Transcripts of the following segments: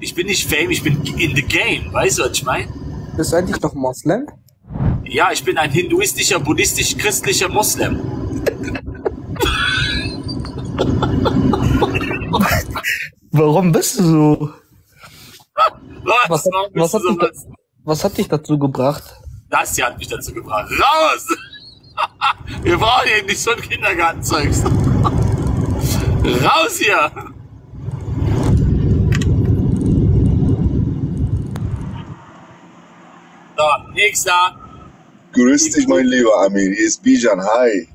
Ich bin nicht Fame, ich bin in the game. Weißt du, was ich meine? Bist du eigentlich noch Moslem? Ja, ich bin ein hinduistischer, buddhistisch-christlicher Moslem. Warum bist du so? Was, Was hat, was, hat da- sowas? was hat dich dazu gebracht? Das hier hat mich dazu gebracht. Raus! Wir brauchen hier nicht so ein Kindergartenzeugs. Raus hier! So, nächster. Grüß dich, mein lieber Amir. Hier ist Bijan. Hi.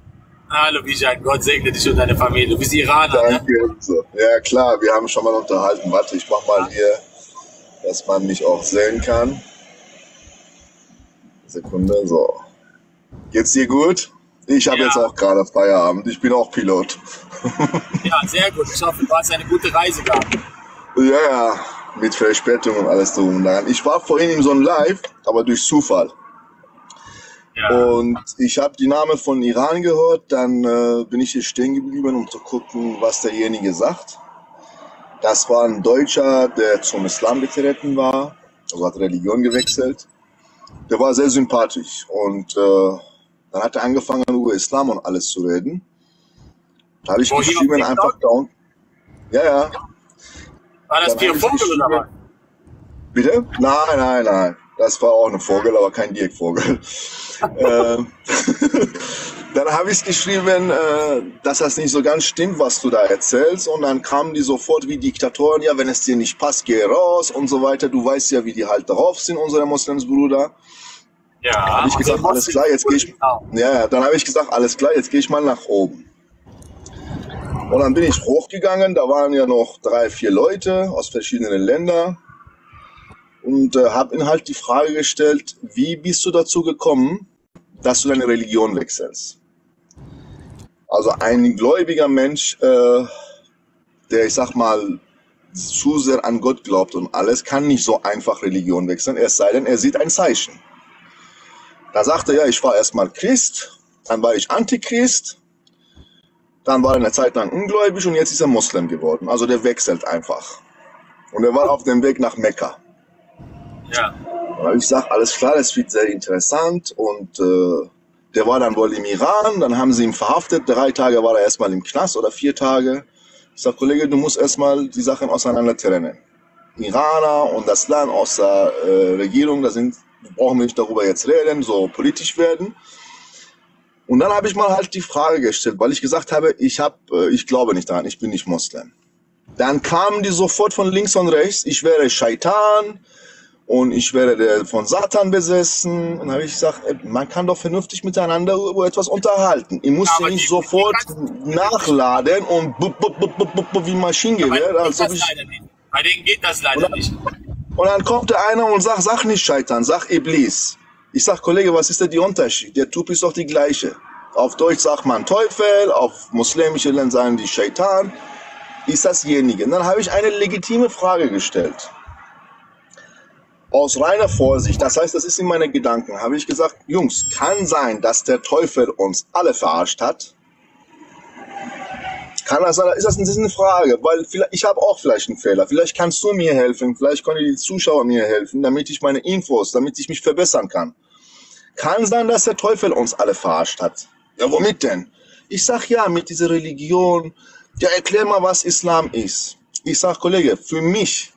Hallo Bijan, Gott segne dich und deine Familie. Du bist Iraner, ne? Danke. So. Ja, klar, wir haben schon mal unterhalten. Warte, ich mach mal hier, dass man mich auch sehen kann. Sekunde, so. Geht's dir gut? Ich habe Ja. jetzt auch gerade Feierabend. Ich bin auch Pilot. Ja, sehr gut. Ich hoffe, du hast eine gute Reise gehabt. Ja, ja, mit Verspätung und alles drum und dran. Ich war vorhin in so einem Live, aber durch Zufall. Ja. Und ich habe die Namen von Iran gehört, dann äh, bin ich hier stehen geblieben, um zu gucken, was derjenige sagt. Das war ein Deutscher, der zum Islam getreten war, also hat Religion gewechselt. Der war sehr sympathisch und äh, dann hat er angefangen, über Islam und alles zu reden. Da habe ich Wo, geschrieben, einfach down. Ja, ja. War das ich Vogel oder was? Bitte? Nein, nein, nein. Das war auch ein Vogel, aber kein Dirkvogel. ähm, dann habe ich geschrieben, äh, dass das nicht so ganz stimmt, was du da erzählst. Und dann kamen die sofort wie Diktatoren, ja, wenn es dir nicht passt, geh raus und so weiter. Du weißt ja, wie die halt darauf sind, unsere Moslems, Bruder. Ja. Hab ich gesagt, alles klar, jetzt geh ich- Genau. Ja, dann habe ich gesagt, alles klar, jetzt gehe ich mal nach oben. Und dann bin ich hochgegangen, da waren ja noch drei, vier Leute aus verschiedenen Ländern und äh, habe ihnen halt die Frage gestellt, wie bist du dazu gekommen, dass du deine Religion wechselst? Also ein gläubiger Mensch, äh, der, ich sag mal, zu sehr an Gott glaubt und alles, kann nicht so einfach Religion wechseln, es sei denn, er sieht ein Zeichen. Da sagte er, ja, ich war erstmal Christ, dann war ich Antichrist, dann war er eine Zeit lang ungläubig und jetzt ist er Moslem geworden. Also der wechselt einfach. Und er war auf dem Weg nach Mekka. Ja. Habe ich gesagt, alles klar, das wird sehr interessant. Und äh, der war dann wohl im Iran, dann haben sie ihn verhaftet. Drei Tage war er erstmal im Knast oder vier Tage. Ich sage, Kollege, du musst erstmal die Sachen auseinander trennen. Iraner und das Land aus der äh, Regierung, da sind, brauchen wir nicht darüber jetzt reden, so politisch werden. Und dann habe ich mal halt die Frage gestellt, weil ich gesagt habe, ich, hab, äh, ich glaube nicht daran, ich bin nicht Moslem. Dann kamen die sofort von links und rechts, ich wäre Scheitan, und ich werde der von Satan besessen. Und dann habe ich gesagt, ey, man kann doch vernünftig miteinander über etwas unterhalten. Ihr müsst Ja, nicht sofort nachladen und bup, bup, bup, wie Maschinengewehr. denen geht Als ob das ich. Bei denen geht das leider Oder? nicht. und dann kommt der einer und sagt, sag nicht Scheitern, sag Iblis. Ich sag, Kollege, was ist denn der Unterschied? Der Typ ist doch die gleiche. Auf Deutsch sagt man Teufel, auf muslimische Länder sagen die Shaitan. Ist dasjenige. Und dann habe ich eine legitime Frage gestellt. Aus reiner Vorsicht, das heißt, das ist in meinen Gedanken, habe ich gesagt, Jungs, kann sein, dass der Teufel uns alle verarscht hat? Kann das sein? Ist das, das eine Frage, weil vielleicht, ich habe auch vielleicht einen Fehler. Vielleicht kannst du mir helfen, vielleicht können die Zuschauer mir helfen, damit ich meine Infos, damit ich mich verbessern kann. Kann sein, dass der Teufel uns alle verarscht hat. Ja, womit denn? Ich sag ja, mit dieser Religion. Ja, erklär mal, was Islam ist. Ich sag, Kollege, für mich,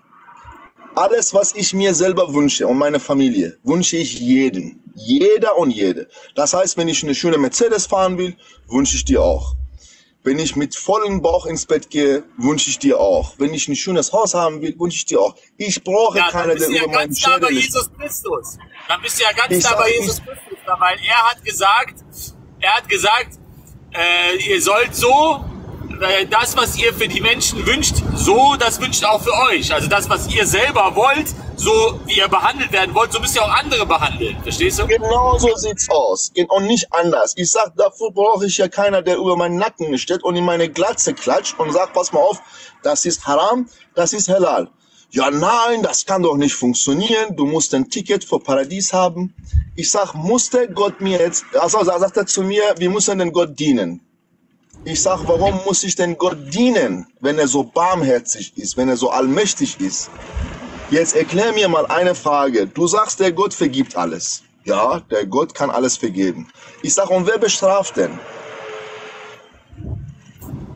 alles, was ich mir selber wünsche und meine Familie, wünsche ich jeden. Jeder und jede. Das heißt, wenn ich eine schöne Mercedes fahren will, wünsche ich dir auch. Wenn ich mit vollem Bauch ins Bett gehe, wünsche ich dir auch. Wenn ich ein schönes Haus haben will, wünsche ich dir auch. Ich brauche Ja, dann keiner, bist der du ja über meinen ganz nah bei Schädel. Jesus Christus. Dann bist du ja ganz Ich sag bei Jesus Christus, da, weil er hat gesagt, er hat gesagt, äh, ihr sollt so, das, was ihr für die Menschen wünscht, so, das wünscht auch für euch. Also das, was ihr selber wollt, so wie ihr behandelt werden wollt, so müsst ihr auch andere behandeln. Verstehst du? Genau so sieht's aus. Und nicht anders. Ich sag, dafür brauche ich ja keiner, der über meinen Nacken steht und in meine Glatze klatscht und sagt, pass mal auf, das ist haram, das ist halal. Ja, nein, das kann doch nicht funktionieren. Du musst ein Ticket für Paradies haben. Ich sag, musste Gott mir jetzt, also da sagt er zu mir, wir müssen den Gott dienen. Ich sag, warum muss ich denn Gott dienen, wenn er so barmherzig ist, wenn er so allmächtig ist? Jetzt erklär mir mal eine Frage. Du sagst, der Gott vergibt alles. Ja, der Gott kann alles vergeben. Ich sag, und wer bestraft denn?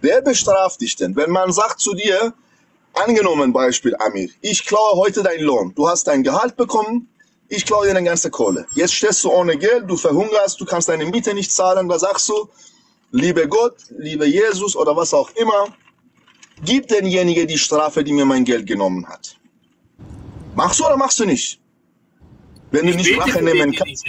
Wer bestraft dich denn? Wenn man sagt zu dir, angenommen Beispiel Amir, ich klaue heute deinen Lohn. Du hast dein Gehalt bekommen, ich klaue dir deine ganze Kohle. Jetzt stehst du ohne Geld, du verhungerst, du kannst deine Miete nicht zahlen. Da sagst du, liebe Gott, liebe Jesus oder was auch immer, gib denjenigen die Strafe, die mir mein Geld genommen hat. Machst du oder machst du nicht? Wenn du Ich nicht bete Rache nehmen kannst.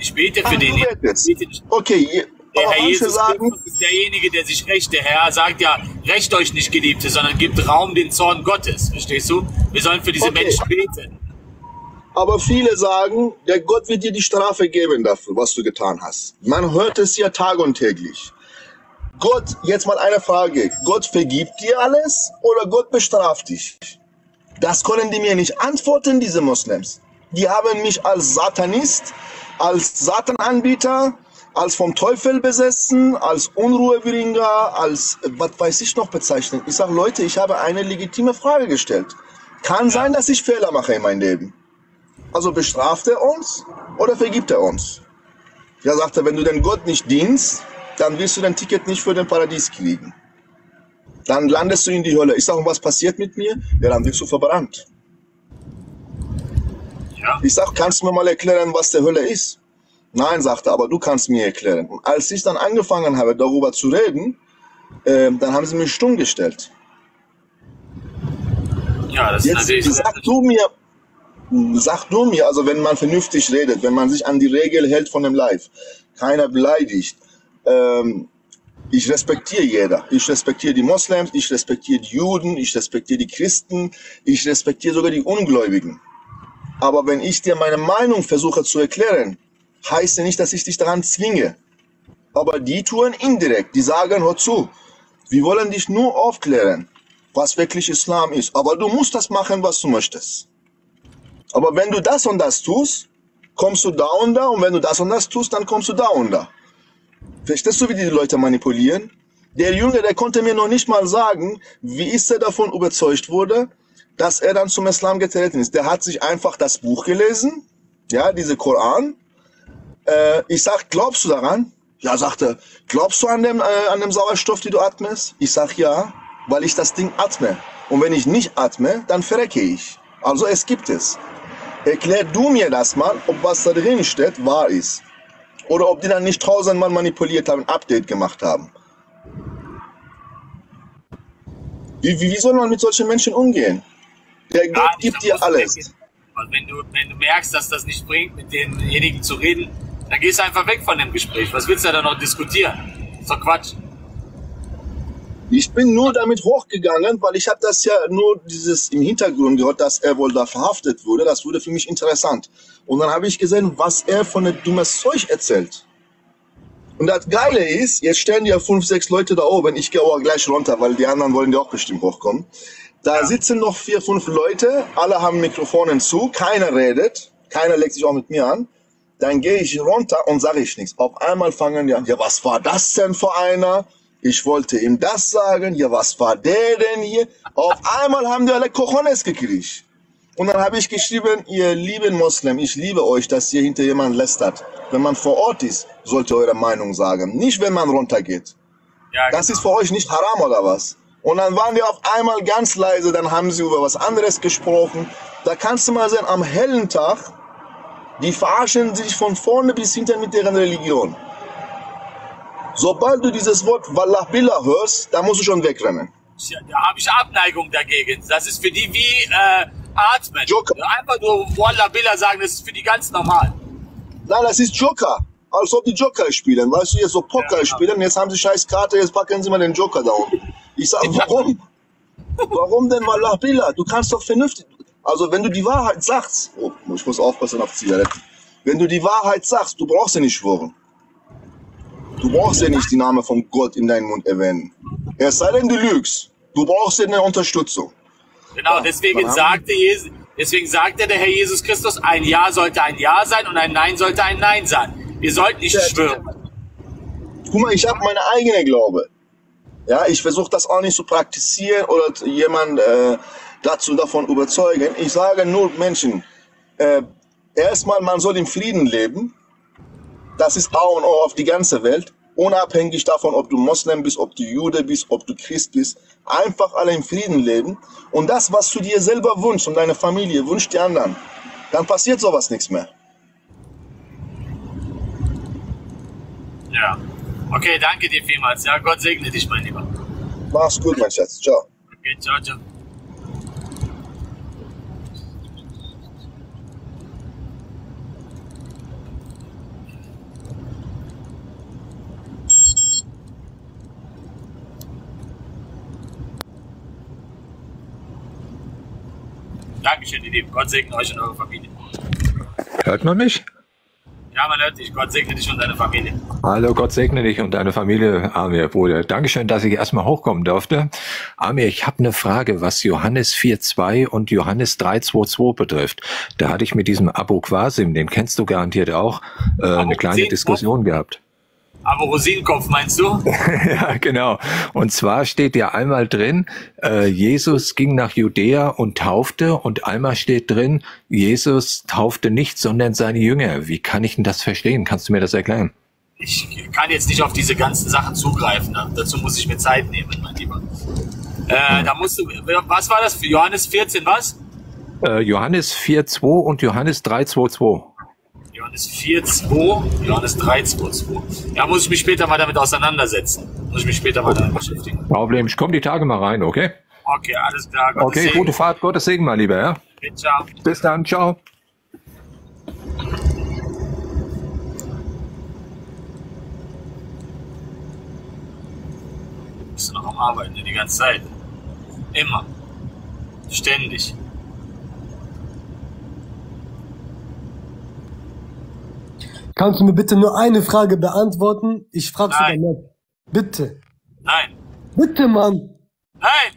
Ich bete Ach, für du bete nicht. Okay, Der Herr Jesus sagen, Christus ist derjenige, der sich rächt. Der Herr sagt ja, rächt euch nicht, Geliebte, sondern gibt Raum den Zorn Gottes. Verstehst du? Wir sollen für diese Okay. Menschen beten. Aber viele sagen, der Gott wird dir die Strafe geben dafür, was du getan hast. Man hört es ja tag und täglich. Gott, jetzt mal eine Frage. Gott vergibt dir alles oder Gott bestraft dich? Das können die mir nicht antworten, diese Moslems. Die haben mich als Satanist, als Satananbieter, als vom Teufel besessen, als Unruheberinger, als was weiß ich noch bezeichnet. Ich sage, Leute, ich habe eine legitime Frage gestellt. Kann sein, dass ich Fehler mache in meinem Leben. Also bestraft er uns oder vergibt er uns? Ja, sagt er, wenn du den Gott nicht dienst, dann wirst du dein Ticket nicht für den Paradies kriegen. Dann landest du in die Hölle. Ich sage, was passiert mit mir? Ja, dann wirst du verbrannt. Ja. Ich sage, kannst du mir mal erklären, was der Hölle ist? Nein, sagt er, aber du kannst mir erklären. Und als ich dann angefangen habe, darüber zu reden, ähm, dann haben sie mich stumm gestellt. Ja, das ist Jetzt natürlich. sag du mir, sag du mir, also wenn man vernünftig redet, wenn man sich an die Regel hält von dem Live, keiner beleidigt, ähm, ich respektiere jeder. Ich respektiere die Moslems, ich respektiere die Juden, ich respektiere die Christen, ich respektiere sogar die Ungläubigen. Aber wenn ich dir meine Meinung versuche zu erklären, heißt ja nicht, dass ich dich daran zwinge. Aber die tun indirekt, die sagen, hör zu, wir wollen dich nur aufklären, was wirklich Islam ist. Aber du musst das machen, was du möchtest. Aber wenn du das und das tust, kommst du da und da. Und wenn du das und das tust, dann kommst du da und da. Verstehst du, wie die Leute manipulieren? Der Junge, der konnte mir noch nicht mal sagen, wie ist er davon überzeugt wurde, dass er dann zum Islam getreten ist. Der hat sich einfach das Buch gelesen, ja, diese Koran. Äh, ich sag, glaubst du daran? Ja, sagt er, glaubst du an dem, äh, an dem Sauerstoff, die du atmest? Ich sag ja, weil ich das Ding atme. Und wenn ich nicht atme, dann verrecke ich. Also es gibt es. Erklär du mir das mal, ob was da drin steht, wahr ist. Oder ob die dann nicht tausendmal manipuliert haben, Update gemacht haben. Wie, wie, wie soll man mit solchen Menschen umgehen? Der Gott gibt dir alles. Und wenn du, wenn du merkst, dass das nicht bringt, mit denjenigen zu reden, dann gehst du einfach weg von dem Gespräch. Was willst du da noch diskutieren? Ist doch Quatsch. Ich bin nur damit hochgegangen, weil ich habe das ja nur dieses im Hintergrund gehört, dass er wohl da verhaftet wurde. Das wurde für mich interessant. Und dann habe ich gesehen, was er von einem dummes Zeug erzählt. Und das Geile ist, jetzt stehen ja fünf, sechs Leute da oben. Ich gehe aber gleich runter, weil die anderen wollen ja auch bestimmt hochkommen. Da sitzen noch vier, fünf Leute. Alle haben Mikrofonen zu. Keiner redet. Keiner legt sich auch mit mir an. Dann gehe ich runter und sage ich nichts. Auf einmal fangen die an. Ja, was war das denn für einer? Ich wollte ihm das sagen. Ja, was war der denn hier? Auf einmal haben die alle Cojones gekriegt. Und dann habe ich geschrieben, ihr lieben Moslem, ich liebe euch, dass ihr hinter jemanden lästert. Wenn man vor Ort ist, sollt ihr eure Meinung sagen. Nicht, wenn man runtergeht. Ja, Das ist für euch nicht haram oder was? Und dann waren die auf einmal ganz leise, dann haben sie über was anderes gesprochen. Da kannst du mal sehen, am hellen Tag, die verarschen sich von vorne bis hinten mit deren Religion. Sobald du dieses Wort Wallah Billah hörst, da musst du schon wegrennen. Ja, da habe ich Abneigung dagegen. Das ist für die wie äh, Atmen. Joker. Einfach nur Walla Billa sagen, das ist für die ganz normal. Nein, das ist Joker. Als ob die Joker spielen. Weißt du, jetzt so Poker Ja, genau. spielen, jetzt haben sie scheiß Karte, jetzt packen sie mal den Joker da unten. Ich sag, Ja. warum? Warum denn Wallah Billah? Du kannst doch vernünftig. Also, wenn du die Wahrheit sagst, oh, ich muss aufpassen auf Zigaretten. Wenn du die Wahrheit sagst, du brauchst ja nicht schwören. Du brauchst ja nicht die Name von Gott in deinen Mund erwähnen. Es sei denn, du lügst. Du brauchst ja eine Unterstützung. Genau, deswegen sagte Jesus, deswegen sagte der Herr Jesus Christus, ein Ja sollte ein Ja sein und ein Nein sollte ein Nein sein. Wir sollten nicht Ja, schwören. Guck mal, ich habe meine eigene Glaube. Ja, ich versuche das auch nicht zu praktizieren oder jemand, äh, dazu davon überzeugen. Ich sage nur Menschen, äh, erstmal, man soll im Frieden leben. Das ist A und O auf die ganze Welt. Unabhängig davon, ob du Moslem bist, ob du Jude bist, ob du Christ bist. Einfach alle im Frieden leben. Und das, was du dir selber wünschst und deine Familie wünscht die anderen, dann passiert sowas nichts mehr. Ja. Okay, danke dir vielmals. Ja, Gott segne dich, mein Lieber. Mach's gut, mein Schatz. Ciao. Okay, ciao, ciao. Dankeschön, ihr Lieben. Gott segne euch und eure Familie. Hört man mich? Ja, man hört dich. Gott segne dich und deine Familie. Hallo, Gott segne dich und deine Familie, Amir, Bruder. Dankeschön, dass ich erstmal hochkommen durfte. Amir, ich habe eine Frage, was Johannes 4.2 und Johannes 3.2.2 betrifft. Da hatte ich mit diesem Abu Qasim, den kennst du garantiert auch, äh, eine kleine Rosin- Diskussion gehabt. Aber Rosinenkopf meinst du? ja, genau. Und zwar steht ja einmal drin, äh, Jesus ging nach Judäa und taufte und einmal steht drin, Jesus taufte nicht, sondern seine Jünger. Wie kann ich denn das verstehen? Kannst du mir das erklären? Ich kann jetzt nicht auf diese ganzen Sachen zugreifen. ne? Dazu muss ich mir Zeit nehmen, mein Lieber. Äh, da musst du, was war das für Johannes 14, was? Äh, Johannes 4.2 und Johannes 3.2.2. Johannes 4,2, Johannes 3,2,2. Ja, muss ich mich später mal damit auseinandersetzen. Muss ich mich später mal damit beschäftigen. Problem, ich komme die Tage mal rein, okay? Okay, alles klar. Gottes Okay, Segen. gute Fahrt, Gottes Segen, mein Lieber, ja? Okay, ciao. Bis dann, ciao. Bist du noch am Arbeiten, ne, die ganze Zeit. Immer. Ständig. Kannst du mir bitte nur eine Frage beantworten? Ich frage sogar nicht. Bitte. Nein. Bitte, Mann. Nein!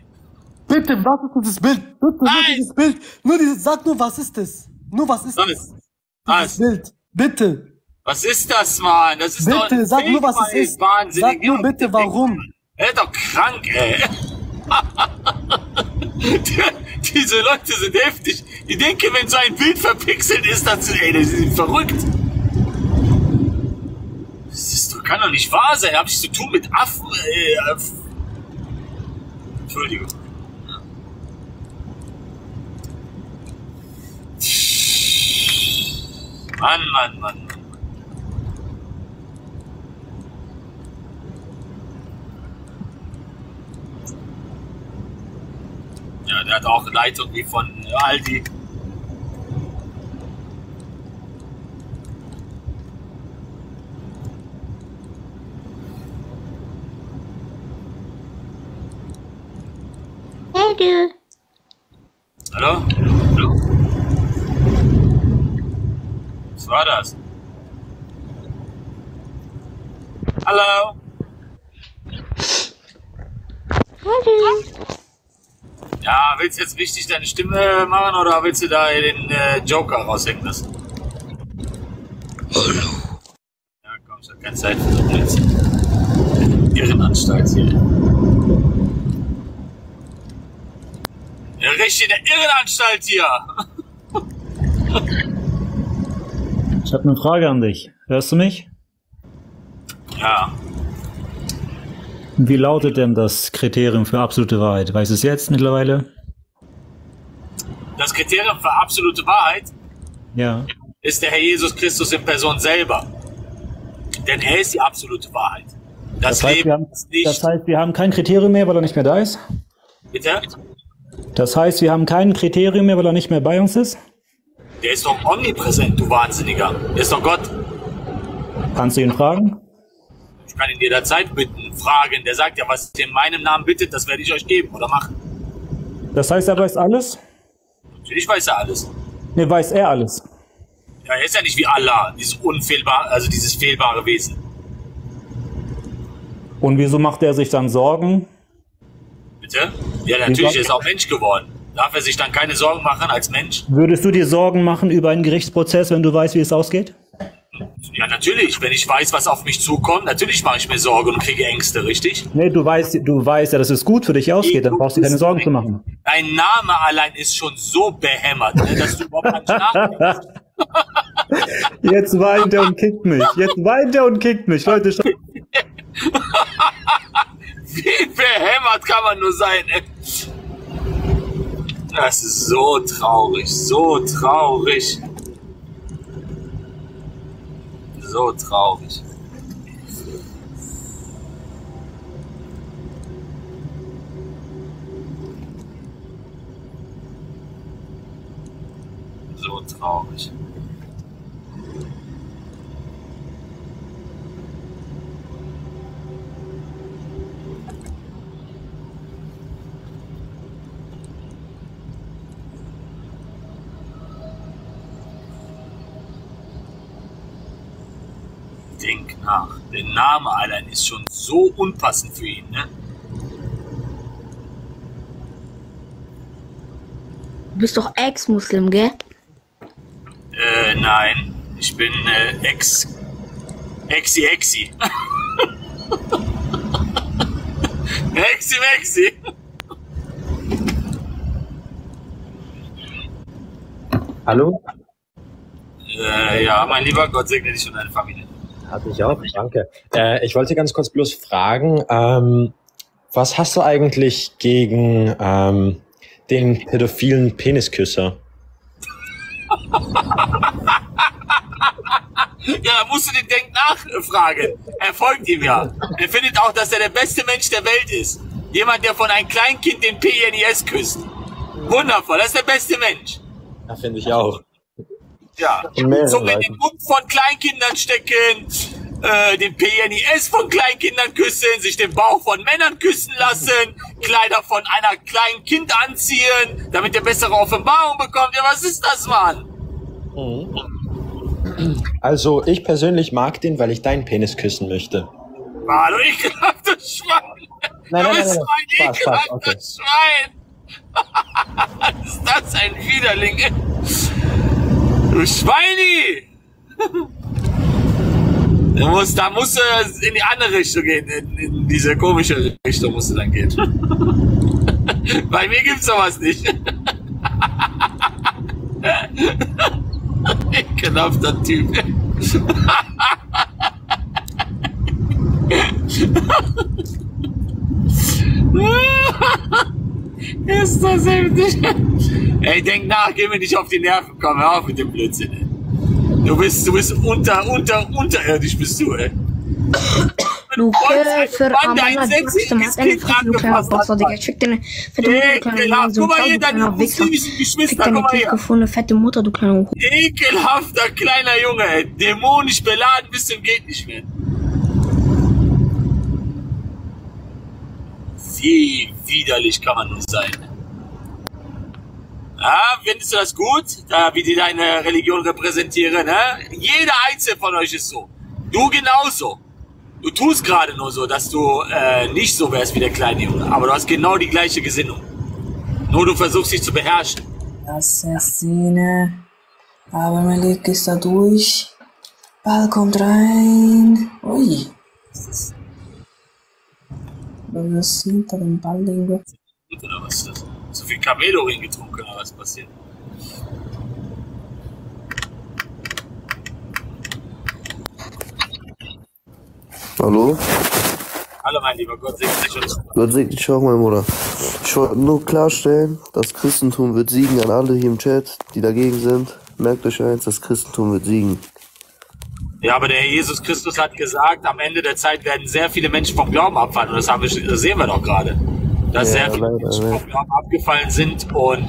Bitte, was ist dieses Bild? Bitte, nur Nein. dieses Bild. Nur dieses, sag nur, was ist es? Nur was ist Soll es? es? Dieses Was? Bild. Bitte. Was ist das, Mann? Das ist doch Bitte, sag nur, was es ist. Wahnsinnig. Sag nur bitte, warum. Er ist doch krank, ey. Diese Leute sind heftig. Die denken, wenn so ein Bild verpixelt ist, dann sind, ey, die sind verrückt. Kann doch nicht wahr sein. Hab ich zu tun mit Affen? Äh, Aff- Entschuldigung. Mann, Mann, Mann. Ja, der hat auch Leitung wie von Aldi. Helge. Hallo? Hallo? Was war das? Hallo? Hallo. Ja, willst du jetzt richtig deine Stimme machen oder willst du da den äh, Joker raushängen lassen? Hallo. Ja, komm, ich hab keine Zeit für so Blödsinn. Irrenanstalt hier. Ja, richtig in der Irrenanstalt hier. Ich habe eine Frage an dich. Hörst du mich? Ja, Wie lautet denn das Kriterium für absolute Wahrheit? Weißt du es jetzt mittlerweile? das Kriterium für absolute Wahrheit Ja. ist der Herr Jesus Christus in Person selber. Denn er ist die absolute Wahrheit. Das, Das heißt, wir Leben haben, ist nicht. das heißt, wir haben kein Kriterium mehr, weil er nicht mehr da ist? bitte? Das heißt, wir haben kein Kriterium mehr, weil er nicht mehr bei uns ist? Der ist doch omnipräsent, du Wahnsinniger. Der ist doch Gott. Kannst du ihn fragen? Ich kann ihn jederzeit bitten, fragen. Der sagt ja, was ihr in meinem Namen bittet, das werde ich euch geben oder machen. Das heißt, er weiß alles? Natürlich weiß er alles. Ne, weiß er alles. Ja, er ist ja nicht wie Allah, dieses unfehlbare, also dieses fehlbare Wesen. Und wieso macht er sich dann Sorgen? Bitte? Ja, natürlich er ist er auch Mensch geworden. Darf er sich dann keine Sorgen machen als Mensch? Würdest du dir Sorgen machen über einen Gerichtsprozess, wenn du weißt, wie es ausgeht? Ja, natürlich. Wenn ich weiß, was auf mich zukommt, natürlich mache ich mir Sorgen und kriege Ängste, richtig? Nee, du weißt, du weißt ja, dass es gut für dich ausgeht, dann brauchst du keine Sorgen zu machen. Dein Name allein ist schon so behämmert, ne, dass du überhaupt nicht nachdenkst. Jetzt weint er und kickt mich. Jetzt weint er und kickt mich. Leute, schaut. Wie behämmert kann man nur sein, ey? Das ist so traurig, so traurig. So traurig. So traurig. Denk nach. Der Name allein ist schon so unpassend für ihn, ne? Du bist doch Ex-Muslim, gell? Äh, nein. Ich bin äh, Ex. Exi Exi. Exi Exi. Hallo? Äh, ja, mein lieber Gott segne dich und deine Familie. Hatte ich auch, danke. Äh, ich wollte ganz kurz bloß fragen, ähm, was hast du eigentlich gegen ähm, den pädophilen Penisküsser? Ja, da musst du den Denk nachfragen. Er folgt ihm ja. Er findet auch, dass er der beste Mensch der Welt ist. Jemand, der von einem Kleinkind den PNIS küsst. Wundervoll, das ist der beste Mensch. Ja, finde ich auch. Ja. So in den. Mund von Kleinkindern stecken, äh, den PNIS von Kleinkindern küssen, sich den Bauch von Männern küssen lassen, Kleider von einer kleinen Kind anziehen, damit er bessere Offenbarung bekommt. Ja, was ist das, Mann? Also, ich persönlich mag den, weil ich deinen Penis küssen möchte. Mann, du ekelhaftes Schwein. Nein, du nein, bist nein, nein. ein Spaß, Spaß, ekelhaftes Schwein. Was ist das ein Widerling? Du Schweini! Da musst, da musst du in die andere Richtung gehen, in, in diese komische Richtung musst du dann gehen. Bei mir gibt's sowas nicht. Ekelhafter Typ. Ist das heftig? Ey, denk nach, geh mir nicht auf die Nerven, komm, hör auf mit dem Blödsinn, ey. Du bist, du bist unter, unter, unterirdisch bist du, ey. Mann, der Amanda, ein du Kind Fresse, du kleiner angefasst Bastard, hat, Digga. Mann. Ich fick deine fette Mutter, du kleiner mal hier, du deine kleiner Wichser. Fick deine mal tiefgefrorene fette Mutter, du kleiner Hu- Ekelhafter kleiner Junge, ey. Dämonisch beladen bis zum geht nicht mehr. Wie widerlich kann man nur sein. Ja, findest du das gut? Da, wie die deine Religion repräsentieren, ne? Jeder einzelne von euch ist so. Du genauso. Du tust gerade nur so, dass du äh, nicht so wärst wie der kleine Junge. Aber du hast genau die gleiche Gesinnung. Nur du versuchst dich zu beherrschen. Assassine. Aber Malik ist da durch. Ball kommt rein. Ui. Was hinter dem Ball? Oder was ist das? So viel Kamelurin getrunken oder was passiert? Hallo? Hallo mein lieber Gott, segne dich und Gott segne dich auch, mein Bruder. Ich wollte nur klarstellen, das Christentum wird siegen an alle hier im Chat, die dagegen sind. Merkt euch eins, das Christentum wird siegen. Ja, aber der Herr Jesus Christus hat gesagt, am Ende der Zeit werden sehr viele Menschen vom Glauben abfallen. Und das, haben wir, das sehen wir doch gerade. Dass Ja, sehr viele leider, Menschen vom Glauben abgefallen sind und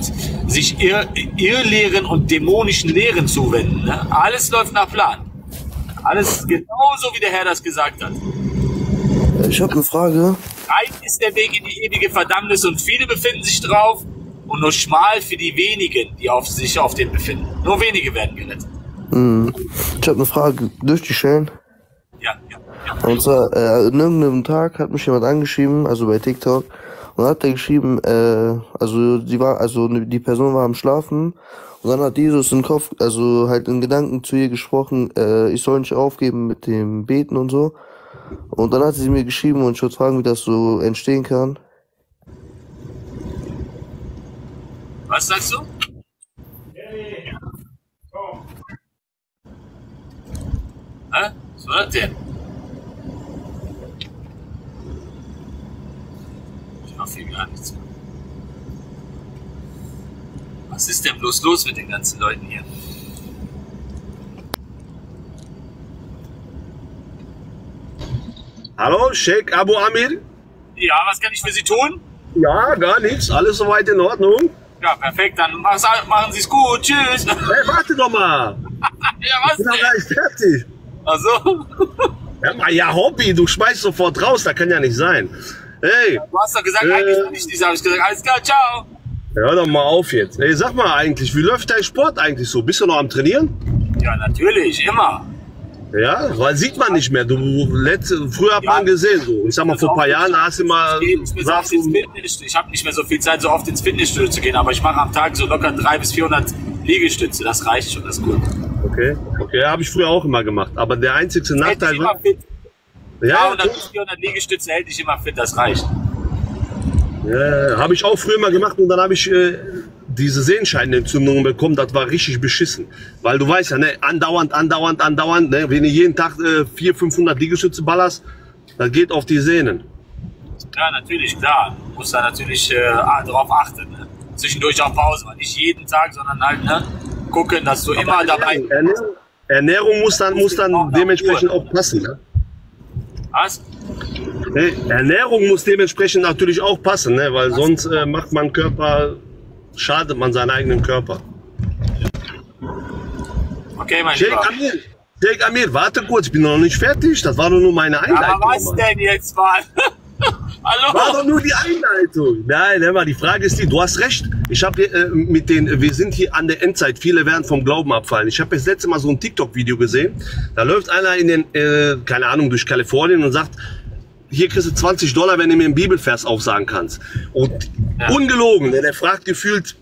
sich Irr Irrlehren und dämonischen Lehren zuwenden. Ne? Alles läuft nach Plan. Alles genauso, wie der Herr das gesagt hat. Ich habe eine Frage. Breit ist der Weg in die ewige Verdammnis und viele befinden sich drauf und nur schmal für die wenigen, die auf sich auf den befinden. Nur wenige werden gerettet. Hm. Ich habe eine Frage durch die Schellen. Ja, ja, ja. Und zwar, äh, an irgendeinem Tag hat mich jemand angeschrieben, also bei TikTok, Und hat er geschrieben, äh, also die war, also ne- die Person war am Schlafen und dann hat Jesus im Kopf, also halt in Gedanken zu ihr gesprochen, äh, ich soll nicht aufgeben mit dem Beten und so. Und dann hat sie mir geschrieben und ich wollte fragen, wie das so entstehen kann. Was sagst du? Was war das denn? Ich viel gar nichts. Was ist denn bloß los mit den ganzen Leuten hier? Hallo, Sheikh Abu Amir? Ja, was kann ich für Sie tun? Ja, gar nichts. Alles soweit in Ordnung. Ja, perfekt, dann machen Sie es gut. Tschüss. Hey, warte doch mal. ja, was Ich bin doch denn? gar nicht fertig. Ach so. Ja, mal, ja, Hobby, du schmeißt sofort raus, das kann ja nicht sein. Hey, Du hast doch gesagt, Äh. eigentlich nicht diese. Hab ich gesagt, alles klar, ciao. hör doch mal auf jetzt. Ey, sag mal eigentlich, wie läuft dein Sport eigentlich so? Bist du noch am Trainieren? Ja, natürlich, immer. Ja, weil sieht man nicht mehr. Du letzte, früher hat man gesehen, so. Ich sag mal, vor ein paar Jahren hast du mal Ich, ich habe nicht mehr so viel Zeit, so oft ins Fitnessstudio zu gehen, aber ich mache am Tag so locker 300 bis 400 Liegestütze. Das reicht schon, das ist gut. Okay, okay, habe ich früher auch immer gemacht. Aber der einzige Hält Nachteil dich immer war, fit. ja, 300 bis 400 Liegestütze hält dich immer fit, das reicht. Ja, habe ich auch früher mal gemacht und dann habe ich äh, diese Sehenscheinentzündung bekommen. Das war richtig beschissen. Weil du weißt ja, ne, andauernd, andauernd, andauernd, ne, wenn du jeden Tag äh, 400, 500 Liegestütze ballerst, das geht auf die Sehnen. Ja, natürlich, klar. Du musst da natürlich äh, darauf achten. Ne? Zwischendurch auch Pause, aber nicht jeden Tag, sondern halt ne, gucken, dass du immer dabei bist. Ernährung, Ernährung muss dann, muss dann dementsprechend auch passen. Ne? Was? Ne, Ernährung muss dementsprechend natürlich auch passen, ne? weil sonst äh, macht man Körper, schadet man seinen eigenen Körper. Okay, mein Sheikh. Amir, Sheikh Amir, warte kurz, ich bin noch nicht fertig. Das war nur meine Einleitung. Aber was Mann. denn jetzt mal? Hallo? War doch nur die Einleitung. Nein, hör mal, die Frage ist die, du hast recht. Ich habe äh, mit den, wir sind hier an der Endzeit. Viele werden vom Glauben abfallen. Ich habe das letzte Mal so ein TikTok-Video gesehen. Da läuft einer in den, äh, keine Ahnung, durch Kalifornien und sagt, hier kriegst du 20 Dollar, wenn du mir einen Bibelvers aufsagen kannst. Und ungelogen, der, der fragt gefühlt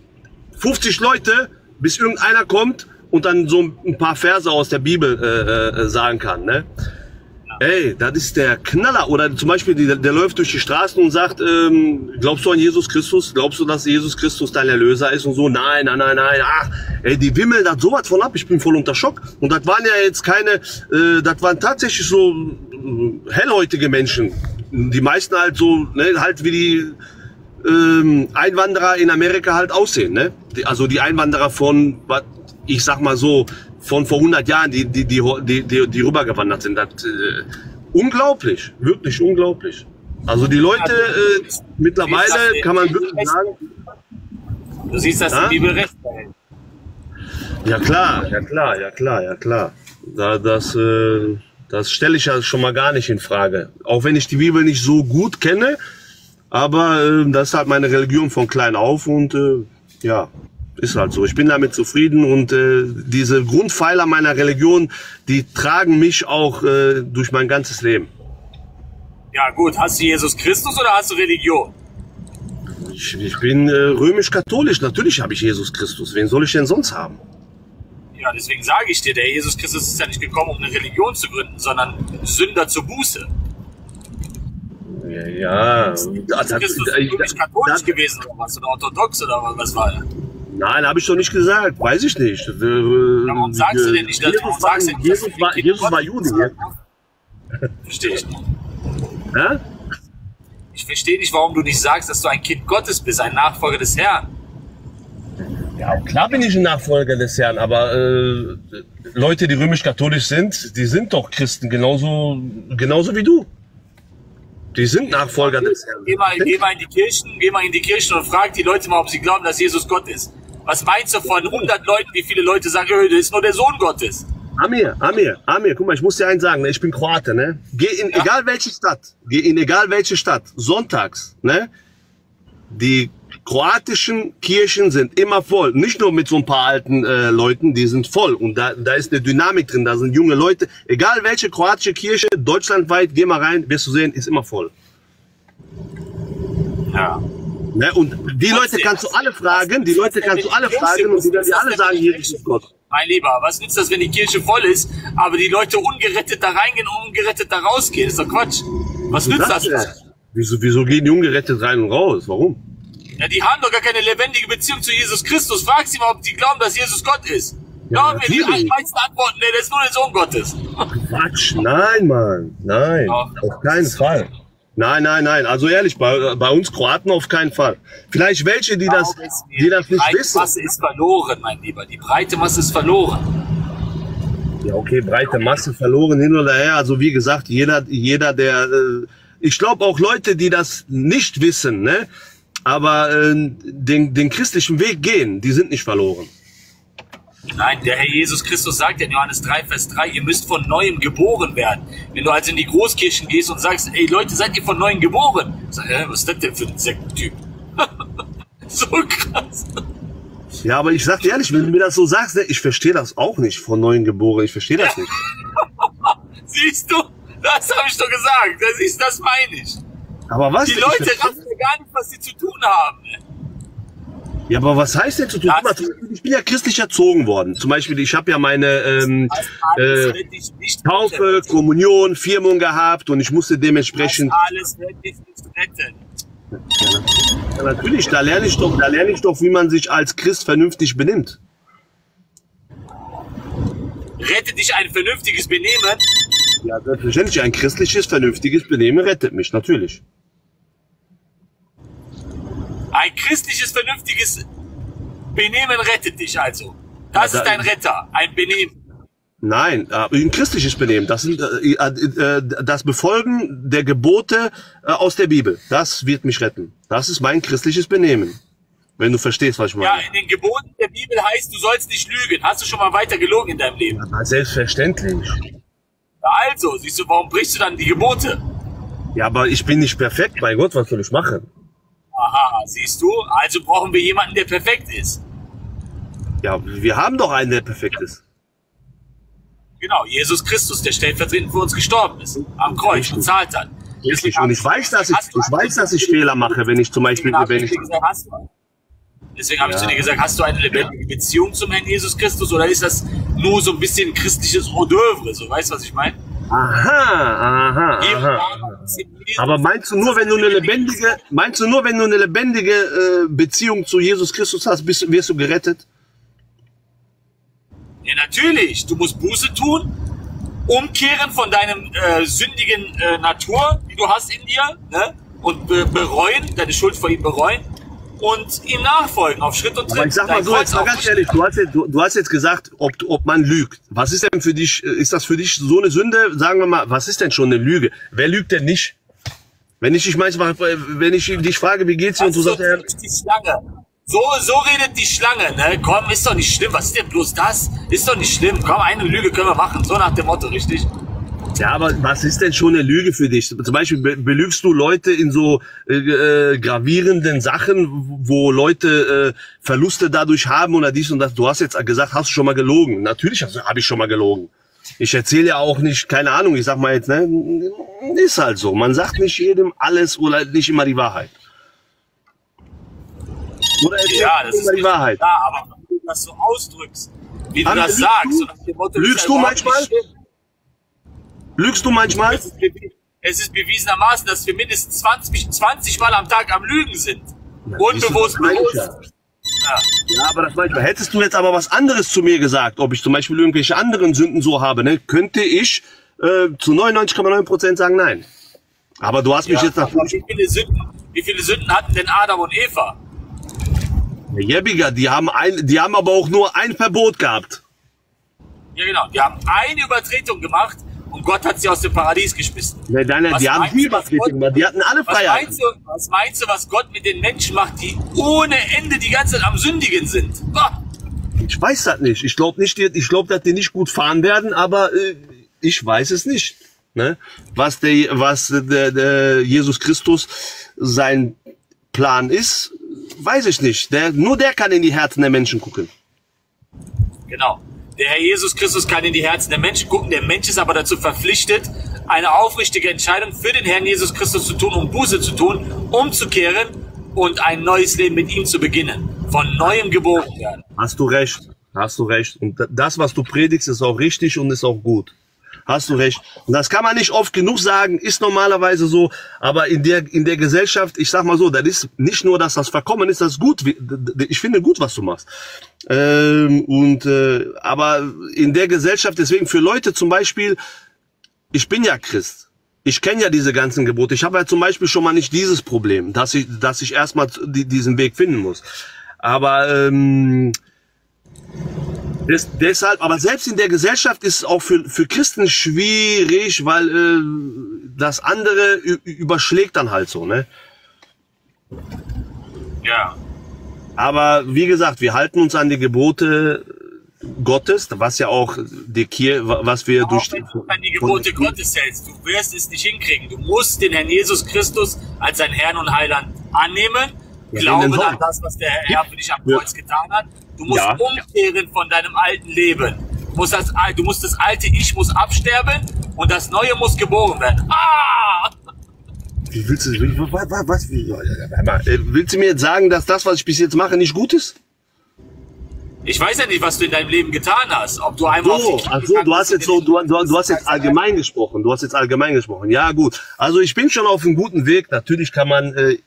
50 Leute, bis irgendeiner kommt und dann so ein paar Verse aus der Bibel äh, äh, sagen kann. Ne? Ey, das ist der Knaller. Oder zum Beispiel, der, der läuft durch die Straßen und sagt, ähm, glaubst du an Jesus Christus? Glaubst du, dass Jesus Christus dein Erlöser ist und so? Nein, nein, nein, nein. Ach, ey, die wimmeln da sowas von ab. Ich bin voll unter Schock. Und das waren ja jetzt keine, äh, das waren tatsächlich so äh, hellhäutige Menschen. Die meisten halt so, ne, halt wie die ähm, Einwanderer in Amerika halt aussehen. Ne? Die, also die Einwanderer von, ich sag mal so, von vor 100 Jahren, die, die, die, die, die, die rübergewandert sind. Das, äh, unglaublich, wirklich unglaublich. Also die Leute äh, mittlerweile kann man wirklich sagen, Du siehst, dass Ja? die Bibel recht ja klar, ja klar, ja klar, ja klar. Da, das äh, das stelle ich ja schon mal gar nicht in Frage. Auch wenn ich die Bibel nicht so gut kenne, aber äh, das ist halt meine Religion von klein auf und äh, ja, ist halt so. Ich bin damit zufrieden und äh, diese Grundpfeiler meiner Religion, die tragen mich auch äh, durch mein ganzes Leben. Ja gut, hast du Jesus Christus oder hast du Religion? Ich, ich bin äh, römisch-katholisch, natürlich habe ich Jesus Christus. Wen soll ich denn sonst haben? Ja, deswegen sage ich dir, der Jesus Christus ist ja nicht gekommen, um eine Religion zu gründen, sondern Sünder zur Buße. Ja, ja. Ist das, Christus ich- wirklich katholisch gewesen oder was? Oder orthodox oder was war er? Nein, habe ich doch nicht gesagt. Weiß ich nicht. Ja, warum sagst du denn nicht das? Jesus war, sagst Jesus dass du war, Jesus war Jude. Ja? Verstehe ich nicht. Hä? Ich verstehe nicht, warum du nicht sagst, dass du ein Kind Gottes bist, ein Nachfolger des Herrn. Ja, klar bin ich ein Nachfolger des Herrn, aber äh, Leute, die römisch-katholisch sind, die sind doch Christen, genauso, genauso wie du. Die sind Nachfolger des Herrn. Geh mal, geh mal in die Kirchen, geh mal in die Kirchen und frag die Leute mal, ob sie glauben, dass Jesus Gott ist. Was meinst du von 100 Leuten, wie viele Leute sagen, "Ö, das ist nur der Sohn Gottes? Amir, Amir, Amir, guck mal, ich muss dir eins sagen, ne? ich bin Kroate, ne? Geh in egal welche Stadt, geh in egal welche Stadt, sonntags, ne? Die kroatischen Kirchen sind immer voll. Nicht nur mit so ein paar alten äh, Leuten, die sind voll. Und da, da ist eine Dynamik drin, da sind junge Leute. Egal welche kroatische Kirche, deutschlandweit, geh mal rein, wirst du sehen, ist immer voll. Ja. Ne? Und die Leute kannst du alle fragen, die Leute kannst du alle fragen und die werden dir alle sagen, Jesus ist Gott. Mein Lieber, was nützt das, wenn die Kirche voll ist, aber die Leute ungerettet da reingehen und ungerettet da rausgehen? ist doch Quatsch. Was nützt das? Wieso, wieso gehen die ungerettet rein und raus? Warum? Ja, die haben doch gar keine lebendige Beziehung zu Jesus Christus. Frag sie mal, ob die glauben, dass Jesus Gott ist. Glauben wir, die meisten antworten, nee, der ist nur der Sohn Gottes. Quatsch, nein, Mann, nein, auf keinen Fall. Nein, nein, nein, also ehrlich, bei, bei uns Kroaten auf keinen Fall. Vielleicht welche, die das, die das Die nicht breite wissen. Masse ist verloren, mein Lieber. Die breite Masse ist verloren. Ja, okay, breite Masse verloren hin oder her. Also wie gesagt, jeder, jeder, der, äh, ich glaube auch Leute, die das nicht wissen, ne, aber äh, den, den christlichen Weg gehen, die sind nicht verloren. Nein, der Herr Jesus Christus sagt ja in Johannes 3, Vers 3, ihr müsst von Neuem geboren werden. Wenn du also in die Großkirchen gehst und sagst, ey Leute, seid ihr von Neuem geboren? Sag, äh, was ist das denn für ein Sektentyp? so krass. Ja, aber ich sag dir ehrlich, wenn du mir das so sagst, ne, ich verstehe das auch nicht von neuen geboren. Ich verstehe das nicht. Siehst du? Das habe ich doch gesagt. Das, ist, das meine ich. Aber was? Die Leute raffen ja gar nicht, was sie zu tun haben. Ja, aber was heißt denn zu tun? Mal, ich bin ja christlich erzogen worden. Zum Beispiel, ich habe ja meine ähm, äh, Taufe, Kommunion, Firmung gehabt und ich musste dementsprechend. Alles wird dich nicht retten. Ja, natürlich, da lerne ich doch, da lerne ich doch, wie man sich als Christ vernünftig benimmt. Rettet dich ein vernünftiges Benehmen? Ja, selbstverständlich, ein christliches, vernünftiges Benehmen rettet mich, natürlich. Ein christliches, vernünftiges Benehmen rettet dich also. Das Ja, ist dein Retter, ein Benehmen. Nein, aber ein christliches Benehmen, das sind äh, äh, äh, das Befolgen der Gebote äh, aus der Bibel. Das wird mich retten. Das ist mein christliches Benehmen. Wenn du verstehst, was ich meine. Ja, in den Geboten der Bibel heißt, du sollst nicht lügen. Hast du schon mal weiter gelogen in deinem Leben? Ja, selbstverständlich. Also, siehst du, warum brichst du dann die Gebote? Ja, aber ich bin nicht perfekt. Mein Gott, was soll ich machen? Aha, siehst du? Also brauchen wir jemanden, der perfekt ist. Ja, wir haben doch einen, der perfekt ist. Genau, Jesus Christus, der stellvertretend für uns gestorben ist. Am Kreuz und zahlt hat. Richtig. Und ich weiß, dass ich, ich weiß, dass ich Fehler mache, wenn ich zum Beispiel, wenn ich Deswegen habe ich zu dir gesagt, hast du eine lebendige Beziehung zum Herrn Jesus Christus oder ist das nur so ein bisschen christliches Hors d'oeuvre? So, weißt du, was ich meine? aha, aha, aha. Aber meinst du nur, wenn du eine lebendige, meinst du nur, wenn du eine lebendige äh, Beziehung zu Jesus Christus hast, bist, wirst du gerettet? Ja, natürlich. Du musst Buße tun, umkehren von deinem äh, sündigen äh, Natur, die du hast in dir, ne? und be bereuen, deine Schuld vor ihm bereuen und ihm nachfolgen auf Schritt und Tritt. Aber ich sag mal so, jetzt mal ganz ehrlich, du hast jetzt, du, du hast jetzt gesagt, ob, ob man lügt. Was ist denn für dich, äh, ist das für dich so eine Sünde? Sagen wir mal, was ist denn schon eine Lüge? Wer lügt denn nicht? Wenn ich dich manchmal, wenn ich dich frage, wie geht's dir und du so sagst, ja, die Schlange. So, so redet die Schlange, ne? Komm, ist doch nicht schlimm. Was ist denn bloß das? Ist doch nicht schlimm. Komm, eine Lüge können wir machen. So nach dem Motto, richtig? Ja, aber was ist denn schon eine Lüge für dich? Zum Beispiel be belügst du Leute in so äh, äh, gravierenden Sachen, wo Leute äh, Verluste dadurch haben oder dies und das. Du hast jetzt gesagt, hast du schon mal gelogen? Natürlich habe ich schon mal gelogen. Ich erzähle ja auch nicht, keine Ahnung, ich sag mal jetzt, ne, ist halt so. Man sagt nicht jedem alles oder nicht immer die Wahrheit. Oder Ja, das ist die Wahrheit. Ja, aber wenn du das so ausdrückst, wie du Anne, das sagst, du? Lügst du nicht manchmal? schlimm. Lügst du manchmal? Es ist, es ist bewiesenermaßen, dass wir mindestens 20, 20 Mal am Tag am Lügen sind. Unbewusst, das ich bewusst. ja. Ja. Aber das manchmal. Hättest du jetzt aber was anderes zu mir gesagt, ob ich zum Beispiel irgendwelche anderen Sünden so habe, ne, könnte ich äh, zu 99,9 Prozent sagen nein. Aber du hast mich Ja, jetzt nach wie viele, Sünden, wie viele Sünden hatten denn Adam und Eva? Jebiger, die haben ein, die haben aber auch nur ein Verbot gehabt. Ja, genau. Die haben eine Übertretung gemacht und Gott hat sie aus dem Paradies geschmissen. Ne, nein, nein, Was die haben du, was Gott- gemacht. Die hatten alle Was Freiheit. meinst, du, was meinst du, was Gott mit den Menschen macht, die ohne Ende die ganze Zeit am Sündigen sind? Bah! Ich weiß das nicht. Ich glaube nicht, ich glaube, dass die nicht gut fahren werden, aber äh, ich weiß es nicht. Ne? Was der, was der, der Jesus Christus sein Plan ist, weiß ich nicht. Der, nur der kann in die Herzen der Menschen gucken. Genau. Der Herr Jesus Christus kann in die Herzen der Menschen gucken. Der Mensch ist aber dazu verpflichtet, eine aufrichtige Entscheidung für den Herrn Jesus Christus zu tun, um Buße zu tun, umzukehren und ein neues Leben mit ihm zu beginnen. Von neuem geboren werden. Hast du recht. Hast du recht. Und das, was du predigst, ist auch richtig und ist auch gut. Hast du recht. Und das kann man nicht oft genug sagen, ist normalerweise so. Aber in der, in der Gesellschaft, ich sag mal so, das ist nicht nur, dass das verkommen ist, das ist gut. Ich finde gut, was du machst. Ähm, und, äh, aber in der Gesellschaft, deswegen für Leute zum Beispiel, ich bin ja Christ. Ich kenne ja diese ganzen Gebote. Ich habe ja zum Beispiel schon mal nicht dieses Problem, dass ich, dass ich erstmal die, diesen Weg finden muss. Aber ähm, des, deshalb, aber selbst in der Gesellschaft ist es auch für, für Christen schwierig, weil äh, das andere überschlägt dann halt so, ne? Ja. Aber wie gesagt, wir halten uns an die Gebote Gottes, was ja auch die Kirche, was wir Auch durch wenn du an die Gebote Gottes hältst, du wirst es nicht hinkriegen. Du musst den Herrn Jesus Christus als dein Herrn und Heiland annehmen. Ja, Glaube in den an das, was der Herr für dich am Ja. Kreuz getan hat. Du musst Ja. umkehren von deinem alten Leben. Du musst, das, du musst das alte Ich muss absterben und das neue muss geboren werden. Ah! Wie willst du, was, was, was, äh, willst du mir jetzt sagen, dass das, was ich bis jetzt mache, nicht gut ist? Ich weiß ja nicht, was du in deinem Leben getan hast. Ob du einmal So, auf so, du hast jetzt so, du, du, du hast jetzt allgemein gesprochen. Du hast jetzt allgemein gesprochen. Ja, gut. Also ich bin schon auf einem guten Weg. Natürlich kann man äh,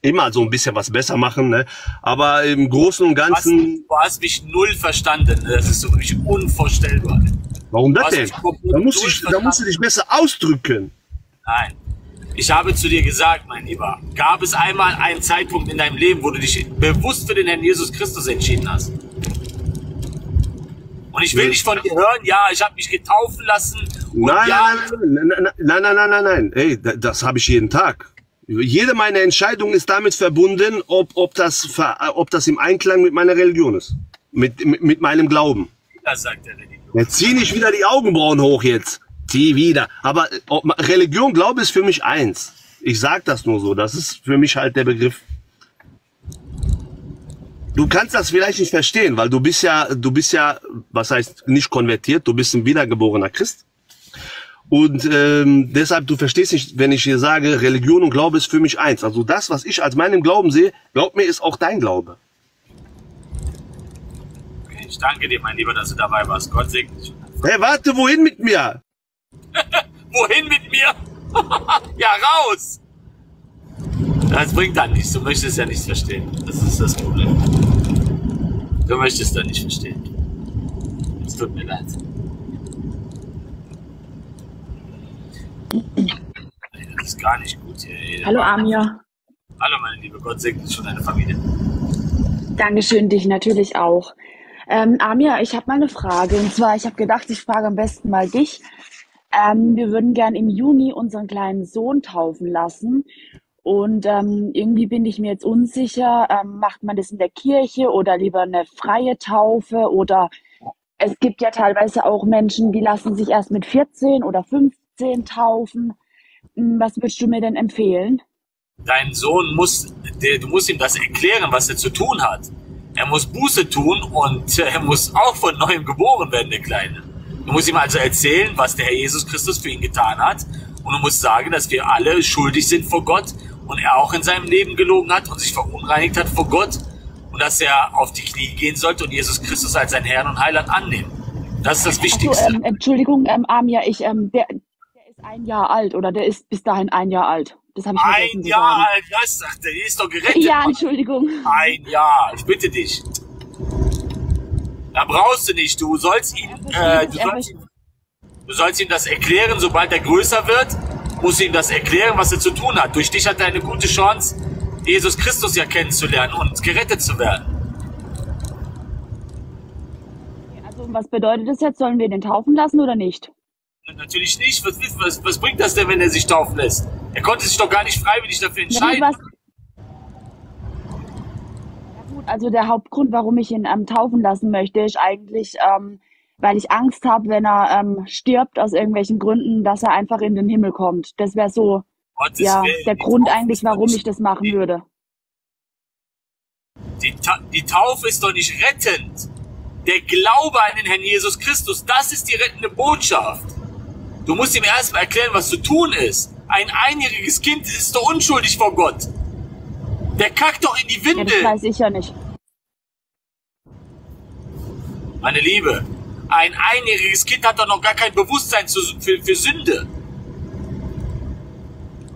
immer so ein bisschen was besser machen, ne? Aber im Großen und Du hast, Ganzen, du hast mich null verstanden. Das ist so für mich unvorstellbar. warum das denn? Da musst, dich- da musst du dich besser ausdrücken. Nein. Ich habe zu dir gesagt, mein Lieber, gab es einmal einen Zeitpunkt in deinem Leben, wo du dich bewusst für den Herrn Jesus Christus entschieden hast? Und ich will nicht von dir hören, ja, ich habe mich getaufen lassen. Nein, ja, nein, nein, nein, nein, nein, nein, nein, nein, nein, nein, das habe ich jeden Tag. Jede meiner Entscheidungen ist damit verbunden, ob, ob, das, ob das im Einklang mit meiner Religion ist. Mit, mit, mit meinem Glauben. Das sagt der Religion. Jetzt zieh nicht wieder die Augenbrauen hoch jetzt. Zieh wieder. Aber ob, Religion, Glaube ist für mich eins. Ich sag das nur so. Das ist für mich halt der Begriff. Du kannst das vielleicht nicht verstehen, weil du bist ja, du bist ja, was heißt nicht konvertiert, du bist ein wiedergeborener Christ. Und ähm, deshalb, du verstehst nicht, wenn ich hier sage, Religion und Glaube ist für mich eins. Also das, was ich als meinen Glauben sehe, glaub mir, ist auch dein Glaube. Ich danke dir, mein Lieber, dass du dabei warst. Gott segne dich. Hey, warte, wohin mit mir? Wohin mit mir? ja, raus! Das bringt dann nichts. Du möchtest ja nichts verstehen. Das ist das Problem. Du möchtest da nicht verstehen. Es tut mir leid. Ey, Das ist gar nicht gut hier. Ey. Hallo Amir. Hallo, meine Liebe. Gott segne dich und deine Familie. Dankeschön, dich natürlich auch. Ähm, Amir, ich habe mal eine Frage. Und zwar, ich habe gedacht, ich frage am besten mal dich. Ähm, wir würden gern im Juni unseren kleinen Sohn taufen lassen. Und ähm, irgendwie bin ich mir jetzt unsicher, ähm, macht man das in der Kirche oder lieber eine freie Taufe? Oder es gibt ja teilweise auch Menschen, die lassen sich erst mit 14 oder 15 taufen. Hm, Was würdest du mir denn empfehlen? Dein Sohn muss, du musst ihm das erklären, was er zu tun hat. Er muss Buße tun und er muss auch von neuem geboren werden, der Kleine. Du musst ihm also erzählen, was der Herr Jesus Christus für ihn getan hat. Und du musst sagen, dass wir alle schuldig sind vor Gott und er auch in seinem Leben gelogen hat und sich verunreinigt hat vor Gott und dass er auf die Knie gehen sollte und Jesus Christus als sein Herrn und Heiland annehmen. Das ist das Wichtigste. ähm, Entschuldigung, ähm, Amir, ich, ähm, der, der ist ein Jahr alt oder der ist bis dahin ein Jahr alt. Das habe ich Ein Jahr alt, das sagt er, die ist doch gerettet. Ja, Mann. Entschuldigung. Ein Jahr, ich bitte dich. Da brauchst du nicht, du sollst ihn, äh, du, sollst ihm, du sollst ihm das erklären, sobald er größer wird, musst du ihm das erklären, was er zu tun hat. Durch dich hat er eine gute Chance, Jesus Christus ja kennenzulernen und gerettet zu werden. Also, was bedeutet das jetzt? Sollen wir den taufen lassen oder nicht? Natürlich nicht. Was, was, was bringt das denn, wenn er sich taufen lässt? Er konnte sich doch gar nicht freiwillig dafür entscheiden. ja also der Hauptgrund, warum ich ihn ähm, taufen lassen möchte, ist eigentlich, ähm, weil ich Angst habe, wenn er ähm, stirbt aus irgendwelchen Gründen, dass er einfach in den Himmel kommt. Das wäre so, Gottes ja, Willen, der die Grund Taufe eigentlich, warum ich das machen würde. Die, Ta die Taufe ist doch nicht rettend. Der Glaube an den Herrn Jesus Christus, das ist die rettende Botschaft. Du musst ihm erstmal erklären, was zu tun ist. Ein einjähriges Kind ist doch unschuldig vor Gott. Der kackt doch in die Ja, das Windel. weiß ich ja nicht. Meine Liebe, ein einjähriges Kind hat doch noch gar kein Bewusstsein für, für Sünde.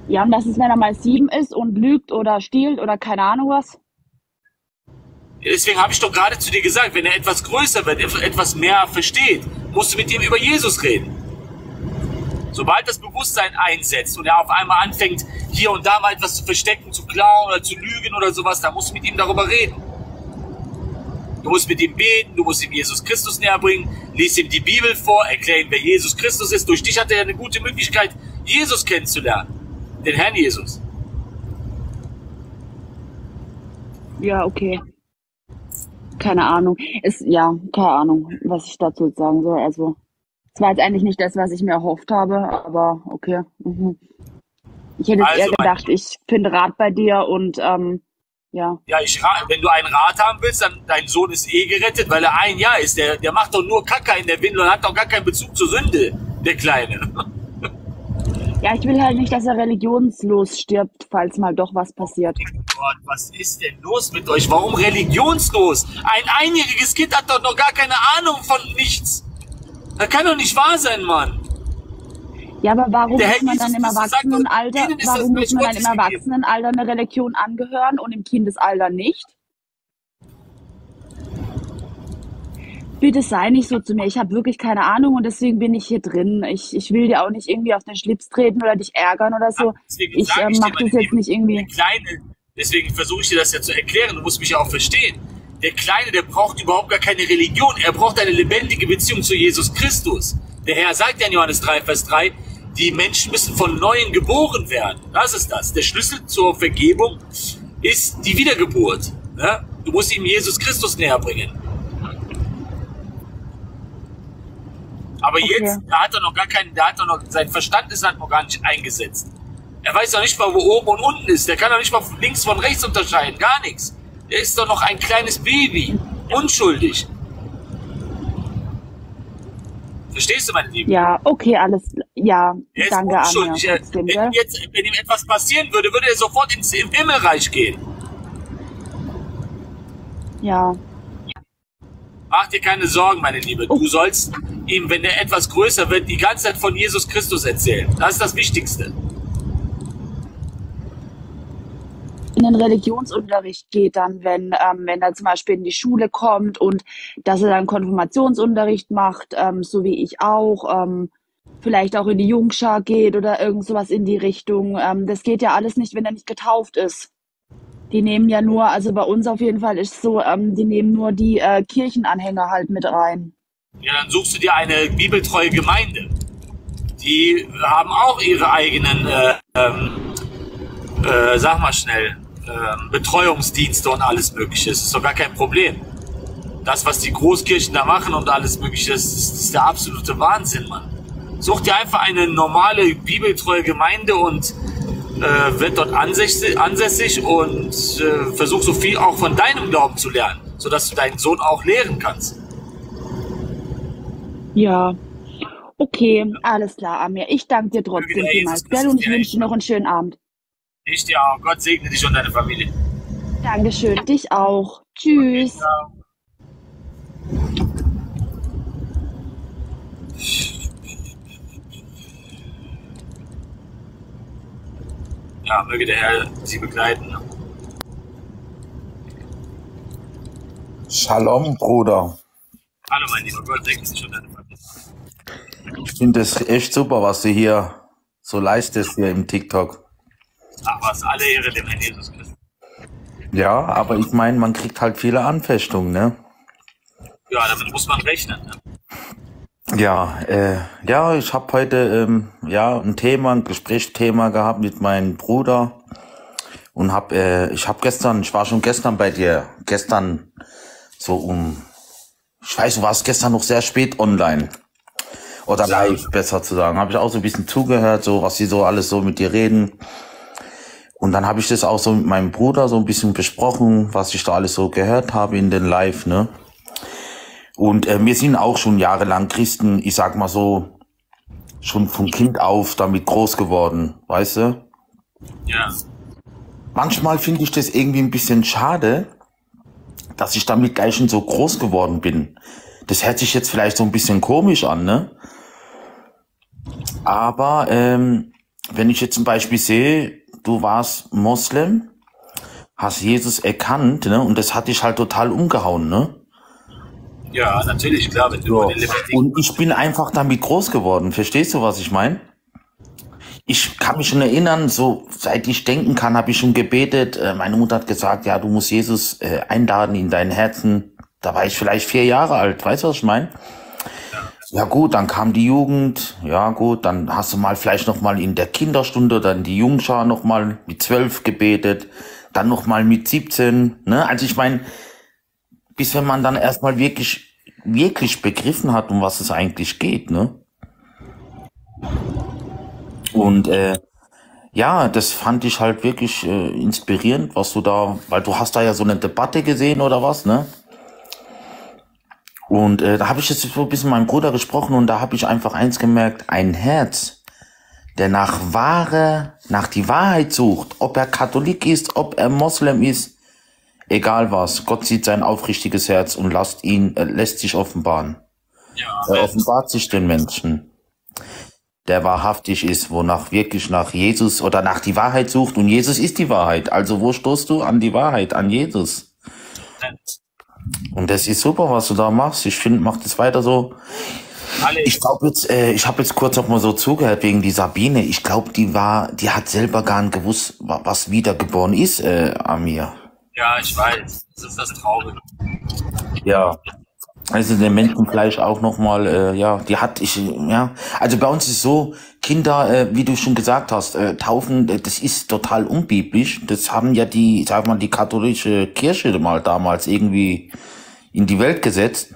Ja, und das ist, wenn er mal sieben ist und lügt oder stiehlt oder keine Ahnung was. Deswegen habe ich doch gerade zu dir gesagt, wenn er etwas größer wird, etwas mehr versteht, musst du mit ihm über Jesus reden. Sobald das Bewusstsein einsetzt und er auf einmal anfängt, hier und da mal etwas zu verstecken, klauen oder zu lügen oder sowas, dann musst du mit ihm darüber reden. Du musst mit ihm beten, du musst ihm Jesus Christus näher bringen, lies ihm die Bibel vor, erklär ihm, wer Jesus Christus ist. Durch dich hat er eine gute Möglichkeit, Jesus kennenzulernen. Den Herrn Jesus. Ja, okay. Keine Ahnung. Ist, ja, keine Ahnung, was ich dazu sagen soll. Also, es war jetzt eigentlich nicht das, was ich mir erhofft habe, aber okay. Mhm. Ich hätte Also, eher gedacht, ich finde Rat bei dir und ähm, ja. Ja, ich wenn du einen Rat haben willst, dann dein Sohn ist eh gerettet, weil er ein Jahr ist. Der, der macht doch nur Kacke in der Windel und hat doch gar keinen Bezug zur Sünde, der Kleine. Ja, ich will halt nicht, dass er religionslos stirbt, falls mal doch was passiert. Gott, was ist denn los mit euch? Warum religionslos? Ein einjähriges Kind hat doch noch gar keine Ahnung von nichts. Das kann doch nicht wahr sein, Mann. Ja, aber warum muss man dann im sagt Erwachsenenalter, warum muss man dann im. Erwachsenenalter eine Religion angehören und im Kindesalter nicht? Bitte sei nicht so zu mir. Ich habe wirklich keine Ahnung und deswegen bin ich hier drin. Ich, ich will dir auch nicht irgendwie auf den Schlips treten oder dich ärgern oder so. Deswegen Ich äh, mache das jetzt nicht irgendwie. Kleine, deswegen versuche ich dir das ja zu erklären. Du musst mich ja auch verstehen. Der Kleine, der braucht überhaupt gar keine Religion. Er braucht eine lebendige Beziehung zu Jesus Christus. Der Herr sagt ja in Johannes 3, Vers 3, die Menschen müssen von Neuem geboren werden. Das ist das. Der Schlüssel zur Vergebung ist die Wiedergeburt. Ne? Du musst ihm Jesus Christus näher bringen. Aber Okay. jetzt, da hat er noch gar keinen, da hat er noch, sein Verstand ist halt noch gar nicht eingesetzt. Er weiß doch nicht mal, wo oben und unten ist. Der kann doch nicht mal links von rechts unterscheiden. Gar nichts. Der ist doch noch ein kleines Baby. Unschuldig. Verstehst du, meine Liebe? Ja, okay, alles. Ja, Er ist danke, Anja. unschuldig. Er- Trotzdem, Wenn, ihm jetzt, wenn ihm etwas passieren würde, würde er sofort ins im Himmelreich gehen. Ja. Mach dir keine Sorgen, meine Liebe. Du sollst ihm, wenn er etwas größer wird, die ganze Zeit von Jesus Christus erzählen. Das ist das Wichtigste. In den Religionsunterricht geht, dann, wenn, ähm, wenn er zum Beispiel in die Schule kommt und dass er dann Konfirmationsunterricht macht, ähm, so wie ich auch, ähm, vielleicht auch in die Jungschar geht oder irgend sowas in die Richtung. Ähm, das geht ja alles nicht, wenn er nicht getauft ist. Die nehmen ja nur, also bei uns auf jeden Fall ist es so, ähm, die nehmen nur die äh, Kirchenanhänger halt mit rein. Ja, dann suchst du dir eine bibeltreue Gemeinde. Die haben auch ihre eigenen, äh, ähm, äh, sag mal schnell, ähm, Betreuungsdienste und alles Mögliche. Das ist doch gar kein Problem. Das, was die Großkirchen da machen und alles Mögliche, das ist, das ist der absolute Wahnsinn, Mann. Such dir einfach eine normale bibeltreue Gemeinde und äh, wird dort ansässig, ansässig und äh, versuch so viel auch von deinem Glauben zu lernen, sodass du deinen Sohn auch lehren kannst. Ja. Okay, alles klar, Amir. Ich danke dir trotzdem vielmals, gell? Und wünsche dir noch einen schönen Abend. Ich dir auch. Gott segne dich und deine Familie. Dankeschön, dich auch. Tschüss. Ja, möge der Herr sie begleiten. Shalom, Bruder. Hallo, mein lieber Gott segne dich und deine Familie. Ich finde es echt super, was du hier so leistest hier im TikTok. Ach was, alle Ehre dem Herrn Jesus Christus. Ja, aber ich meine, man kriegt halt viele Anfechtungen, ne? Ja, damit muss man rechnen. Ne? Ja, äh, ja, ich habe heute ähm, ja ein Thema, ein Gesprächsthema gehabt mit meinem Bruder und hab, äh, ich habe gestern, ich war schon gestern bei dir, gestern so um, ich weiß, du warst gestern noch sehr spät online oder live, besser zu sagen, habe ich auch so ein bisschen zugehört, so was sie so alles so mit dir reden. Und dann habe ich das auch so mit meinem Bruder so ein bisschen besprochen, was ich da alles so gehört habe in den Live, ne? Und äh, wir sind auch schon jahrelang Christen, ich sag mal so, schon von Kind auf damit groß geworden, weißt du? Ja. Manchmal finde ich das irgendwie ein bisschen schade, dass ich damit gleich schon so groß geworden bin. Das hört sich jetzt vielleicht so ein bisschen komisch an, ne? Aber ähm, wenn ich jetzt zum Beispiel sehe, du warst Moslem, hast Jesus erkannt, ne? Und das hat dich halt total umgehauen, ne? Ja, natürlich, klar, wenn du lebendigen Und ich bin einfach damit groß geworden. Verstehst du, was ich meine? Ich kann mich schon erinnern, so seit ich denken kann, habe ich schon gebetet. Äh, Meine Mutter hat gesagt, ja, du musst Jesus äh, einladen in dein Herzen. Da war ich vielleicht vier Jahre alt. Weißt du, was ich meine? Ja gut, dann kam die Jugend. Ja gut, dann hast du mal vielleicht noch mal in der Kinderstunde, dann die Jungschar noch mal mit zwölf gebetet, dann noch mal mit 17. Ne? Also ich meine, bis wenn man dann erstmal wirklich, wirklich begriffen hat, um was es eigentlich geht, ne? Und äh, ja, das fand ich halt wirklich äh, inspirierend, was du da, weil du hast da ja so eine Debatte gesehen oder was, ne? Und äh, da habe ich jetzt so ein bisschen mit meinem Bruder gesprochen und da habe ich einfach eins gemerkt, ein Herz, der nach wahre, nach die Wahrheit sucht, ob er Katholik ist, ob er Moslem ist, egal was, Gott sieht sein aufrichtiges Herz und lässt ihn, äh, lässt sich offenbaren. er offenbart sich den Menschen, der wahrhaftig ist, wonach wirklich nach Jesus oder nach die Wahrheit sucht und Jesus ist die Wahrheit. Also wo stoßt du an die Wahrheit, an Jesus? Und das ist super, was du da machst. Ich finde, mach das weiter so. Ich glaube jetzt, äh, ich habe jetzt kurz noch mal so zugehört wegen die Sabine. Ich glaube, die war, die hat selber gar nicht gewusst, wa- was wiedergeboren ist, äh, Amir. Ja, ich weiß. Das ist das Traurige. Ja. Also der Menschenfleisch auch noch mal, äh, ja, die hat ich, ja. Also bei uns ist so, Kinder, äh, wie du schon gesagt hast, äh, taufen, äh, das ist total unbiblisch. Das haben ja die, sag mal, die katholische Kirche mal damals irgendwie in die Welt gesetzt.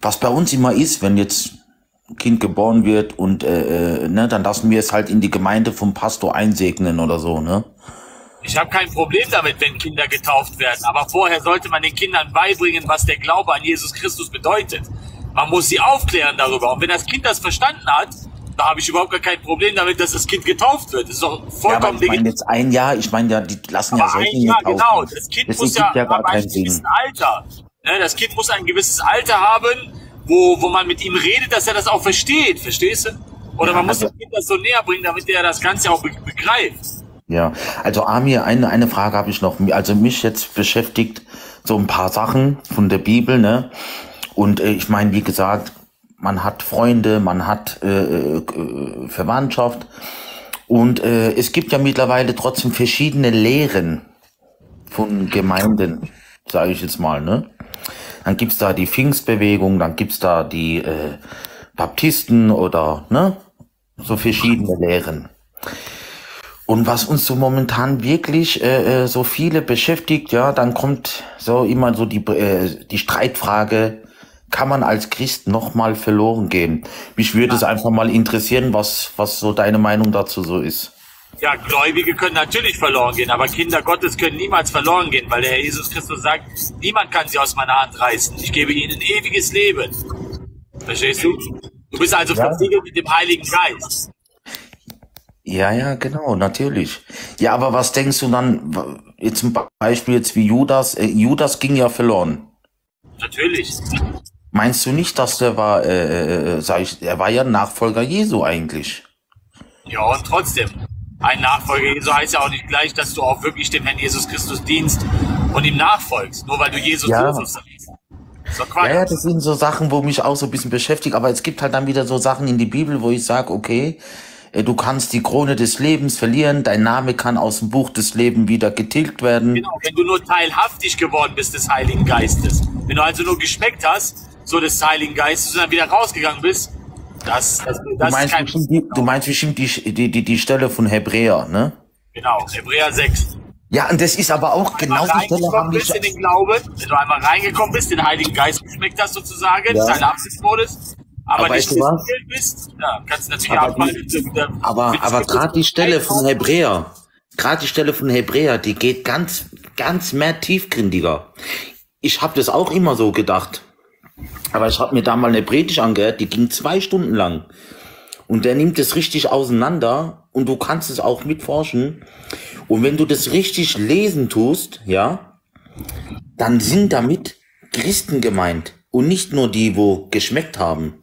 Was bei uns immer ist, wenn jetzt ein Kind geboren wird und äh, äh, ne, dann lassen wir es halt in die Gemeinde vom Pastor einsegnen oder so, ne? Ich habe kein Problem damit, wenn Kinder getauft werden. Aber vorher sollte man den Kindern beibringen, was der Glaube an Jesus Christus bedeutet. Man muss sie aufklären darüber. Und wenn das Kind das verstanden hat, da habe ich überhaupt gar kein Problem damit, dass das Kind getauft wird. Das ist doch Ja, aber vollkommen ich meine jetzt ein Jahr, ich meine ja, die lassen ja Aber ein Säuglinge Jahr, taufen. genau. Das Kind das muss ja, ja ab einem gewissen Alter. Ne, das Kind muss ein gewisses Alter haben, wo, wo man mit ihm redet, dass er das auch versteht. Verstehst du? Oder Ja, man muss also- dem Kind das so näher bringen, damit er das Ganze auch be begreift. Ja, also Amir, eine, eine Frage habe ich noch. Also mich jetzt beschäftigt so ein paar Sachen von der Bibel, ne? Und äh, ich meine, wie gesagt, man hat Freunde, man hat äh, äh, Verwandtschaft und äh, es gibt ja mittlerweile trotzdem verschiedene Lehren von Gemeinden, sage ich jetzt mal, ne? Dann gibt's da die Pfingstbewegung, dann gibt's da die äh, Baptisten oder ne? So verschiedene Lehren. Und was uns so momentan wirklich äh, äh, so viele beschäftigt, ja, dann kommt so immer so die, äh, die Streitfrage, kann man als Christ nochmal verloren gehen? Mich würde es einfach mal interessieren, was, was so deine Meinung dazu so ist. Ja, Gläubige können natürlich verloren gehen, aber Kinder Gottes können niemals verloren gehen, weil der Herr Jesus Christus sagt, niemand kann sie aus meiner Hand reißen. Ich gebe ihnen ewiges Leben. Verstehst du? Du bist also Ja. versiegelt mit dem Heiligen Geist. Ja, ja, genau, natürlich. Ja, aber was denkst du dann, w- jetzt zum Beispiel jetzt wie Judas, äh, Judas ging ja verloren. Natürlich. Meinst du nicht, dass der war, äh, äh, sag ich, er war ja Nachfolger Jesu eigentlich? Ja, und trotzdem. Ein Nachfolger Jesu heißt ja auch nicht gleich, dass du auch wirklich dem Herrn Jesus Christus dienst und ihm nachfolgst. Nur weil du Jesus Ja. Quatsch. Ja, ja, das sind so Sachen, wo mich auch so ein bisschen beschäftigt. Aber es gibt halt dann wieder so Sachen in die Bibel, wo ich sage, okay, äh, du kannst die Krone des Lebens verlieren, dein Name kann aus dem Buch des Lebens wieder getilgt werden. Genau, wenn du nur teilhaftig geworden bist des Heiligen Geistes. Wenn du also nur geschmeckt hast, so des Heiligen Geistes und dann wieder rausgegangen bist, das, das, Du das ist meinst, kein bestimmt die, du meinst bestimmt die, die, die, die Stelle von Hebräer, ne? Genau, Hebräer 6. Ja, und das ist aber auch genau die Stelle, haben bist in den Glauben, wenn du einmal reingekommen bist, den Heiligen Geist geschmeckt hast sozusagen, Ja. teilhaftig wurdest, aber, Aber nicht weißt du bist, ja, kannst natürlich Aber abfallen. die- Aber, aber gerade die Stelle von Hebräer, gerade die Stelle von Hebräer, die geht ganz, ganz mehr tiefgründiger. Ich habe das auch immer so gedacht. Aber ich habe mir da mal eine Predigt angehört, die ging zwei Stunden lang. Und der nimmt es richtig auseinander und du kannst es auch mitforschen. Und wenn du das richtig lesen tust, ja, dann sind damit Christen gemeint und nicht nur die, wo geschmeckt haben.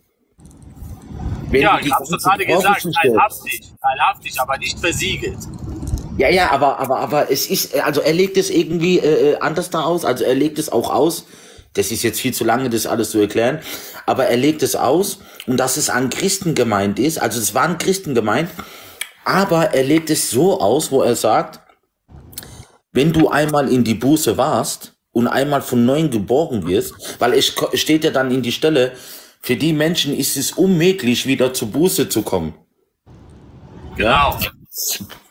Wenn ja, ich hab's doch gerade gesagt, teilhaftig, teilhaftig, aber nicht versiegelt. Ja, ja, aber, aber, aber es ist, also er legt es irgendwie äh, äh, anders da aus, also er legt es auch aus, das ist jetzt viel zu lange, das alles zu erklären, aber er legt es aus. Und dass es an Christen gemeint ist, also es waren Christen gemeint, aber er legt es so aus, wo er sagt, wenn du einmal in die Buße warst und einmal von neuem geboren wirst, weil es steht ja dann in die Stelle, für die Menschen ist es unmöglich, wieder zur Buße zu kommen. Genau.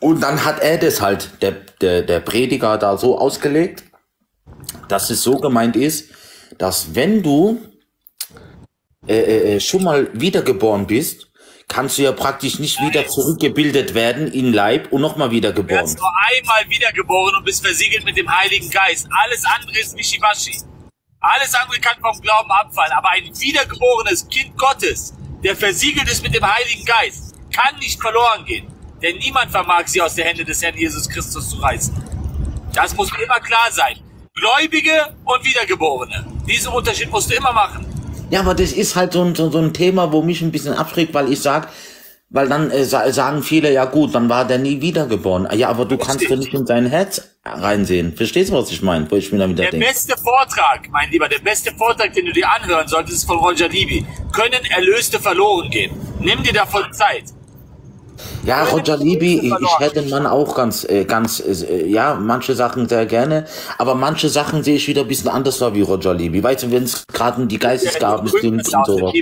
Und dann hat er das halt, der, der, der Prediger da so ausgelegt, dass es so gemeint ist, dass wenn du äh, äh, äh, schon mal wiedergeboren bist, kannst du ja praktisch nicht wieder zurückgebildet werden in Leib und nochmal Du wiedergeboren. wirst nur einmal wiedergeboren und bist versiegelt mit dem Heiligen Geist. Alles andere ist Wischiwaschi. Alles andere kann vom Glauben abfallen. Aber ein wiedergeborenes Kind Gottes, der versiegelt ist mit dem Heiligen Geist, kann nicht verloren gehen. Denn niemand vermag sie aus der Hände des Herrn Jesus Christus zu reißen. Das muss immer klar sein. Gläubige und Wiedergeborene. Diesen Unterschied musst du immer machen. Ja, aber das ist halt so ein, so, so ein Thema, wo mich ein bisschen abschreckt, weil ich sag, weil dann äh, sa- sagen viele, ja gut, dann war der nie wiedergeboren. Ja, aber du kannst doch nicht in sein Herz reinsehen. Verstehst du, was ich meine? Wo ich mir dann wieder Der denke. beste Vortrag, mein Lieber, der beste Vortrag, den du dir anhören solltest, ist von Roger Libby. Können Erlöste verloren gehen? Nimm dir davon Zeit. Ja, Roger Libby, ich, ich hätte den Mann auch ganz, äh, ganz, äh, ja, manche Sachen sehr gerne, aber manche Sachen sehe ich wieder ein bisschen anders da wie Roger Libby. Weißt du, wenn es gerade um die Geistesgaben sind und so.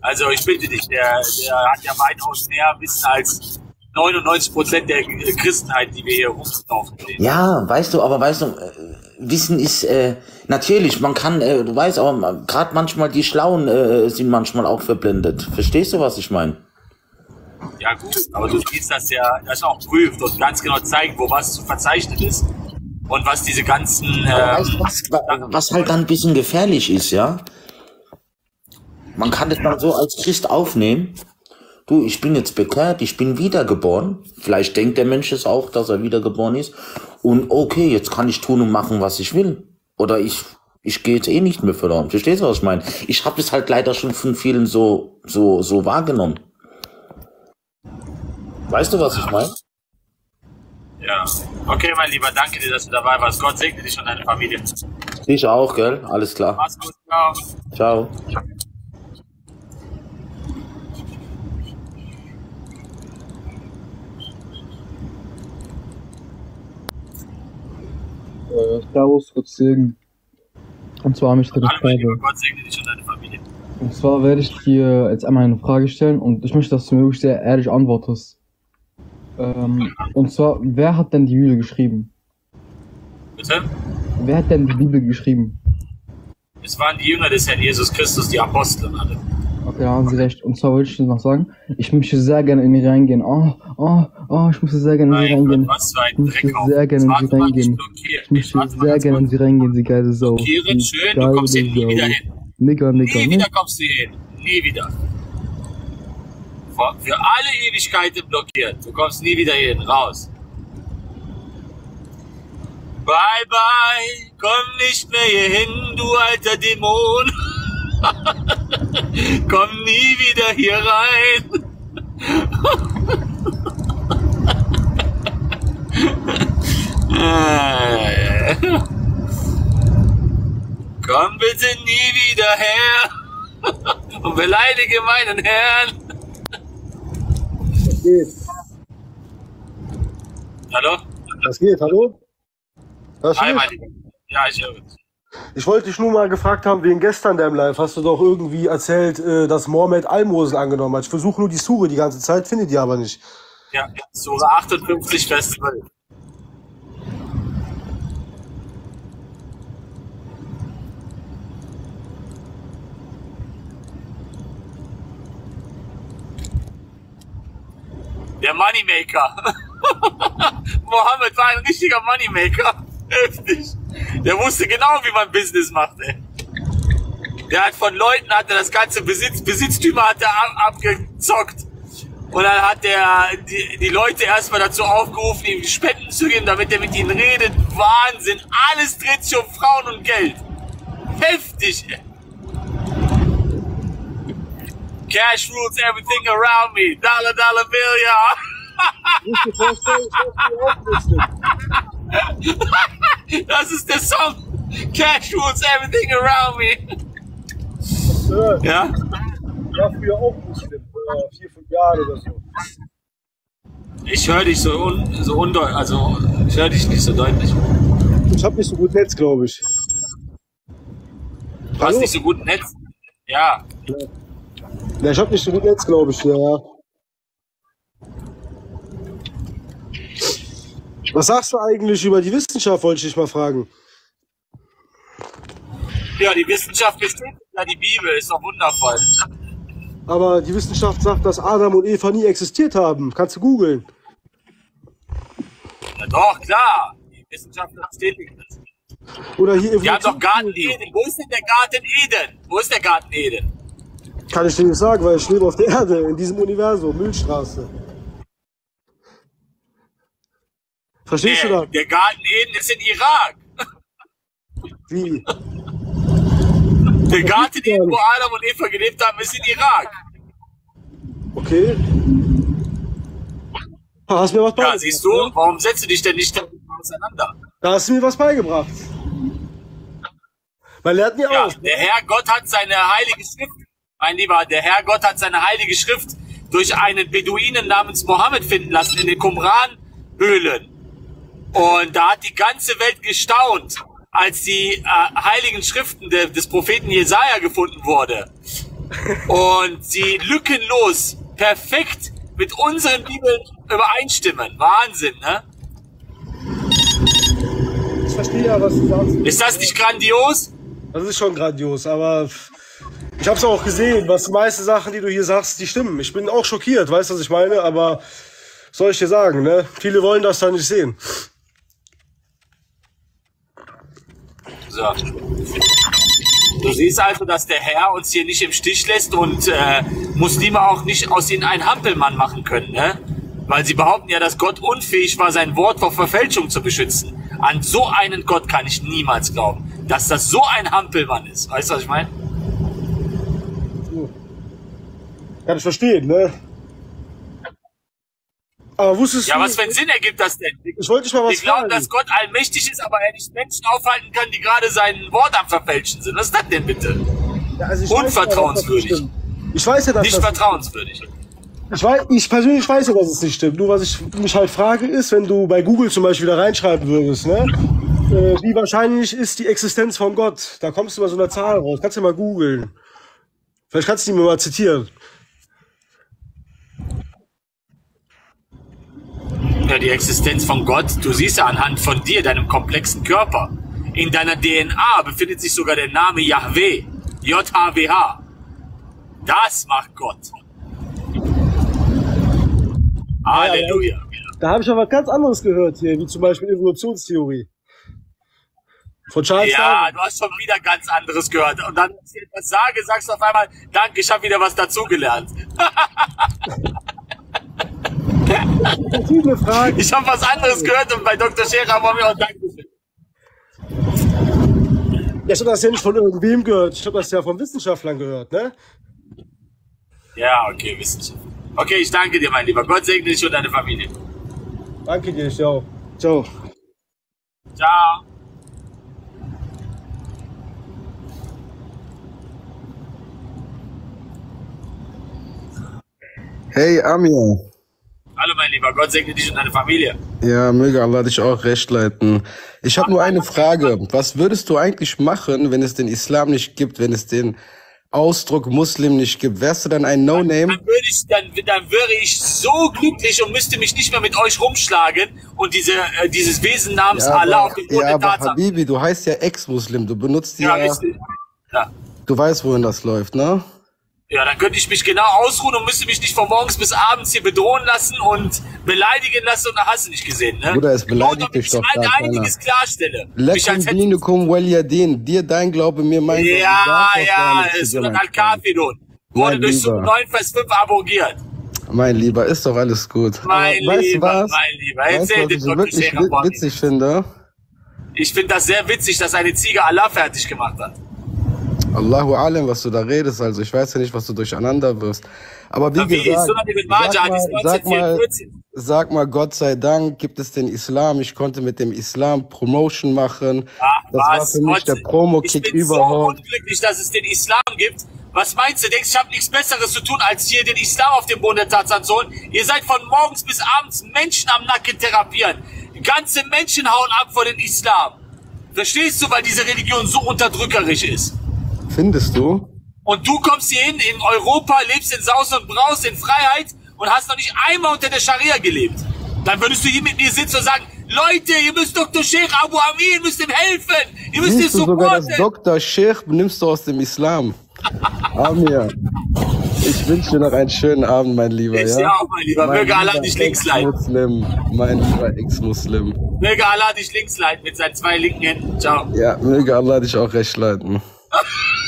Also ich bitte dich, der, der hat ja weitaus mehr Wissen als 99 Prozent der äh, Christenheit, die wir hier rumlaufen. Ja, weißt du, aber weißt du, äh, Wissen ist, äh, natürlich, man kann, äh, du weißt, aber gerade manchmal die Schlauen äh, sind manchmal auch verblendet. Verstehst du, was ich meine? Ja gut, aber du siehst, dass er das auch prüft und ganz genau zeigt, wo was zu verzeichnet ist. Und was diese ganzen... Aber Äh, weißt was, wa- was halt dann ein bisschen gefährlich ist, ja? Man kann das dann so als Christ aufnehmen. Du, ich bin jetzt bekehrt, ich bin wiedergeboren. Vielleicht denkt der Mensch es auch, dass er wiedergeboren ist. Und okay, jetzt kann ich tun und machen, was ich will. Oder ich, ich gehe jetzt eh nicht mehr verloren. Verstehst du, was ich meine? Ich habe das halt leider schon von vielen so, so, so wahrgenommen. Weißt du, was ich meine? ja. Okay, mein Lieber, danke dir, dass du dabei warst. Gott segne dich und deine Familie. Ich auch, gell? Alles klar. Mach's gut, ciao. Ciao. Äh, Servus, Gott Segen. Und zwar habe ich eine mein Lieber, Frage. Gott segne dich und deine Familie. Und zwar werde ich dir jetzt einmal eine Frage stellen und ich möchte, dass du mir wirklich sehr ehrlich antwortest. Ähm, und zwar, wer hat denn die Bibel geschrieben? Bitte? Wer hat denn die Bibel geschrieben? Es waren die Jünger des Herrn Jesus Christus, die Apostel und alle. Okay, da haben Sie recht. Und zwar wollte ich noch sagen, ich möchte sehr gerne in die reingehen. Oh, oh, oh, ich möchte sehr gerne in sie reingehen. Was für Ich ein möchte Dreckhaufen. sehr gerne in sie ich reingehen. Ich möchte mal sehr gerne in sie reingehen, sie geile Sau. Blockieren, schön, du kommst hier nie wieder hin. Nigger, Nigger, Nie ne? wieder kommst du hier hin. Nie wieder. Für alle Ewigkeiten blockiert. Du kommst nie wieder hin. Raus. Bye bye. Komm nicht mehr hier hin, du alter Dämon. Komm nie wieder hier rein. Komm bitte nie wieder her und beleidige meinen Herrn. Was geht? Hallo? Was geht? Hallo? Hörst du Hi. Ja, ich höre. Ich wollte dich nur mal gefragt haben, wegen gestern deinem Live. Hast du doch irgendwie erzählt, äh, dass Mohammed Almosen angenommen hat. Ich versuche nur die Sure die ganze Zeit, finde die aber nicht. Ja, Sura 58, Vers 12. Der Moneymaker. Mohammed war ein richtiger Moneymaker. Heftig. Der wusste genau, wie man Business macht, ey. Der hat von Leuten, hat er das ganze Besitz, Besitztümer hat er ab, abgezockt. Und dann hat der die, die Leute erstmal dazu aufgerufen, ihm Spenden zu geben, damit er mit ihnen redet. Wahnsinn. Alles dreht sich um Frauen und Geld. Heftig. ey. Cash rules everything around me. Dollar, dollar bill, ich. Das ist der Song. Cash rules everything around me. Ja? Ja, früher auch Muslim. Vor vier, fünf Jahren oder so. Ich höre dich so, un, so undeutlich, also ich höre dich nicht so deutlich. Ich hab nicht so gut Netz, glaube ich. Du hast nicht so gut Netz. Ja. Ja, ich hab nicht so gut Netz, glaube ich, ja. Was sagst du eigentlich über die Wissenschaft, wollte ich dich mal fragen. Ja, die Wissenschaft bestätigt ja die Bibel, ist doch wundervoll. Aber die Wissenschaft sagt, dass Adam und Eva nie existiert haben. Kannst du googeln. Ja, doch, klar. Die Wissenschaft bestätigt das. Oder hier Die haben doch Garten Eden. Wo ist denn der Garten Eden? Wo ist der Garten Eden? Kann ich dir nicht sagen, weil ich lebe auf der Erde, in diesem Universum, Milchstraße. Verstehst der, du das? Der Garten Eden ist in Irak. Wie? Der Garten Eden, wo Adam und Eva gelebt haben, ist in Irak. Okay. Hast mir was Ja, beigebracht. siehst du, warum setzt du dich denn nicht auseinander? Da hast du mir was beigebracht. Man lernt nie Ja, aus. der Herr Gott hat seine heilige Schrift, mein Lieber, der Herr Gott hat seine heilige Schrift durch einen Beduinen namens Mohammed finden lassen in den Qumran-Höhlen. Und da hat die ganze Welt gestaunt, als die äh, heiligen Schriften de, des Propheten Jesaja gefunden wurde. Und sie lückenlos, perfekt mit unseren Bibeln übereinstimmen. Wahnsinn, ne? Ich verstehe ja, was du sagst. Ist das nicht grandios? Das ist schon grandios, aber ich habe es auch gesehen, was die meisten Sachen, die du hier sagst, die stimmen. Ich bin auch schockiert, weißt du, was ich meine? Aber soll ich dir sagen, ne? Viele wollen das da nicht sehen. So. Du siehst also, dass der Herr uns hier nicht im Stich lässt und äh, Muslime auch nicht aus ihnen einen Hampelmann machen können, ne? Weil sie behaupten ja, dass Gott unfähig war, sein Wort vor Verfälschung zu beschützen. An so einen Gott kann ich niemals glauben, dass das so ein Hampelmann ist. Weißt du, was ich meine? Kann ich verstehen, ne? Aber wusstest Ja, du... was für einen Sinn ergibt das denn? Ich wollte dich mal was Wir glauben, dass Gott allmächtig ist, aber er nicht Menschen aufhalten kann, die gerade sein Wort am Verfälschen sind. Was ist das denn bitte? Ja, also ich weiß ja, dass das Unvertrauenswürdig. nicht stimmt. Ich weiß ja, dass Nicht das vertrauenswürdig. Ich, weiß, ich persönlich weiß ja, dass es nicht stimmt. Nur was ich mich halt frage ist, wenn du bei Google zum Beispiel da reinschreiben würdest, ne? Äh, wie wahrscheinlich ist die Existenz von Gott? Da kommst du bei so einer Zahl raus. Kannst du mal googeln. Vielleicht kannst du die mir mal zitieren. Ja, die Existenz von Gott, du siehst ja anhand von dir, deinem komplexen Körper. In deiner DNA befindet sich sogar der Name Yahweh. J-H-W-H. Das macht Gott. Halleluja. Da habe ich aber ganz anderes gehört hier, wie zum Beispiel Evolutionstheorie. Von Charles Ja, Darwin. du hast schon wieder ganz anderes gehört. Und dann, wenn ich etwas sage, sagst du auf einmal, danke, ich habe wieder was dazugelernt. Verschiedene Fragen. Ich habe was anderes gehört und bei Dr. Scherer wollen wir auch Dankeschön. Ja, ich habe das ja nicht von irgendwem gehört. Ich habe das ja von Wissenschaftlern gehört, ne? Ja, okay, Wissenschaft. Okay, ich danke dir, mein Lieber. Gott segne dich und deine Familie. Danke dir, ciao. Ciao. Ciao. Hey Amir. Hallo, mein Lieber. Gott segne dich und deine Familie. Ja, möge Allah dich auch recht leiten. Ich habe nur eine Frage. Was würdest du eigentlich machen, wenn es den Islam nicht gibt, wenn es den Ausdruck Muslim nicht gibt? Wärst du dann ein No-Name? Dann, würde ich, dann, dann wäre ich so glücklich und müsste mich nicht mehr mit euch rumschlagen und diese, äh, dieses Wesen namens Ja, Allah aber, auf den Grund ja, der aber Tatsache. Habibi, du heißt ja Ex-Muslim. Du benutzt Ja, ja. Ja. du weißt, wohin das läuft, ne? Ja, dann könnte ich mich genau ausruhen und müsste mich nicht von morgens bis abends hier bedrohen lassen und beleidigen lassen und da hast du nicht gesehen, ne? Bruder, es beleidigt dich ich doch mal gar keiner. einiges klarstelle. Mich Lekum dinukum waliyadin. Dir dein Glaube, mir mein Glaube. Ja, ja, es wird Al-Kafirun. Wurde Mein durch Lieber. Sub 9 Vers 5 abrogiert. Mein Lieber, ist doch alles gut. Mein Aber weißt du Lieber, was? mein Lieber, Weißt du, erzähl was den ich wirklich witzig finde? Ich finde das sehr witzig, dass eine Ziege Allah fertig gemacht hat. Allahu Alam, was du da redest. Also ich weiß ja nicht, was du durcheinander wirst. Aber wie wie? gesagt, sag, mal, sag, mal, 1944. sag mal, Gott sei Dank gibt es den Islam. Ich konnte mit dem Islam Promotion machen. das war Was? für mich Gott, der Ich Promo-Kick bin so überhaupt. unglücklich, dass es den Islam gibt. Was meinst du? Denkst du, ich habe nichts Besseres zu tun, als hier den Islam auf den Boden der Tatsachen zu holen? Ihr seid von morgens bis abends Menschen am Nacken therapieren. Die ganze Menschen hauen ab vor den Islam. Verstehst du, weil diese Religion so unterdrückerisch ist? Findest du? Und du kommst hier hin in Europa, lebst in Saus und Braus, in Freiheit und hast noch nicht einmal unter der Scharia gelebt. Dann würdest du hier mit mir sitzen und sagen, Leute, ihr müsst Dr. Sheikh Abu Amin, ihr müsst ihm helfen, ihr müsst Siehst du sogar das supporten. Dr. Sheikh nimmst du aus dem Islam. Amir, ich wünsche dir noch einen schönen Abend, mein Lieber. Ich ja? dir auch, mein Lieber. Möge Allah dich links leiten. Mein lieber Ex-Muslim. Möge Allah dich links leiten mit seinen zwei linken Händen. Ciao. Ja, möge Allah dich auch recht leiten.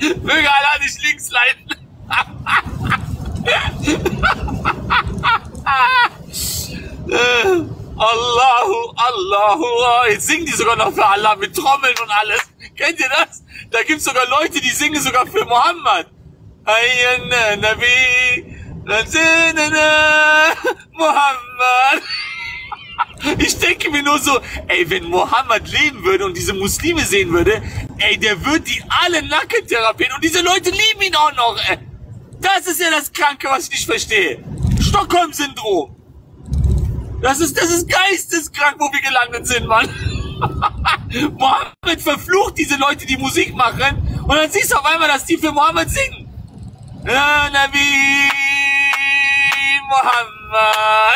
Möge Allah dich links leiten. Allahu, Allahu. Jetzt singen die sogar noch für Allah mit Trommeln und alles. Kennt ihr das? Da gibt's sogar Leute, die singen sogar für Mohammed. Muhammad. Ich denke mir nur so, ey, wenn Mohammed leben würde und diese Muslime sehen würde, ey, der würde die alle Nacken therapieren und diese Leute lieben ihn auch noch, ey. Das ist ja das Kranke, was ich nicht verstehe. Stockholm-Syndrom. Das ist, das ist geisteskrank, wo wir gelandet sind, Mann. Mohammed verflucht diese Leute, die Musik machen und dann siehst du auf einmal, dass die für Mohammed singen. Nabi Muhammad. La,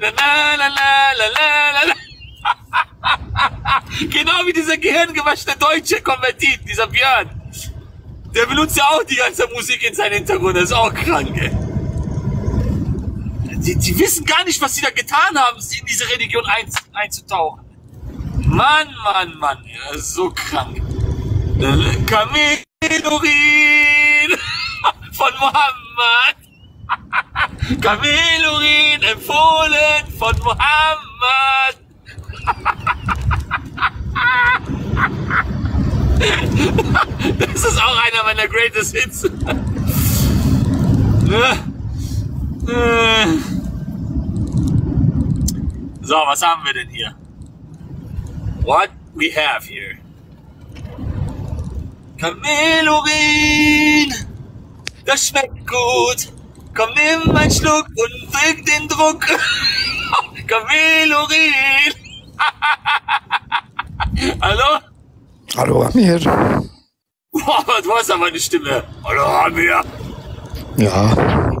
la, la, la. Genau wie dieser gehirngewaschene deutsche Konvertit, dieser Björn. Der benutzt ja auch die ganze Musik in seinen Hintergrund. Das ist auch krank, ey. Die, die wissen gar nicht, was sie da getan haben, in diese Religion einz, einzutauchen. Mann, Mann, Mann. Ja, so krank. Kamelurin von Mohammed. Kamelurin empfohlen von Mohammed. Das ist auch einer meiner greatest Hits. So, was haben wir denn hier? What we have here? Kamelurin, das schmeckt gut. Komm, nimm einen Schluck und drück den Druck. Kamelurin. Hallo? Hallo Amir. Boah, du hast aber eine Stimme. Hallo, Amir. Ja.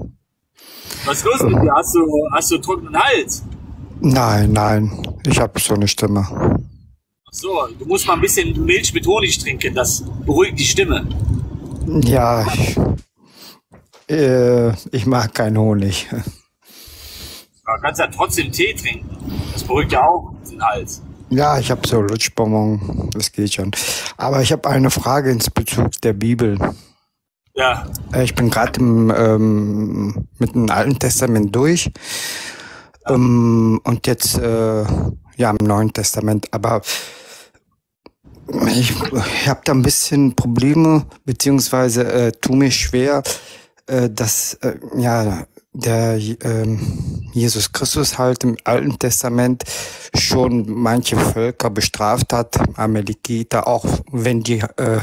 Was ist los mit dir? Hast du, hast du trockenen Hals? Nein, nein. Ich habe so eine Stimme. Ach so, du musst mal ein bisschen Milch mit Honig trinken. Das beruhigt die Stimme. Ja, ich, äh, ich mag keinen Honig. Aber kannst ja trotzdem Tee trinken. Das beruhigt ja auch den Hals. Ja, ich habe so Lutschbonbon. Das geht schon. Aber ich habe eine Frage ins Bezug der Bibel. Ja. Äh, Ich bin gerade ähm, mit dem Alten Testament durch. Ähm, und jetzt äh, ja im Neuen Testament. Aber ich, ich habe da ein bisschen Probleme, beziehungsweise äh, tu mir schwer, äh, dass äh, ja der ähm, Jesus Christus halt im Alten Testament schon manche Völker bestraft hat, Amalekiter, auch wenn die äh,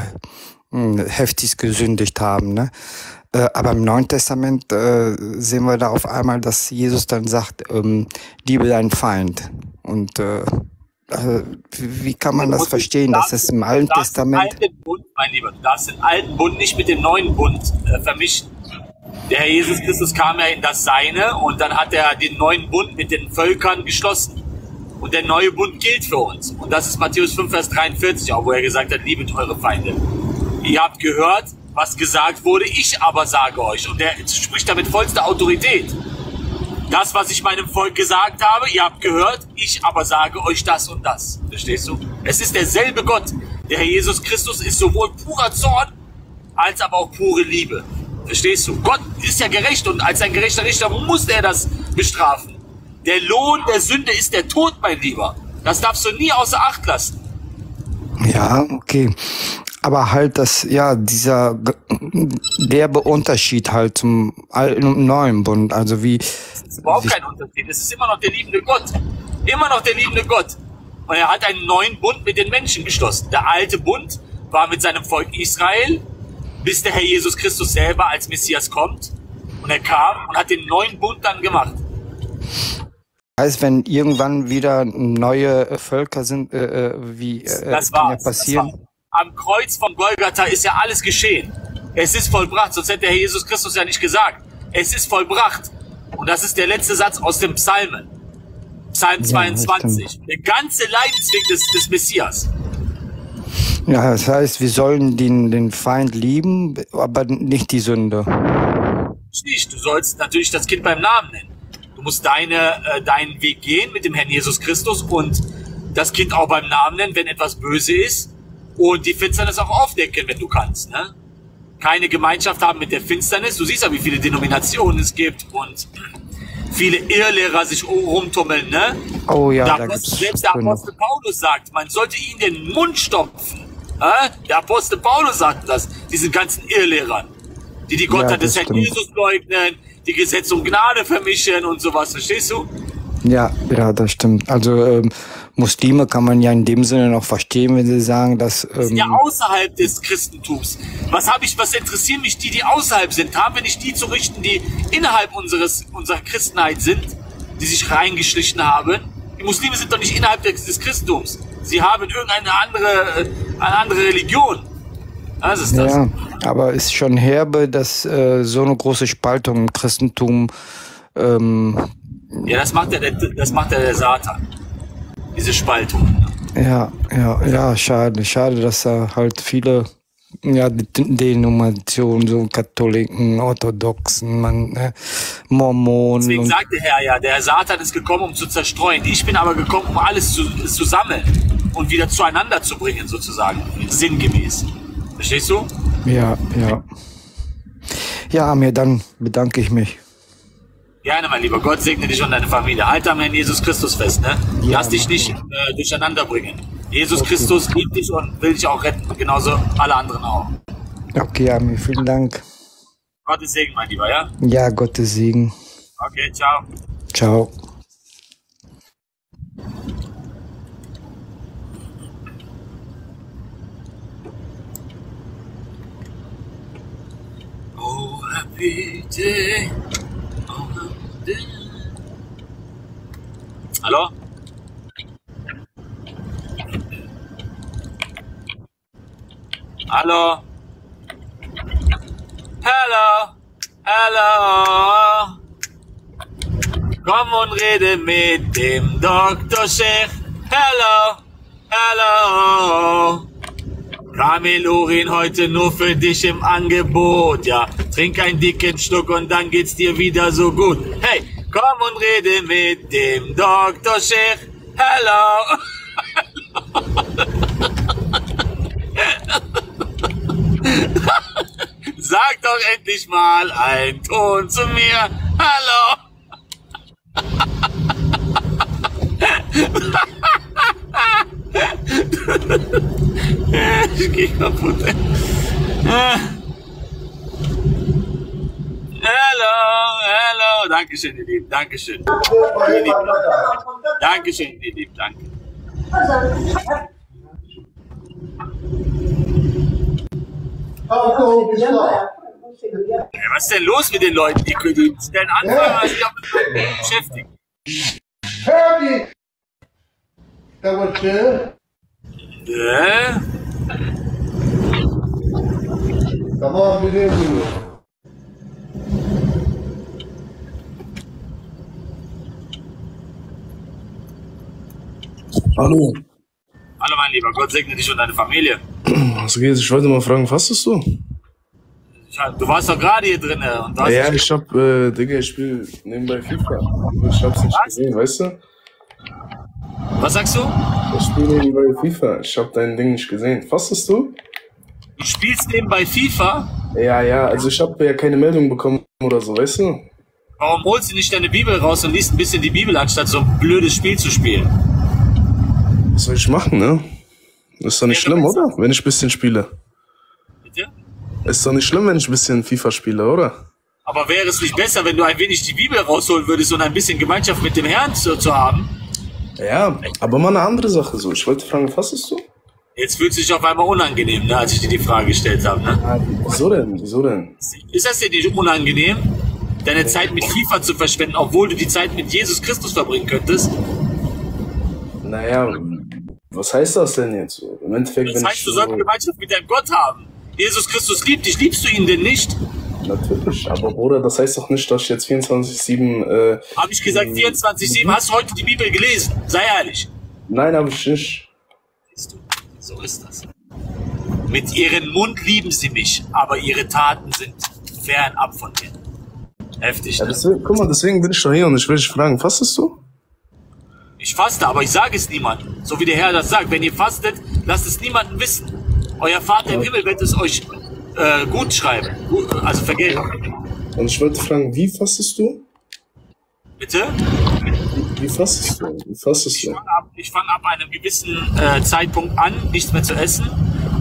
heftig gesündigt haben. Ne? Äh, aber im Neuen Testament äh, sehen wir da auf einmal, dass Jesus dann sagt, ähm, liebe deinen Feind. Und äh, äh, wie kann man das verstehen, dass es im Alten Testament alten Bund, mein Lieber, du darfst den alten Bund nicht mit dem neuen Bund äh, vermischen. Der Herr Jesus Christus kam ja in das Seine und dann hat er den neuen Bund mit den Völkern geschlossen. Und der neue Bund gilt für uns. Und das ist Matthäus 5, Vers 43, auch wo er gesagt hat, liebet eure Feinde. Ihr habt gehört, was gesagt wurde, ich aber sage euch. Und er spricht da mit vollster Autorität. Das, was ich meinem Volk gesagt habe, ihr habt gehört, ich aber sage euch das und das. Verstehst du? Es ist derselbe Gott. Der Herr Jesus Christus ist sowohl purer Zorn als aber auch pure Liebe. Verstehst du? Gott ist ja gerecht und als ein gerechter Richter muss er das bestrafen. Der Lohn der Sünde ist der Tod, mein Lieber. Das darfst du nie außer Acht lassen. Ja, okay. Aber halt das, ja, dieser derbe Unterschied halt zum alten und neuen Bund. Also wie, Das ist überhaupt kein Unterschied. Es ist immer noch der liebende Gott. Immer noch der liebende Gott. Und er hat einen neuen Bund mit den Menschen geschlossen. Der alte Bund war mit seinem Volk Israel, bis der Herr Jesus Christus selber als Messias kommt. Und er kam und hat den neuen Bund dann gemacht. heißt, wenn irgendwann wieder neue Völker sind, äh, äh, wie äh, Das kann ja war's. Das passieren? war's. Am Kreuz von Golgatha ist ja alles geschehen. Es ist vollbracht, sonst hätte der Herr Jesus Christus ja nicht gesagt. Es ist vollbracht. Und das ist der letzte Satz aus dem Psalmen. Psalm Ja, 22. Der ganze Leidensweg des, des Messias. Ja, das heißt, wir sollen den, den Feind lieben, aber nicht die Sünde. Nicht. Du sollst natürlich das Kind beim Namen nennen. Du musst deine, äh, deinen Weg gehen mit dem Herrn Jesus Christus und das Kind auch beim Namen nennen, wenn etwas böse ist. Und die Finsternis auch aufdecken, wenn du kannst. Ne? Keine Gemeinschaft haben mit der Finsternis. Du siehst ja, wie viele Denominationen es gibt und viele Irrlehrer sich rumtummeln. Ne? Oh ja, da Apostel, gibt's selbst der. Apostel Paulus sagt, man sollte ihnen den Mund stopfen. Der Apostel Paulus sagt das, diesen ganzen Irrlehrern, die die Gottheit das des Herrn. Jesus leugnen, die Gesetz und Gnade vermischen und sowas, verstehst du? Ja, ja, das stimmt. Also ähm, Muslime kann man ja in dem Sinne noch verstehen, wenn sie sagen, dass ähm, Ja, außerhalb des Christentums. Was habe ich, was interessieren mich die, die außerhalb sind? Haben wir nicht die zu richten, die innerhalb unseres, unserer Christenheit sind, die sich reingeschlichen haben? Die Muslime sind doch nicht innerhalb des Christentums. Sie haben irgendeine andere, äh, eine andere Religion. Das ist das. ja, aber ist schon herbe, dass äh, so eine große Spaltung im Christentum ähm, Ja, das macht ja der, das macht ja der Satan. Diese Spaltung. Ja, ja, ja, schade. Schade, dass da halt viele ja, De- Denominationen, so Katholiken, Orthodoxen, man, ne, Mormonen. Deswegen Und, sagt der Herr ja, der Satan ist gekommen, um zu zerstreuen. Ich bin aber gekommen, um alles zu, zu sammeln und wieder zueinander zu bringen, sozusagen. Sinngemäß. Verstehst du? ja, ja. Ja, mir dann bedanke ich mich. Gerne, mein Lieber. Gott segne dich und deine Familie. Halt am Herrn Jesus Christus fest, ne? Lass dich nicht äh, durcheinander bringen. Jesus Christus liebt dich und will dich auch retten. Genauso alle anderen auch. Okay, Amir, vielen Dank. Gottes Segen, mein Lieber, ja? Ja, Gottes Segen. Okay, ciao. Ciao. Oh, happy day. Oh, happy day. Hallo? Hallo? Hallo? Hallo? Komm und rede mit dem Dr. Sheikh. Hallo? Hallo? Kamelurin heute nur für dich im Angebot, ja. Trink einen dicken Schluck und dann geht's dir wieder so gut. Hey, komm und rede mit dem Dr. Sheikh. Hallo? Sag doch endlich mal einen Ton zu mir. Hallo? ich geh kaputt. Hallo, hallo. Dankeschön, ihr Lieben. Dankeschön. Ihr Lieben. Dankeschön, ihr Lieben. Danke. Was ist denn los mit den Leuten? Die, stellen Anfragen, aber sich auch mit beschäftigen. Äh? Tamam biliyorum. Hallo, Hallo, mein Lieber. Gott segne dich und deine Familie. Was geht? Ich wollte mal fragen, fastest du? Du warst doch gerade hier drin und du hast Ja, ich hab, äh, Digga, ich spiel nebenbei FIFA. Ich hab's nicht gesehen, weißt du? Was sagst du? Ich spiel nebenbei FIFA. Ich hab dein Ding nicht gesehen. Fastest du? Du spielst nebenbei FIFA? Ja, ja, also ich habe ja keine Meldung bekommen oder so, weißt du? Warum holst du nicht deine Bibel raus und liest ein bisschen die Bibel, anstatt so ein blödes Spiel zu spielen? Was soll ich machen, ne? Ist doch nicht schlimm, oder? Wenn ich ein bisschen spiele. Bitte? Ist doch nicht schlimm, wenn ich ein bisschen FIFA spiele, oder? Aber wäre es nicht besser, wenn du ein wenig die Bibel rausholen würdest und ein bisschen Gemeinschaft mit dem Herrn zu, zu haben? Ja, aber mal eine andere Sache so. Ich wollte fragen, fastest du? Jetzt fühlt es sich auf einmal unangenehm, ne, als ich dir die Frage gestellt habe. Ne? Wieso denn? Wieso denn? Ist das dir nicht unangenehm, deine Zeit mit FIFA zu verschwenden, obwohl du die Zeit mit Jesus Christus verbringen könntest? Naja, was heißt das denn jetzt? Im Endeffekt, Das wenn heißt, ich du sollst Gemeinschaft mit deinem Gott haben. Jesus Christus liebt dich. Liebst du ihn denn nicht? Natürlich, aber Bruder, das heißt doch nicht, dass ich jetzt 24-7. Äh, Habe ich gesagt, 24-7. Hast du heute die Bibel gelesen? Sei ehrlich. nein, habe ich nicht. So ist das. Mit ihrem Mund lieben sie mich, aber ihre Taten sind fernab von mir. Heftig, Ja, ne? deswegen, guck mal, deswegen bin ich doch hier und ich will dich fragen, fastest du? Ich faste, aber ich sage es niemandem. So wie der Herr das sagt. Wenn ihr fastet, lasst es niemanden wissen. Euer Vater im Himmel wird es euch äh, gut schreiben. Also vergelten. Und ich wollte fragen, wie fastest du? Bitte? Wie, wie fastest du? Wie fastest du? Ich fange ab, fang ab, einem gewissen äh, Zeitpunkt an, nichts mehr zu essen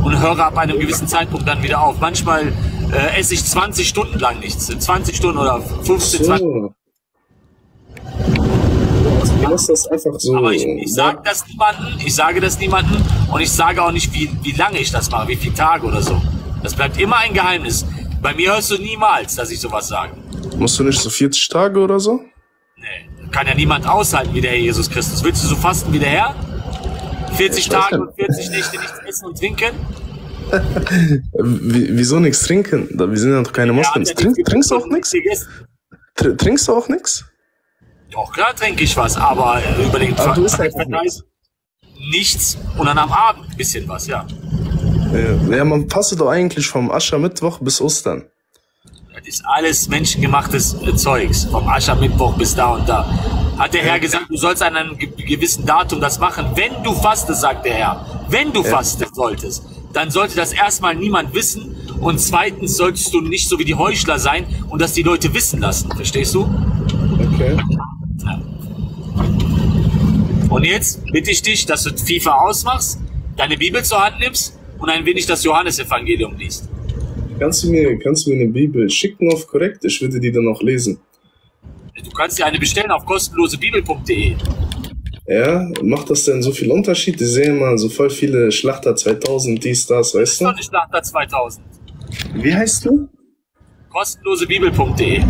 und höre ab einem gewissen Zeitpunkt dann wieder auf. Manchmal äh, esse ich 20 Stunden lang nichts. 20 Stunden oder 15, so. 20 man das einfach so. Aber ich, ich sage das niemandem, ich sage das niemandem und ich sage auch nicht, wie, wie lange ich das mache, wie viele Tage oder so. Das bleibt immer ein Geheimnis. Bei mir hörst du niemals, dass ich sowas sage. Musst du nicht so 40 Tage oder so? Nee, kann ja niemand aushalten wie der Herr Jesus Christus. Willst du so fasten wie der Herr? 40 ich Tage und 40 Nächte nichts essen und trinken? Wieso nichts trinken? Wir sind ja doch keine Moslems. Ja Trink, trinkst du auch nichts? Trinkst du auch nichts? Doch, klar trinke ich was, aber äh, über den Aber du isst Ver- einfach Vergleich nichts und dann am Abend ein bisschen was, ja. Ja, man passt doch eigentlich vom Aschermittwoch bis Ostern. Das ist alles menschengemachtes äh, Zeugs. Vom Aschermittwoch bis da und da. Hat der Herr gesagt, du sollst an einem ge gewissen Datum das machen. Wenn du fastest, sagt der Herr, wenn du Ja. fasten solltest, dann sollte das erstmal niemand wissen. Und zweitens solltest du nicht so wie die Heuchler sein und das die Leute wissen lassen. Verstehst du? Okay. Und jetzt bitte ich dich, dass du FIFA ausmachst, deine Bibel zur Hand nimmst und ein wenig das Johannesevangelium liest. Kannst du mir, kannst du mir eine Bibel schicken auf korrekt? Ich würde die dann auch lesen. Du kannst dir eine bestellen auf kostenlosebibel.de. Ja, macht das denn so viel Unterschied? Ich sehe immer so voll viele Schlachter 2000, dies, das, weißt du? Doch nicht Schlachter 2000. Wie heißt du? kostenlosebibel.de.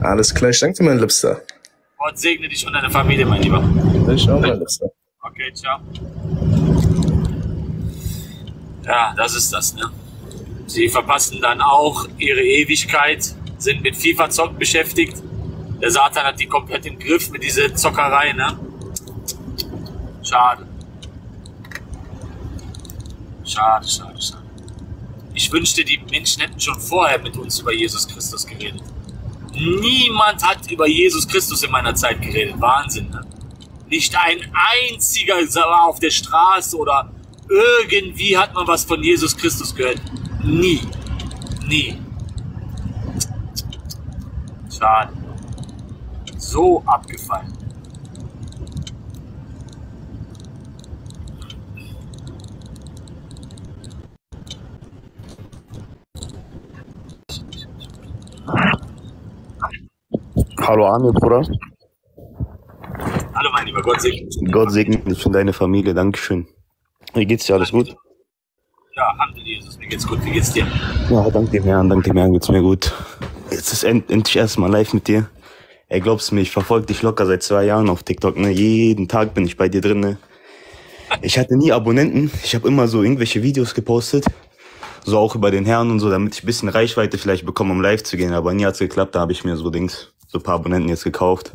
Alles klar, ich danke dir, mein Liebster. Gott segne dich und deine Familie, mein Lieber. Ich auch, Liebster. Okay, ciao. Ja, das ist das, ne? Sie verpassen dann auch ihre Ewigkeit, sind mit FIFA-Zocken beschäftigt. Der Satan hat die komplett im Griff mit dieser Zockerei, ne? Schade. Schade, schade, schade. Ich wünschte, die Menschen hätten schon vorher mit uns über Jesus Christus geredet. Niemand hat über Jesus Christus in meiner Zeit geredet. Wahnsinn, ne? Nicht ein einziger war auf der Straße oder irgendwie hat man was von Jesus Christus gehört. Nie. Nie. Schade. So abgefallen. Hallo Amir, Bruder. Hallo mein Lieber, Gott segne dich. Gott segne dich und deine Familie. Dankeschön. Wie geht's dir? Alles gut? Ja, Handel Jesus, mir geht's gut. Wie geht's dir? Ja, danke dem Herrn, danke dem Herrn geht's mir gut. Jetzt ist end endlich erstmal live mit dir. Ey, glaubst du mir, ich verfolge dich locker seit zwei Jahren auf TikTok. Ne? Jeden Tag bin ich bei dir drin. Ne? Ich hatte nie Abonnenten. Ich habe immer so irgendwelche Videos gepostet. So auch über den Herrn und so, damit ich ein bisschen Reichweite vielleicht bekomme, um live zu gehen. Aber nie hat's geklappt. Da habe ich mir so Dings, so ein paar Abonnenten jetzt gekauft.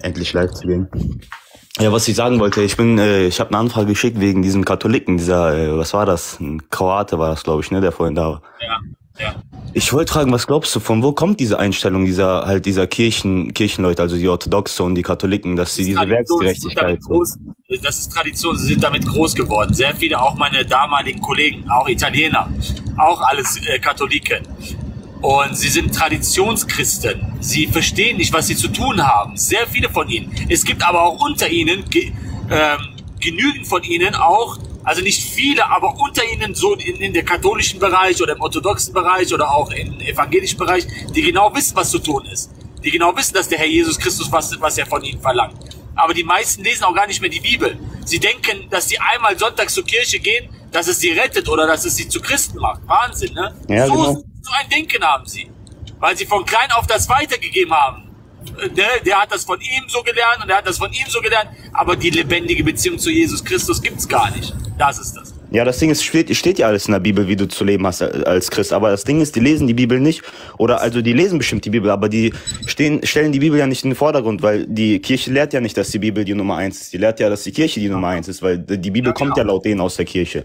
Endlich live zu gehen. Ja, was ich sagen wollte, ich bin, äh, ich habe eine Anfrage geschickt wegen diesem Katholiken, dieser, äh, was war das? Ein Kroate war das, glaube ich, ne, der vorhin da war. Ja, ja. Ich wollte fragen, was glaubst du, von wo kommt diese Einstellung dieser halt dieser Kirchen, Kirchenleute, also die Orthodoxe und die Katholiken, dass sie diese Tradition, sie sind damit Werksgerechtigkeit so groß, das ist Tradition, sie sind damit groß geworden. Sehr viele, auch meine damaligen Kollegen, auch Italiener, auch alles äh, Katholiken. Und sie sind Traditionschristen. Sie verstehen nicht, was sie zu tun haben. Sehr viele von ihnen. Es gibt aber auch unter ihnen ge ähm, genügend von ihnen auch, also nicht viele, aber unter ihnen so in, in der katholischen Bereich oder im orthodoxen Bereich oder auch im evangelischen Bereich, die genau wissen, was zu tun ist. Die genau wissen, dass der Herr Jesus Christus, was, was er von ihnen verlangt. Aber die meisten lesen auch gar nicht mehr die Bibel. Sie denken, dass sie einmal sonntags zur Kirche gehen, dass es sie rettet oder dass es sie zu Christen macht. Wahnsinn, ne? Ja, so, genau. So ein Denken haben sie. Weil sie von klein auf das weitergegeben haben. Äh, Der, der hat das von ihm so gelernt und der hat das von ihm so gelernt. Aber die lebendige Beziehung zu Jesus Christus gibt's gar nicht. Das ist das. Ja, das Ding ist, steht, steht ja alles in der Bibel, wie du zu leben hast äh, als Christ. Aber das Ding ist, die lesen die Bibel nicht. Oder also die lesen bestimmt die Bibel, aber die stehen, stellen die Bibel ja nicht in den Vordergrund, weil die Kirche lehrt ja nicht, dass die Bibel die Nummer eins ist. Die lehrt ja, dass die Kirche die Nummer eins ist, weil die Bibel kommt ja laut denen aus der Kirche.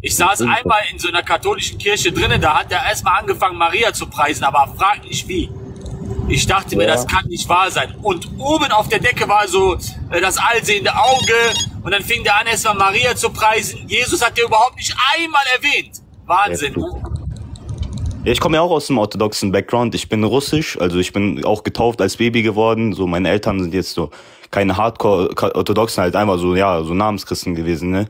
Ich saß einmal in so einer katholischen Kirche drinnen, da hat er erstmal angefangen, Maria zu preisen, aber frag nicht wie. Ich dachte mir, Ja. das kann nicht wahr sein. Und oben auf der Decke war so äh, das allsehende Auge und dann fing der an, erstmal Maria zu preisen. Jesus hat der überhaupt nicht einmal erwähnt. Wahnsinn. Ja, ich komme ja auch aus dem orthodoxen Background. Ich bin russisch, also ich bin auch getauft als Baby geworden. So meine Eltern sind jetzt so keine Hardcore-Orthodoxen, halt einfach so ja so Namenschristen gewesen, ne?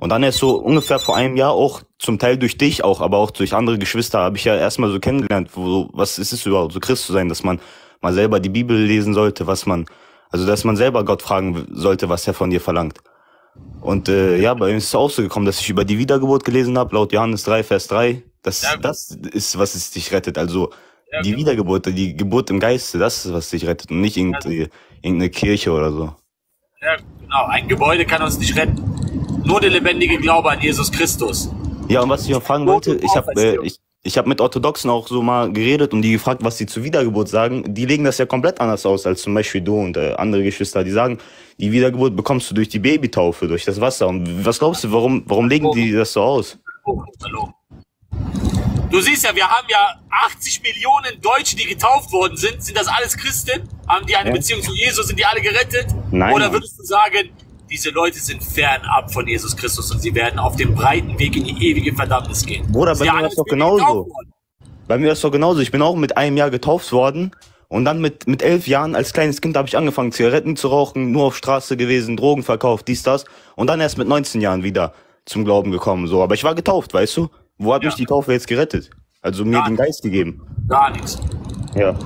Und dann erst so ungefähr vor einem Jahr auch zum Teil durch dich auch, aber auch durch andere Geschwister habe ich ja erstmal so kennengelernt, wo was ist es überhaupt so Christ zu sein, dass man mal selber die Bibel lesen sollte, was man also dass man selber Gott fragen sollte, was er von dir verlangt. Und äh, ja, bei mir ist es auch so gekommen, dass ich über die Wiedergeburt gelesen habe, laut Johannes 3, Vers 3. Das, das ist, was es dich rettet. Also die Wiedergeburt, die Geburt im Geiste, das ist, was dich rettet und nicht irgendeine, irgendeine Kirche oder so. Ja, genau. Ein Gebäude kann uns nicht retten. Nur der lebendige Glaube an Jesus Christus. Ja, und was ich noch fragen wollte, ich habe äh, ich, ich hab mit Orthodoxen auch so mal geredet und die gefragt, was sie zur Wiedergeburt sagen. Die legen das ja komplett anders aus als zum Beispiel du und äh, andere Geschwister. Die sagen, die Wiedergeburt bekommst du durch die Babytaufe, durch das Wasser. Und was glaubst du, warum, warum legen die das so aus? Hallo. Du siehst ja, wir haben ja 80 Millionen Deutsche, die getauft worden sind. Sind das alles Christen? Haben die eine Ja. Beziehung zu Jesus? Sind die alle gerettet? Nein, Oder würdest du sagen, diese Leute sind fernab von Jesus Christus und sie werden auf dem breiten Weg in die ewige Verdammnis gehen? Bruder, bei mir war es doch genauso. Bei mir war es doch genauso. Ich bin auch mit einem Jahr getauft worden. Und dann mit, mit elf Jahren als kleines Kind habe ich angefangen, Zigaretten zu rauchen, nur auf Straße gewesen, Drogen verkauft, dies, das. Und dann erst mit 19 Jahren wieder zum Glauben gekommen. So, aber ich war getauft, weißt du? Wo hat mich die Taufe jetzt gerettet? Also mir den Geist gegeben. Gar nichts. Ja.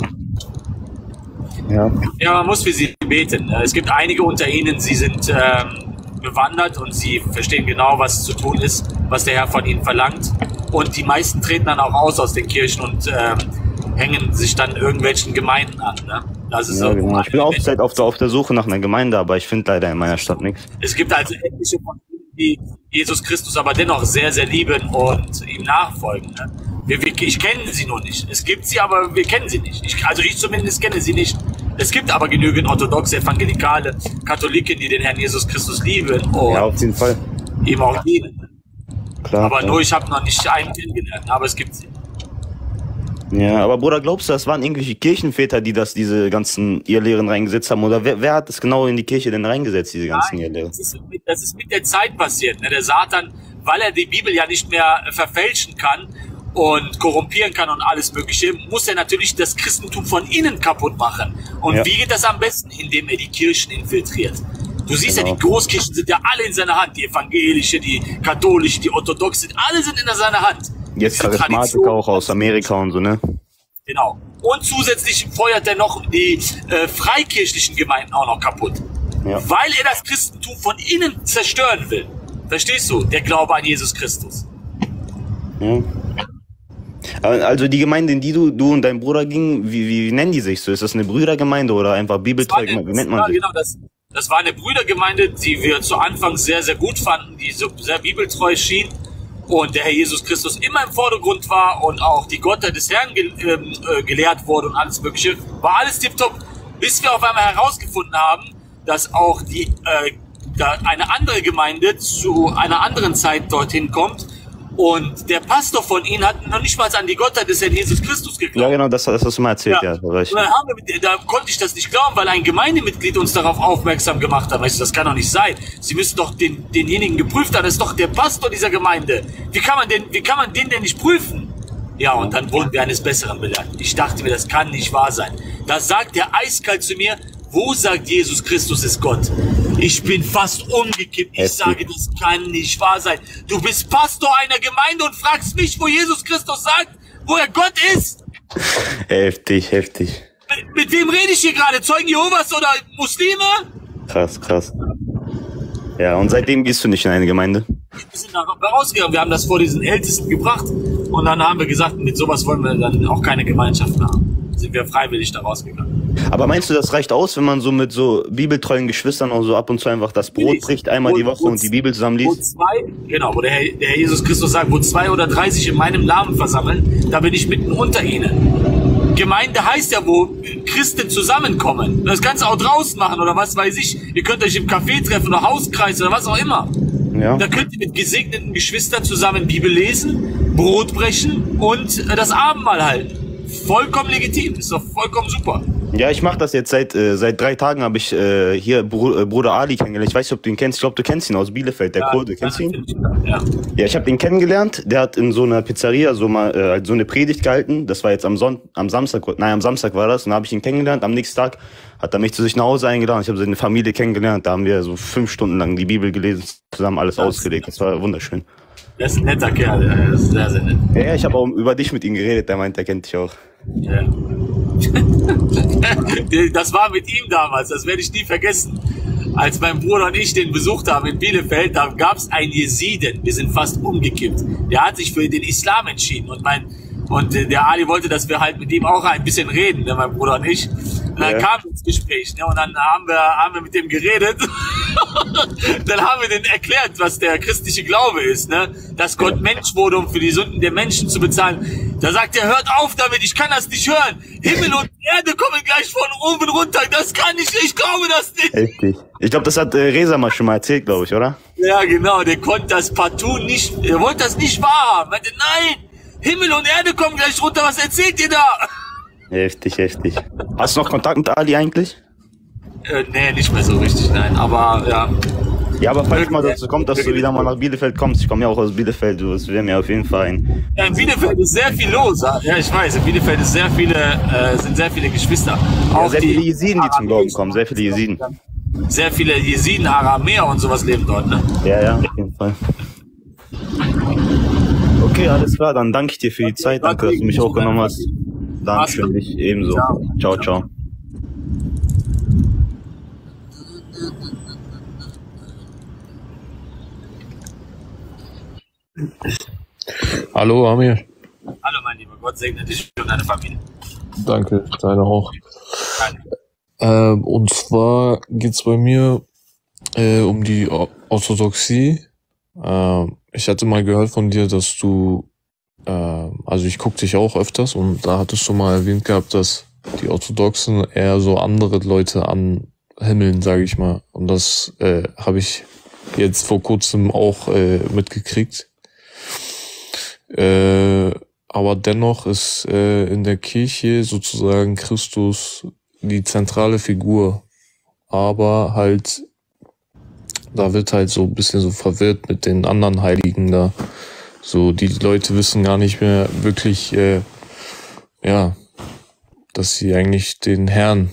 Ja. Ja, man muss für sie beten. Äh, Es gibt einige unter ihnen, sie sind ähm, bewandert und sie verstehen genau, was zu tun ist, was der Herr von ihnen verlangt. Und die meisten treten dann auch aus aus den Kirchen und ähm, hängen sich dann irgendwelchen Gemeinden an. Ne? Das ist ja so. genau. Ich bin auch seit auf der, auf der Suche nach einer Gemeinde, aber ich finde leider in meiner Stadt nichts. Es gibt also etliche von ihnen, die Jesus Christus aber dennoch sehr, sehr lieben und ihm nachfolgen. Ne? Wir, wir, ich kenne sie nur nicht. Es gibt sie, aber wir kennen sie nicht. Ich, also ich zumindest kenne sie nicht. Es gibt aber genügend orthodoxe, evangelikale Katholiken, die den Herrn Jesus Christus lieben und Ja, auf jeden Fall. ihm auch dienen. Klar. aber klar. nur ich habe noch nicht einen kennengelernt, aber es gibt sie. Ja, aber Bruder, glaubst du, das waren irgendwelche Kirchenväter, die das, diese ganzen Irrlehren reingesetzt haben? Oder wer, wer hat das genau in die Kirche denn reingesetzt, diese ganzen Irrlehren? Das ist, mit, das ist mit der Zeit passiert. Ne? Der Satan, weil er die Bibel ja nicht mehr verfälschen kann und korrumpieren kann und alles Mögliche, muss er natürlich das Christentum von innen kaputt machen. Und Ja. wie geht das am besten? Indem er die Kirchen infiltriert. Du siehst ja, Genau. die Großkirchen sind ja alle in seiner Hand. Die evangelische, die katholische, die orthodoxe, alle sind in seiner Hand. Jetzt Charismatiker auch aus Amerika und so, ne? Genau. Und zusätzlich feuert er noch die äh, freikirchlichen Gemeinden auch noch kaputt. Ja. Weil er das Christentum von innen zerstören will. Verstehst du? Der Glaube an Jesus Christus. ja. Also die Gemeinde, in die du, du und dein Bruder gingen, wie, wie, wie nennen die sich so? Ist das eine Brüdergemeinde oder einfach Bibeltreu? Wie nennt man sich? genau, das, das war eine Brüdergemeinde, die wir zu Anfang sehr, sehr gut fanden, die so sehr bibeltreu schien und der Herr Jesus Christus immer im Vordergrund war und auch die Gottheit des Herrn ge ähm, äh, gelehrt wurde und alles Mögliche. War alles tipptopp, bis wir auf einmal herausgefunden haben, dass auch die, äh, da eine andere Gemeinde zu einer anderen Zeit dorthin kommt Und der Pastor von ihnen hat noch nicht mal an die Gottheit des Herrn Jesus Christus geglaubt. Ja, genau, das, das hast du mal erzählt, ja. Ja. wir, da konnte ich das nicht glauben, weil ein Gemeindemitglied uns darauf aufmerksam gemacht hat. Weißt du, das kann doch nicht sein. Sie müssen doch den, denjenigen geprüft haben. Das ist doch der Pastor dieser Gemeinde. Wie kann man den, wie kann man den denn nicht prüfen? Ja, und dann wurden wir eines Besseren belehrt. Ich dachte mir, das kann nicht wahr sein. Da sagt der eiskalt zu mir, wo sagt Jesus Christus ist Gott? Ich bin fast umgekippt. Ich sage, das kann nicht wahr sein. Du bist Pastor einer Gemeinde und fragst mich, wo Jesus Christus sagt, wo er Gott ist. Heftig, heftig. Mit wem rede ich hier gerade? Zeugen Jehovas oder Muslime? Krass, krass. Ja, und seitdem gehst du nicht in eine Gemeinde? Wir sind da rausgegangen. Wir haben das vor diesen Ältesten gebracht. Und dann haben wir gesagt, mit sowas wollen wir dann auch keine Gemeinschaft mehr haben. Sind wir freiwillig da rausgegangen. Aber meinst du, das reicht aus, wenn man so mit so bibeltreuen Geschwistern auch so ab und zu einfach das Brot bricht, einmal die Woche und die Bibel zusammen Wo liest? zwei, genau, wo der Herr, der Herr Jesus Christus sagt, wo zwei oder drei sich in meinem Namen versammeln, da bin ich mitten unter ihnen. Gemeinde heißt ja, wo Christen zusammenkommen. Das kannst du auch draußen machen oder was weiß ich. Ihr könnt euch im Café treffen oder Hauskreis oder was auch immer. Ja. Da könnt ihr mit gesegneten Geschwistern zusammen Bibel lesen, Brot brechen und äh, das Abendmahl halten. Vollkommen legitim, ist doch vollkommen super. Ja, ich mache das jetzt seit äh, seit drei Tagen habe ich äh, hier Bru äh, Bruder Ali kennengelernt. Ich weiß nicht, ob du ihn kennst. Ich glaube, du kennst ihn aus Bielefeld, der Kurde. Kennst du ihn? Ja. Ja, ich habe ihn kennengelernt. Der hat in so einer Pizzeria so mal äh, halt so eine Predigt gehalten. Das war jetzt am Son am Samstag, nein, am Samstag war das. Und da habe ich ihn kennengelernt. Am nächsten Tag hat er mich zu sich nach Hause eingeladen. Ich habe seine Familie kennengelernt. Da haben wir so fünf Stunden lang die Bibel gelesen, zusammen alles ausgelegt. Das war wunderschön. Der ist ein netter Kerl, das ist sehr, sehr nett. Ja, ich habe auch über dich mit ihm geredet. Der meint, der kennt dich auch. Ja. das war mit ihm damals, das werde ich nie vergessen. Als mein Bruder und ich den besucht haben in Bielefeld, da gab es einen Jesiden. Wir sind fast umgekippt. Der hat sich für den Islam entschieden und mein und äh, der Ali wollte, dass wir halt mit ihm auch ein bisschen reden, ne, mein Bruder und ich. Und dann Ja. kam ins Gespräch, ne, und dann haben wir, haben wir mit dem geredet. dann haben wir denen erklärt, was der christliche Glaube ist, ne, dass Gott Mensch wurde, um für die Sünden der Menschen zu bezahlen. Da sagt er, hört auf damit, ich kann das nicht hören. Himmel und Erde kommen gleich von oben runter. Das kann ich, nicht, ich glaube das nicht. Heftig. Ich glaube, das hat äh, Reza mal schon mal erzählt, glaube ich, oder? Ja, genau, der konnte das partout nicht, er wollte das nicht wahrhaben. Er meinte, nein, Himmel und Erde kommen gleich runter, was erzählt ihr da? Heftig, heftig. Hast du noch Kontakt mit Ali eigentlich? Äh, nee, nicht mehr so richtig, nein, aber ja. Ja, aber falls mal dazu kommt, dass du wieder mal nach Bielefeld kommst, ich komme ja auch aus Bielefeld, du, es wäre mir auf jeden Fall ein. Ja, in Bielefeld ist sehr viel los. Ja, ich weiß, in Bielefeld ist sehr viele, äh, sind sehr viele Geschwister. Ja, sehr viele Jesiden, die zum Glauben kommen, sehr viele Jesiden. Sehr viele Jesiden, Aramäer und sowas leben dort, ne? Ja, ja, auf jeden Fall. Okay, alles klar, dann danke ich dir für die Zeit, danke, dass du mich auch genommen hast. Dankeschön, dich ebenso. Ciao, ciao. Hallo, Amir. Hallo, mein Lieber, Gott segne dich und deine Familie. Danke, deine auch. Ähm, und zwar geht's bei mir äh, um die Orthodoxie. Ähm, ich hatte mal gehört von dir, dass du, ähm, also ich guck dich auch öfters und da hattest du mal erwähnt gehabt, dass die Orthodoxen eher so andere Leute anhimmeln, sage ich mal. Und das äh, habe ich jetzt vor kurzem auch äh, mitgekriegt. Äh, aber dennoch ist äh, in der Kirche sozusagen Christus die zentrale Figur. Aber halt, da wird halt so ein bisschen so verwirrt mit den anderen Heiligen da. So, die Leute wissen gar nicht mehr wirklich, äh, ja, dass sie eigentlich den Herrn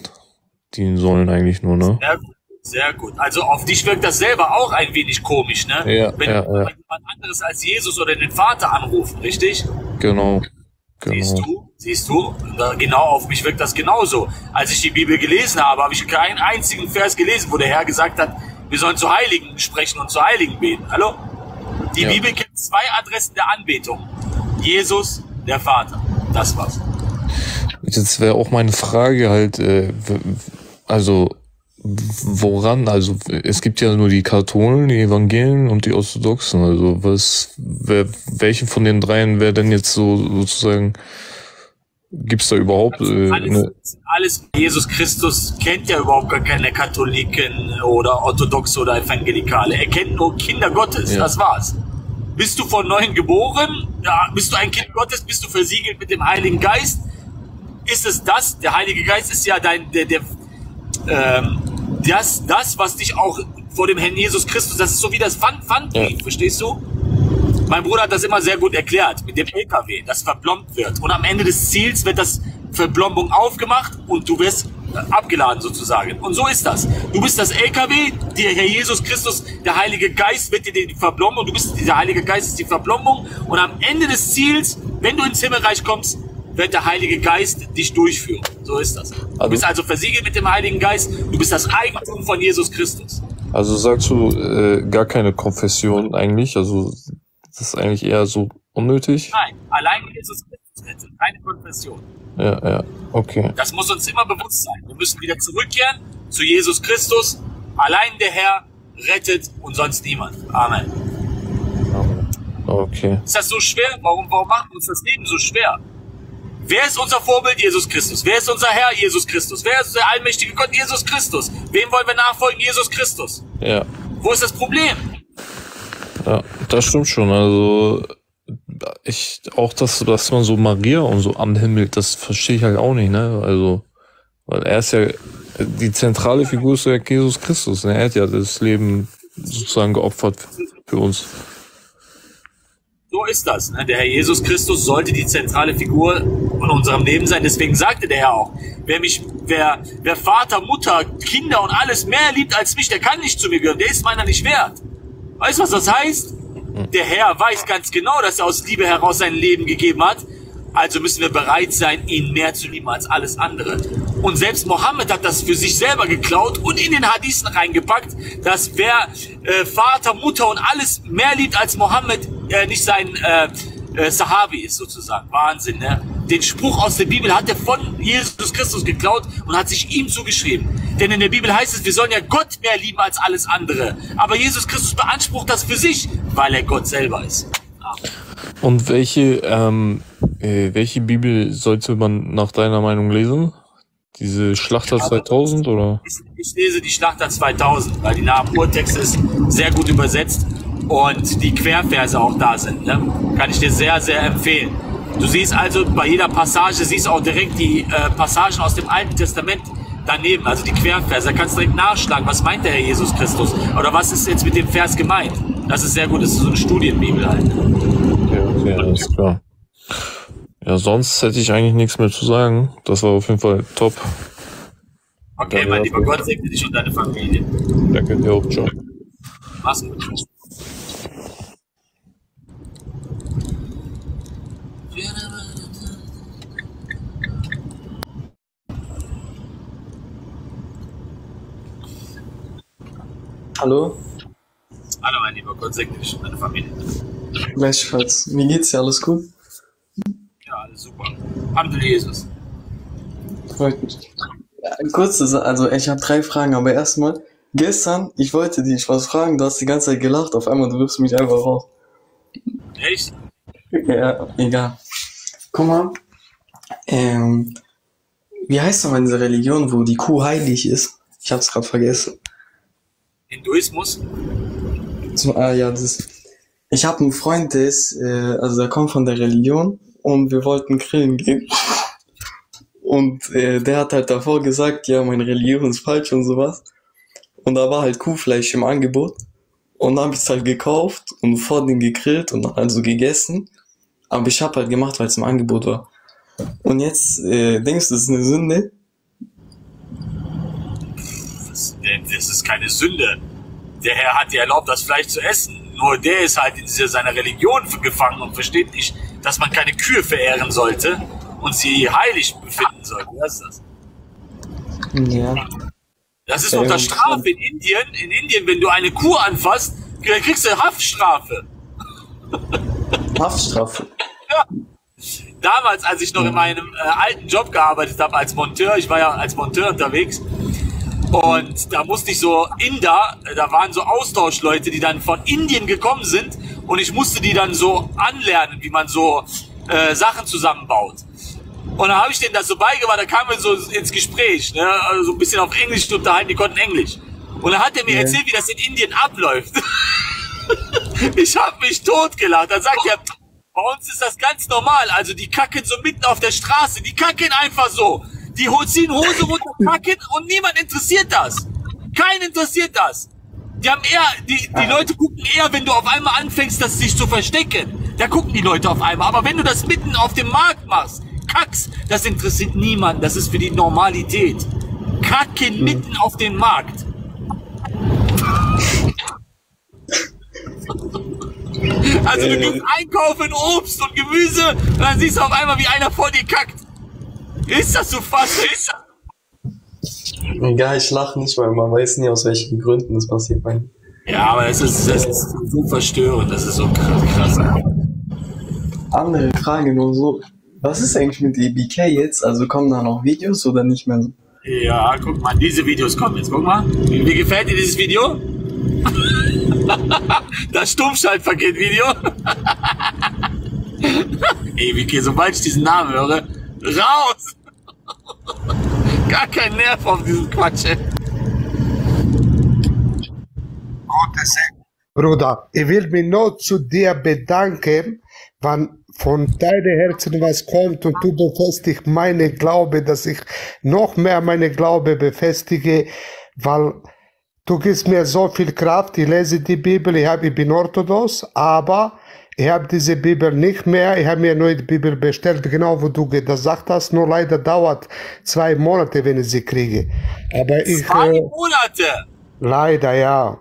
dienen sollen eigentlich nur, ne? Sehr gut, sehr gut. Also auf dich wirkt das selber auch ein wenig komisch, ne? Ja, Wenn ja, ja. jemand anderes als Jesus oder den Vater anrufen, richtig? Genau. Siehst Genau. du? Siehst du? Genau, auf mich wirkt das genauso. Als ich die Bibel gelesen habe, habe ich keinen einzigen Vers gelesen, wo der Herr gesagt hat, wir sollen zu Heiligen sprechen und zu Heiligen beten. Hallo? Die Ja. Bibel kennt zwei Adressen der Anbetung. Jesus, der Vater. Das war's. Jetzt wäre auch meine Frage halt, äh, also woran, also es gibt ja nur die Katholen, die Evangelien und die Orthodoxen, also was, wer, welche von den dreien wäre denn jetzt so sozusagen, gibt's da überhaupt äh, eine, Alles, Jesus Christus kennt ja überhaupt gar keine Katholiken oder Orthodoxe oder Evangelikale. Er kennt nur Kinder Gottes. Ja. Das war's. Bist du von neuem geboren? Ja, bist du ein Kind Gottes? Bist du versiegelt mit dem Heiligen Geist? Ist es das? Der Heilige Geist ist ja dein, der, der, ähm, das, das, was dich auch vor dem Herrn Jesus Christus, das ist so wie das Pfand, Pfandbrief, verstehst du? Mein Bruder hat das immer sehr gut erklärt, mit dem LKW, das verblombt wird. Und am Ende des Ziels wird das Verblombung aufgemacht und du wirst äh, abgeladen sozusagen. Und so ist das. Du bist das LKW, der Herr Jesus Christus, der Heilige Geist wird dir die Verblombung, du bist, dieser Heilige Geist ist die Verblombung. Und am Ende des Ziels, wenn du ins Himmelreich kommst, wird der Heilige Geist dich durchführen. So ist das. Du bist also versiegelt mit dem Heiligen Geist, du bist das Eigentum von Jesus Christus. Also sagst du äh, gar keine Konfession eigentlich? Also das ist eigentlich eher so unnötig? Nein, allein Jesus Christus rettet, keine Konfession. Ja, ja, okay. Das muss uns immer bewusst sein. Wir müssen wieder zurückkehren zu Jesus Christus. Allein der Herr rettet und sonst niemand. Amen. Okay. Ist das so schwer? Warum, warum macht uns das Leben so schwer? Wer ist unser Vorbild? Jesus Christus. Wer ist unser Herr? Jesus Christus. Wer ist der allmächtige Gott? Jesus Christus. Wem wollen wir nachfolgen? Jesus Christus. Ja, Wo ist das Problem? ja, das stimmt schon. Also ich auch, dass, dass man so Maria und so anhimmelt, das verstehe ich halt auch nicht, ne? Also, weil er ist ja die zentrale Figur ist ja Jesus Christus. Ne? Er hat ja das Leben sozusagen geopfert für uns. So ist das. Ne? Der Herr Jesus Christus sollte die zentrale Figur in unserem Leben sein. Deswegen sagte der Herr auch, wer mich, wer, wer Vater, Mutter, Kinder und alles mehr liebt als mich, der kann nicht zu mir gehören. Der ist meiner nicht wert. Weißt du, was das heißt? Der Herr weiß ganz genau, dass er aus Liebe heraus sein Leben gegeben hat. Also müssen wir bereit sein, ihn mehr zu lieben als alles andere. Und selbst Mohammed hat das für sich selber geklaut und in den Hadithen reingepackt, dass wer äh, Vater, Mutter und alles mehr liebt als Mohammed, äh, nicht sein äh, äh, Sahabi ist sozusagen. Wahnsinn, ne? Den Spruch aus der Bibel hat er von Jesus Christus geklaut und hat sich ihm zugeschrieben. Denn in der Bibel heißt es, wir sollen ja Gott mehr lieben als alles andere. Aber Jesus Christus beansprucht das für sich, weil er Gott selber ist. Und welche, ähm, äh, welche Bibel sollte man nach deiner Meinung lesen? Diese Schlachter 2000 oder? Ich lese die Schlachter 2000, weil die Nahen-Urtext ist sehr gut übersetzt und die Querverse auch da sind. Ne? Kann ich dir sehr, sehr empfehlen. Du siehst also bei jeder Passage, siehst auch direkt die äh, Passagen aus dem Alten Testament daneben, also die Querverse. Da kannst du direkt nachschlagen, was meint der Herr Jesus Christus? Oder was ist jetzt mit dem Vers gemeint? Das ist sehr gut, das ist so eine Studienbibel halt. Okay, okay, alles klar. Ja, sonst hätte ich eigentlich nichts mehr zu sagen. Das war auf jeden Fall top. Okay, mein lieber Gott segne dich und deine Familie. Danke dir auch, ciao. Mach's gut. Hallo? Hallo, mein lieber Gott segne dich und deine Familie. Gleichfalls. Wie geht's dir? Alles gut? Ja, alles super. Handel Jesus. Freut mich. Ja, Kurze, Sa- also ich habe drei Fragen, aber erstmal, gestern, ich wollte dich was fragen, du hast die ganze Zeit gelacht, auf einmal du wirfst mich einfach raus. Echt? Ja, egal. Guck mal, ähm, wie heißt nochmal diese Religion, wo die Kuh heilig ist? Ich hab's gerade vergessen. Hinduismus? So, ah ja, das. Ich habe einen Freund, der ist, äh, also der kommt von der Religion und wir wollten grillen gehen. Und äh, der hat halt davor gesagt, ja, meine Religion ist falsch und sowas. Und da war halt Kuhfleisch im Angebot. Und dann hab ich's halt gekauft und vor dem gegrillt und also gegessen. Aber ich hab halt gemacht, weil es im Angebot war. Und jetzt äh, denkst du, das ist eine Sünde? Das, das ist keine Sünde. Der Herr hat dir erlaubt, das Fleisch zu essen. Nur der ist halt in dieser, seiner Religion gefangen und versteht nicht, dass man keine Kühe verehren sollte und sie heilig befinden sollte. Was ist das? Ja. Das ist unter Strafe in Indien. In Indien, wenn du eine Kuh anfasst, kriegst du Haftstrafe. Haftstrafe? Ja. Damals, als ich noch in meinem äh, alten Job gearbeitet habe als Monteur, ich war ja als Monteur unterwegs, und da musste ich so Inder, da waren so Austauschleute, die dann von Indien gekommen sind und ich musste die dann so anlernen, wie man so äh, Sachen zusammenbaut. Und dann habe ich denen das so beigebracht, da kamen wir so ins Gespräch, ne? also so ein bisschen auf Englisch zu unterhalten, die konnten Englisch. Und dann hat er mir Ja. erzählt, wie das in Indien abläuft. Ich hab mich totgelacht. Dann sagt er, bei uns ist das ganz normal. Also die kacken so mitten auf der Straße. Die kacken einfach so. Die ziehen Hose runter, kacken und niemand interessiert das. Keinen interessiert das. Die haben eher, die, die Leute gucken eher, wenn du auf einmal anfängst, das sich zu verstecken. Da gucken die Leute auf einmal. Aber wenn du das mitten auf dem Markt machst, kackst, das interessiert niemanden. Das ist für die Normalität. Kacken mitten auf den Markt. Also du gehst einkaufen Obst und Gemüse und dann siehst du auf einmal, wie einer vor dir kackt. Ist das so fast? Ist das? Egal, ich lache nicht, weil man weiß nie, aus welchen Gründen das passiert. Mein. Ja, aber das ist, ist so verstörend. Das ist so krass. krass. Andere Frage nur so. Was ist eigentlich mit EBK jetzt? Also kommen da noch Videos oder nicht mehr? Ja, guck mal, diese Videos kommen jetzt. Guck mal. Wie, wie gefällt dir dieses Video? das Stummschaltpaket-Video. EBK, sobald ich diesen Namen höre, raus! Gar kein Nerv auf diesen Quatsch. ey. Bruder, ich will mich nur zu dir bedanken, wann von deinem Herzen was kommt und du befestigst meine Glaube, dass ich noch mehr meine Glaube befestige, weil du gibst mir so viel Kraft. Ich lese die Bibel, ich, hab, ich bin orthodox, aber ich habe diese Bibel nicht mehr. Ich habe mir nur die Bibel bestellt, genau wo du gesagt hast. Nur leider dauert zwei Monate, wenn ich sie kriege. Aber ich Zwei äh, Monate! leider ja.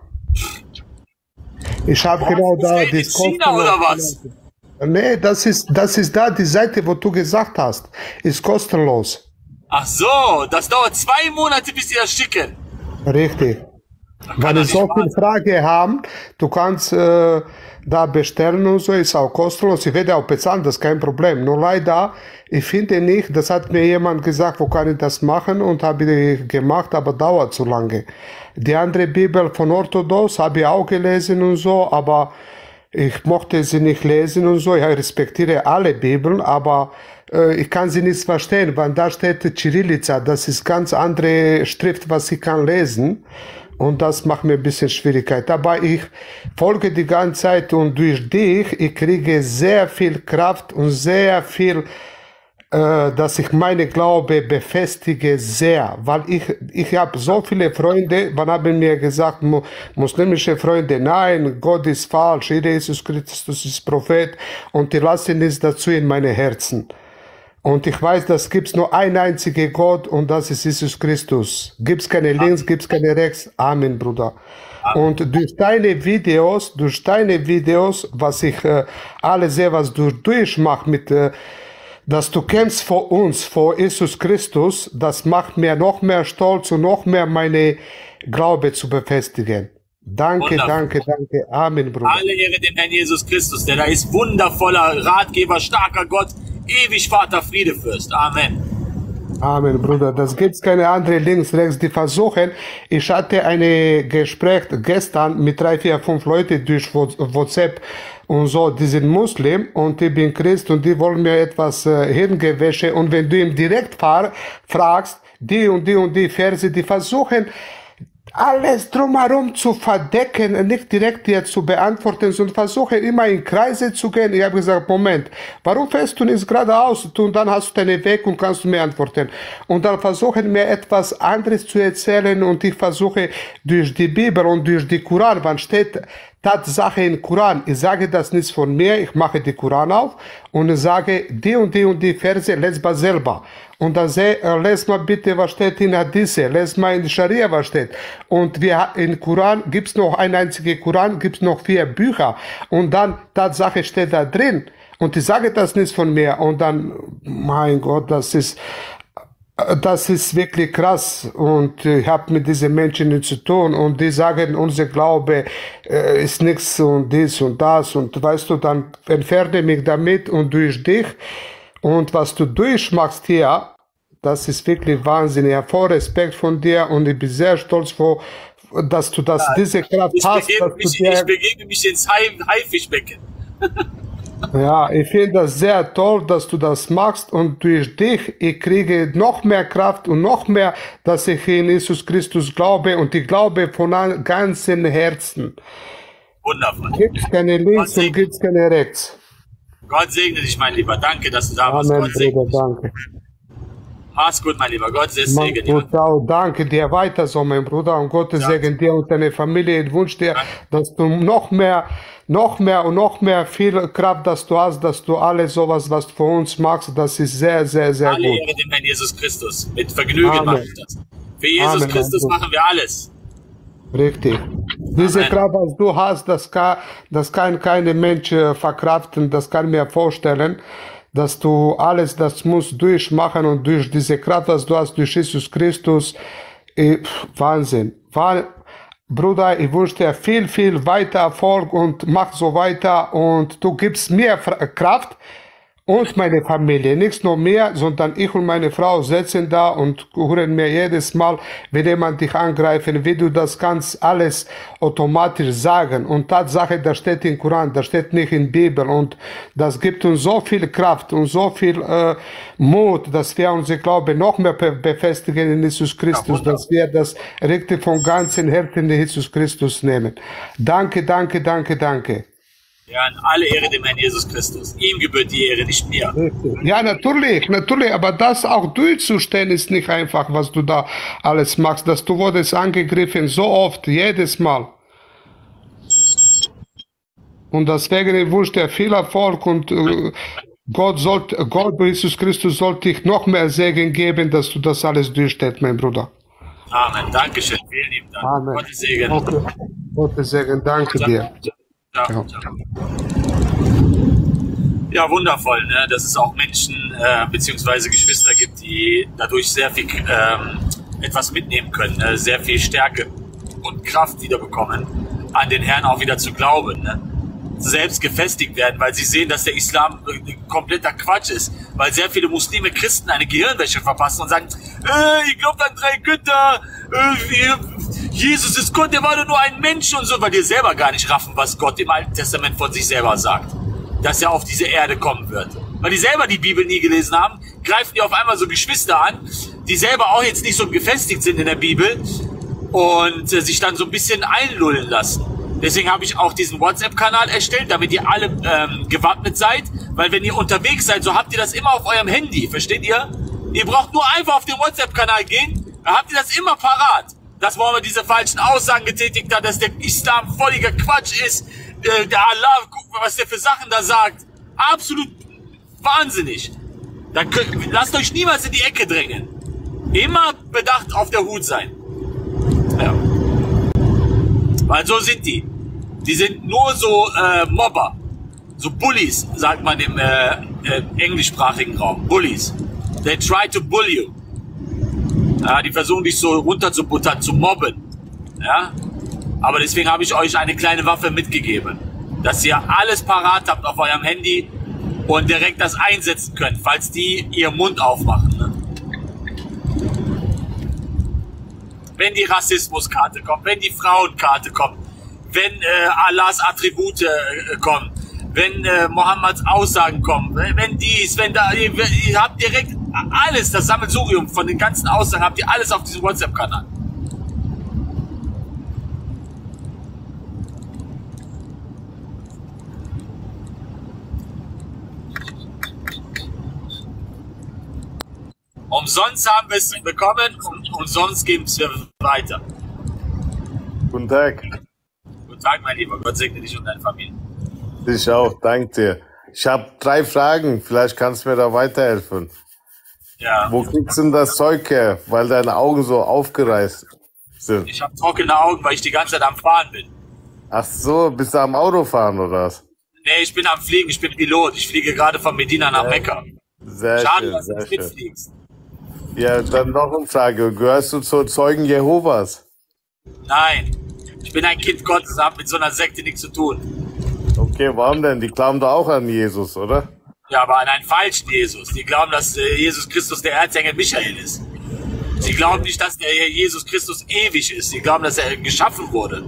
Ich habe genau da das China oder was? Nee, das ist, das ist da die Seite, wo du gesagt hast. Ist kostenlos. Ach so, das dauert zwei Monate, bis die das schicken. Richtig. Weil ich so viele Fragen haben, du kannst äh, da bestellen und so, ist auch kostenlos. Ich werde auch bezahlen, das ist kein Problem. Nur leider, ich finde nicht, das hat mir jemand gesagt, wo kann ich das machen und habe ich gemacht, aber dauert zu lange. Die andere Bibel von Orthodox habe ich auch gelesen und so, aber ich mochte sie nicht lesen und so. Ich respektiere alle Bibeln, aber ich kann sie nicht verstehen, weil da steht Chirilica, das ist ganz andere Schrift, was ich kann lesen. Und das macht mir ein bisschen Schwierigkeit. Aber ich folge die ganze Zeit und durch dich, ich kriege sehr viel Kraft und sehr viel, äh, dass ich meine Glaube befestige sehr. Weil ich, ich habe so viele Freunde, man haben mir gesagt, mu muslimische Freunde, nein, Gott ist falsch, Jesus Christus ist Prophet und die lassen es dazu in meine Herzen. Und ich weiß, das gibt's nur ein einziger Gott und das ist Jesus Christus. Gibt's keine links, gibt's keine rechts. Amen, Bruder. Und durch deine Videos, durch deine Videos, was ich äh, alle sehe, was du durchmachst mit, äh, dass du kämpfst vor uns, vor Jesus Christus, das macht mir noch mehr stolz und noch mehr meine Glaube zu befestigen. Danke, Wundervoll. danke, danke. Amen, Bruder. Alle Ehre dem Herrn Jesus Christus, der da ist wundervoller Ratgeber, starker Gott, ewig Vater, Friedefürst. Amen. Amen, Bruder. Das gibt's keine andere links, rechts, die versuchen. Ich hatte ein Gespräch gestern mit drei, vier, fünf Leuten durch Wha- WhatsApp und so, die sind Muslim und ich bin Christ und die wollen mir etwas äh, Hirngewäsche und wenn du ihm direkt fahr, fragst, die und die und die Verse, die versuchen, alles drumherum zu verdecken, nicht direkt jetzt zu beantworten, sondern versuche immer in Kreise zu gehen. Ich habe gesagt, Moment, warum fährst du nicht geradeaus? Und dann hast du deinen Weg und kannst mir antworten. Und dann versuchen mir etwas anderes zu erzählen und ich versuche durch die Bibel und durch die Koran, wann steht Tatsache im Koran, ich sage das nicht von mir, ich mache die Koran auf und sage, die und die und die Verse, les mal selber. Und dann seh, äh, les mal bitte, was steht in Hadithe, les mal in Scharia, was steht. Und wir, in Koran gibt's noch ein einziger Koran, gibt's noch vier Bücher. Und dann, Tatsache steht da drin. Und ich sage das nicht von mir. Und dann, mein Gott, das ist, das ist wirklich krass und ich habe mit diesen Menschen nichts zu tun und die sagen, unser Glaube äh, ist nichts und dies und das und weißt du, dann entferne mich damit und durch dich und was du durchmachst hier, das ist wirklich Wahnsinn. Ich habe voll Respekt von dir und ich bin sehr stolz, vor, dass du das, diese Kraft Ich hast. begebe mich, dir, ich begebe mich ins Hai- Haifischbecken. Ja, ich finde das sehr toll, dass du das machst und durch dich, ich kriege noch mehr Kraft und noch mehr, dass ich in Jesus Christus glaube und ich glaube von an- ganzem Herzen. Wundervoll. Gibt's keine links und gibt's keine rechts. Gott segne dich, mein Lieber. Danke, dass du da warst. Amen, Gott segne Bruder, danke. Mach's gut, mein Lieber. Gott segne dich. Bruder, danke dir weiter so, mein Bruder, und Gottes Segen dir und deine Familie. Ich wünsche dir, dass du noch mehr, noch mehr und noch mehr viel Kraft, dass du hast, dass du alles sowas, was du für uns machst, das ist sehr, sehr, sehr Alle gut. Ehre dem Herrn Jesus Christus. Mit Vergnügen Amen. mache ich das. Für Jesus Amen, Christus machen wir alles. Richtig. Diese Kraft, was du hast, das kann, das kann keine Mensch verkraften, das kann mir vorstellen, dass du alles, das musst durchmachen und durch diese Kraft, was du hast, durch Jesus Christus, äh, Wahnsinn. Wah- Bruder, ich wünsche dir viel, viel weiter Erfolg und mach so weiter und du gibst mir Kraft und meine Familie. Nicht nur mir, sondern ich und meine Frau sitzen da und hören mir jedes Mal, wenn jemand dich angreifen, wie du das kannst alles automatisch sagen. Und Tatsache, das steht im Koran, das steht nicht in Bibel. Und das gibt uns so viel Kraft und so viel äh, Mut, dass wir unsere Glaube noch mehr be- befestigen in Jesus Christus, dass wir das richtig von ganzem Herzen in Jesus Christus nehmen. Danke, danke, danke, danke. Ja, an alle Ehre dem Herrn Jesus Christus. Ihm gebührt die Ehre, nicht mir. Ja, natürlich, natürlich, aber das auch durchzustehen ist nicht einfach, was du da alles machst, dass du wurdest angegriffen, so oft, jedes Mal. Und deswegen ich wünsche dir viel Erfolg und äh, Gott sollte, Gott, Jesus Christus sollte dich noch mehr Segen geben, dass du das alles durchstehst, mein Bruder. Amen. Dankeschön. Vielen lieben Dank. Amen. Gottes Segen. Okay. Gottes Segen, danke dir. Ja, ja, wundervoll, ne? dass es auch Menschen äh, beziehungsweise Geschwister gibt, die dadurch sehr viel ähm, etwas mitnehmen können, ne? sehr viel Stärke und Kraft wieder bekommen, an den Herrn auch wieder zu glauben. Ne? selbst gefestigt werden, weil sie sehen, dass der Islam äh, kompletter Quatsch ist, weil sehr viele Muslime Christen eine Gehirnwäsche verpassen und sagen, äh, ihr glaubt an drei Götter, äh, Jesus ist Gott, der war doch nur ein Mensch und so, weil die selber gar nicht raffen, was Gott im Alten Testament von sich selber sagt, dass er auf diese Erde kommen wird. Weil die selber die Bibel nie gelesen haben, greifen die auf einmal so Geschwister an, die selber auch jetzt nicht so gefestigt sind in der Bibel und äh, sich dann so ein bisschen einlullen lassen. Deswegen habe ich auch diesen WhatsApp-Kanal erstellt, damit ihr alle ähm, gewappnet seid. Weil wenn ihr unterwegs seid, so habt ihr das immer auf eurem Handy. Versteht ihr? Ihr braucht nur einfach auf den WhatsApp-Kanal gehen, dann habt ihr das immer parat. Dass man diese falschen Aussagen getätigt hat, dass der Islam völliger Quatsch ist. Äh, der Allah, guck mal, was der für Sachen da sagt. Absolut wahnsinnig. Dann könnt, lasst euch niemals in die Ecke drängen. Immer bedacht auf der Hut sein. Ja. Weil so sind die. Die sind nur so äh, Mobber. So Bullies, sagt man im äh, äh, englischsprachigen Raum. Bullies. They try to bully you. Ja, die versuchen dich so runterzubuttern, zu mobben. Ja? Aber deswegen habe ich euch eine kleine Waffe mitgegeben. Dass ihr alles parat habt auf eurem Handy und direkt das einsetzen könnt, falls die ihren Mund aufmachen. Ne? Wenn die Rassismuskarte kommt, wenn die Frauenkarte kommt, wenn äh, Allahs Attribute äh, kommen, wenn äh, Mohammeds Aussagen kommen, wenn, dies, wenn da, ihr, ihr habt direkt alles, das Sammelsurium von den ganzen Aussagen, habt ihr alles auf diesem WhatsApp-Kanal. Umsonst haben wir es bekommen und umsonst geben es wir weiter. Guten Tag. Guten Tag, mein Lieber. Gott segne dich und deine Familie. Ich auch, danke dir. Ich habe drei Fragen, vielleicht kannst du mir da weiterhelfen. Ja. Wo kriegst du denn das Zeug her, weil deine Augen so aufgereißt sind? Ich habe trockene Augen, weil ich die ganze Zeit am Fahren bin. Ach so, bist du am Autofahren oder was? Nee, ich bin am Fliegen, ich bin Pilot. Ich fliege gerade von Medina nach Mekka. Sehr Schade, schön, dass du nicht schön. mitfliegst. Ja, dann noch eine Frage. Gehörst du zu Zeugen Jehovas? Nein, ich bin ein Kind Gottes habe mit so einer Sekte nichts zu tun. Okay, warum denn? Die glauben doch auch an Jesus, oder? Ja, aber an einen falschen Jesus. Die glauben, dass äh, Jesus Christus der Erzengel Michael ist. Sie glauben nicht, dass der Jesus Christus ewig ist. Sie glauben, dass er geschaffen wurde.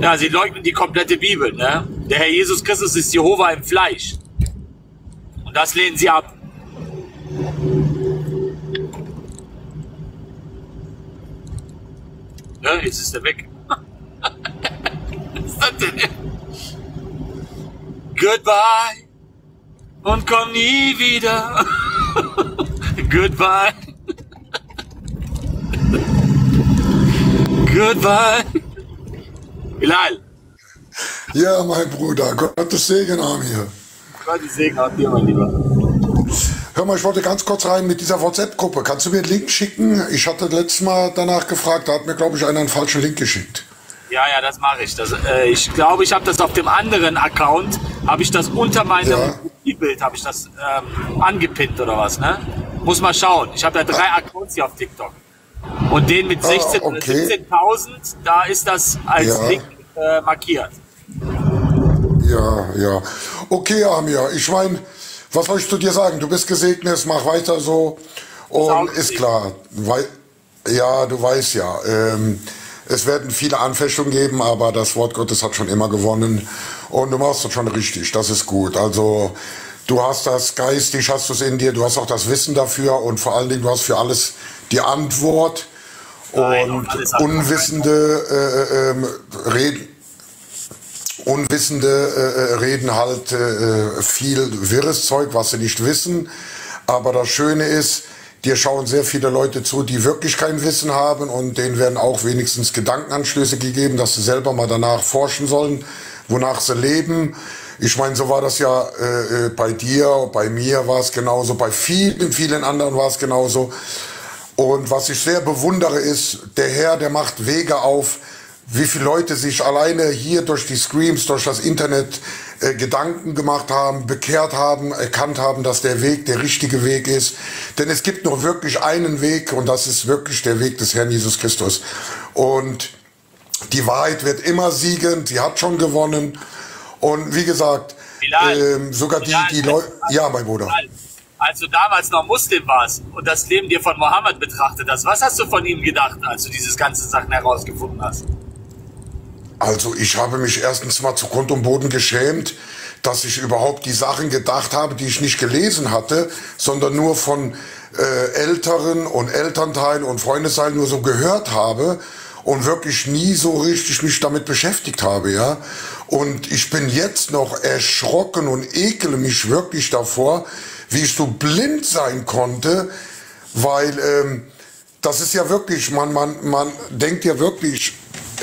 Ja, sie leugnen die komplette Bibel. Ne? Der Herr Jesus Christus ist Jehova im Fleisch. Und das lehnen sie ab. Ja, jetzt ist er weg. Was ist das denn? Goodbye und komm nie wieder. Goodbye. Goodbye. Bilal. Ja, mein Bruder, Gottes Segen an mir. Gottes Segen an dir, mein Lieber. Hör mal, ich wollte ganz kurz rein mit dieser WhatsApp-Gruppe. Kannst du mir einen Link schicken? Ich hatte letztes Mal danach gefragt, da hat mir, glaube ich, einer einen falschen Link geschickt. Ja, ja, das mache ich. Das, äh, ich glaube, ich habe das auf dem anderen Account, habe ich das unter meinem Bild, habe ich das ähm, angepinnt oder was, ne? Muss mal schauen. Ich habe ja drei Accounts hier auf TikTok. Und den mit 16 oder okay. 17.000, da ist das als Ja. Link äh, markiert. Ja, ja. Okay, Amir, ich meine, was soll ich zu dir sagen? Du bist gesegnet, mach weiter so. Und ist klar, weil, ja, du weißt ja, ähm, es werden viele Anfechtungen geben, aber das Wort Gottes hat schon immer gewonnen. Und du machst das schon richtig, das ist gut. Also, du hast das geistig, hast du es in dir, du hast auch das Wissen dafür und vor allen Dingen, du hast für alles die Antwort. Und Unwissende äh, ähm, reden, Unwissende äh, äh, reden halt äh, viel wirres Zeug, was sie nicht wissen. Aber das Schöne ist, dir schauen sehr viele Leute zu, die wirklich kein Wissen haben und denen werden auch wenigstens Gedankenanstöße gegeben, dass sie selber mal danach forschen sollen, wonach sie leben. Ich meine, so war das ja äh, äh, bei dir, bei mir war es genauso, bei vielen, vielen anderen war es genauso. Und was ich sehr bewundere ist, der Herr, der macht Wege auf, wie viele Leute sich alleine hier durch die Screams, durch das Internet äh, Gedanken gemacht haben, bekehrt haben, erkannt haben, dass der Weg der richtige Weg ist. Denn es gibt nur wirklich einen Weg und das ist wirklich der Weg des Herrn Jesus Christus. Und die Wahrheit wird immer siegen, sie hat schon gewonnen. Und wie gesagt, ähm, sogar die, die Leute, ja, mein Bruder. Als du damals noch Muslim warst und das Leben dir von Mohammed betrachtet hast, was hast du von ihm gedacht, als du diese ganzen Sachen herausgefunden hast? Also ich habe mich erstens mal zu Grund und Boden geschämt, dass ich überhaupt die Sachen gedacht habe, die ich nicht gelesen hatte, sondern nur von äh, Älteren und Elternteilen und Freundesteilen nur so gehört habe und wirklich nie so richtig mich damit beschäftigt habe, ja. Und ich bin jetzt noch erschrocken und ekele mich wirklich davor, wie ich so blind sein konnte, weil ähm, das ist ja wirklich, man, man, man denkt ja wirklich,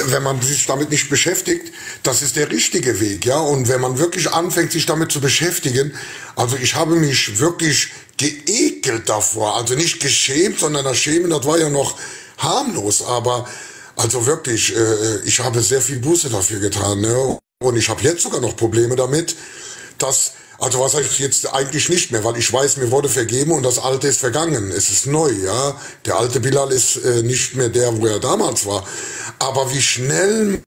wenn man sich damit nicht beschäftigt, das ist der richtige Weg, ja. Und wenn man wirklich anfängt, sich damit zu beschäftigen, also ich habe mich wirklich geekelt davor, also nicht geschämt, sondern das Schämen, das war ja noch harmlos, aber also wirklich, äh, ich habe sehr viel Buße dafür getan, ne? Und ich habe jetzt sogar noch Probleme damit, dass also was heißt jetzt eigentlich nicht mehr, weil ich weiß, mir wurde vergeben und das Alte ist vergangen. Es ist neu, ja. Der alte Bilal ist äh, nicht mehr der, wo er damals war. Aber wie schnell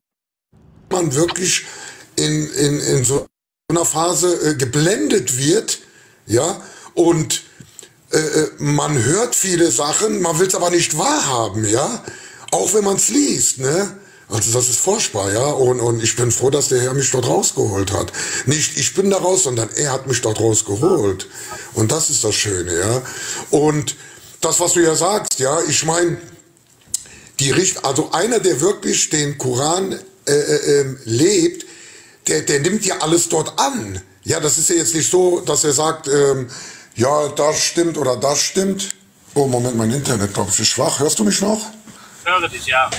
man wirklich in, in, in so einer Phase äh, geblendet wird, ja, und äh, äh, man hört viele Sachen, man will es aber nicht wahrhaben, ja, auch wenn man es liest, ne. Also das ist furchtbar, ja. Und, und ich bin froh, dass der Herr mich dort rausgeholt hat. Nicht ich bin da raus, sondern er hat mich dort rausgeholt. Und das ist das Schöne, ja. Und das, was du ja sagst, ja, ich meine, die Richt also einer, der wirklich den Koran äh, äh, ähm, lebt, der, der nimmt ja alles dort an. Ja, das ist ja jetzt nicht so, dass er sagt, ähm, ja, das stimmt oder das stimmt. Oh, Moment, mein Internet, glaube ich, ist schwach. Hörst du mich noch? Ich höre dich, ja.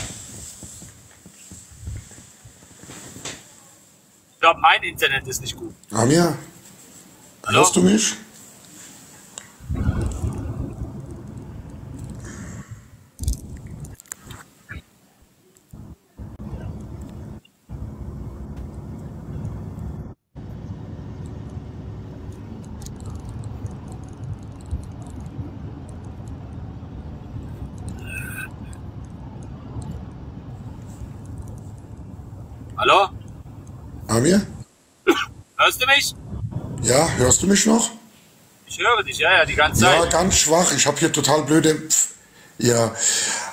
Ich glaube, mein Internet ist nicht gut. Amir? Hörst du mich? Hallo? Amir? Hörst du mich? Ja, hörst du mich noch? Ich höre dich, ja, ja, die ganze Zeit. Ja, ganz schwach. Ich habe hier total blöde. Pf- Ja,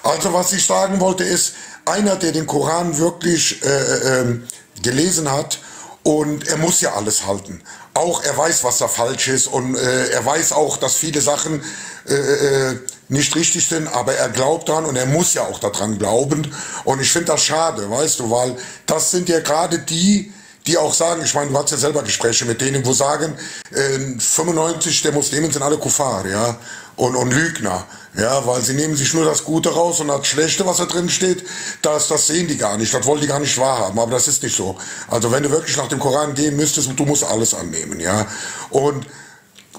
also was ich sagen wollte ist, einer, der den Koran wirklich äh, ähm, gelesen hat und er muss ja alles halten. Auch er weiß, was da falsch ist und äh, er weiß auch, dass viele Sachen äh, äh, nicht richtig sind, aber er glaubt dran und er muss ja auch daran glauben. Und ich finde das schade, weißt du, weil das sind ja gerade die, die auch sagen, ich meine, du hast ja selber Gespräche mit denen, wo sagen, äh, 95 der Muslimen sind alle Kuffar, ja, und, und Lügner, ja, weil sie nehmen sich nur das Gute raus und das Schlechte, was da drin steht, das, das sehen die gar nicht, das wollen die gar nicht wahrhaben, aber das ist nicht so. Also wenn du wirklich nach dem Koran gehen müsstest, du musst alles annehmen, ja, und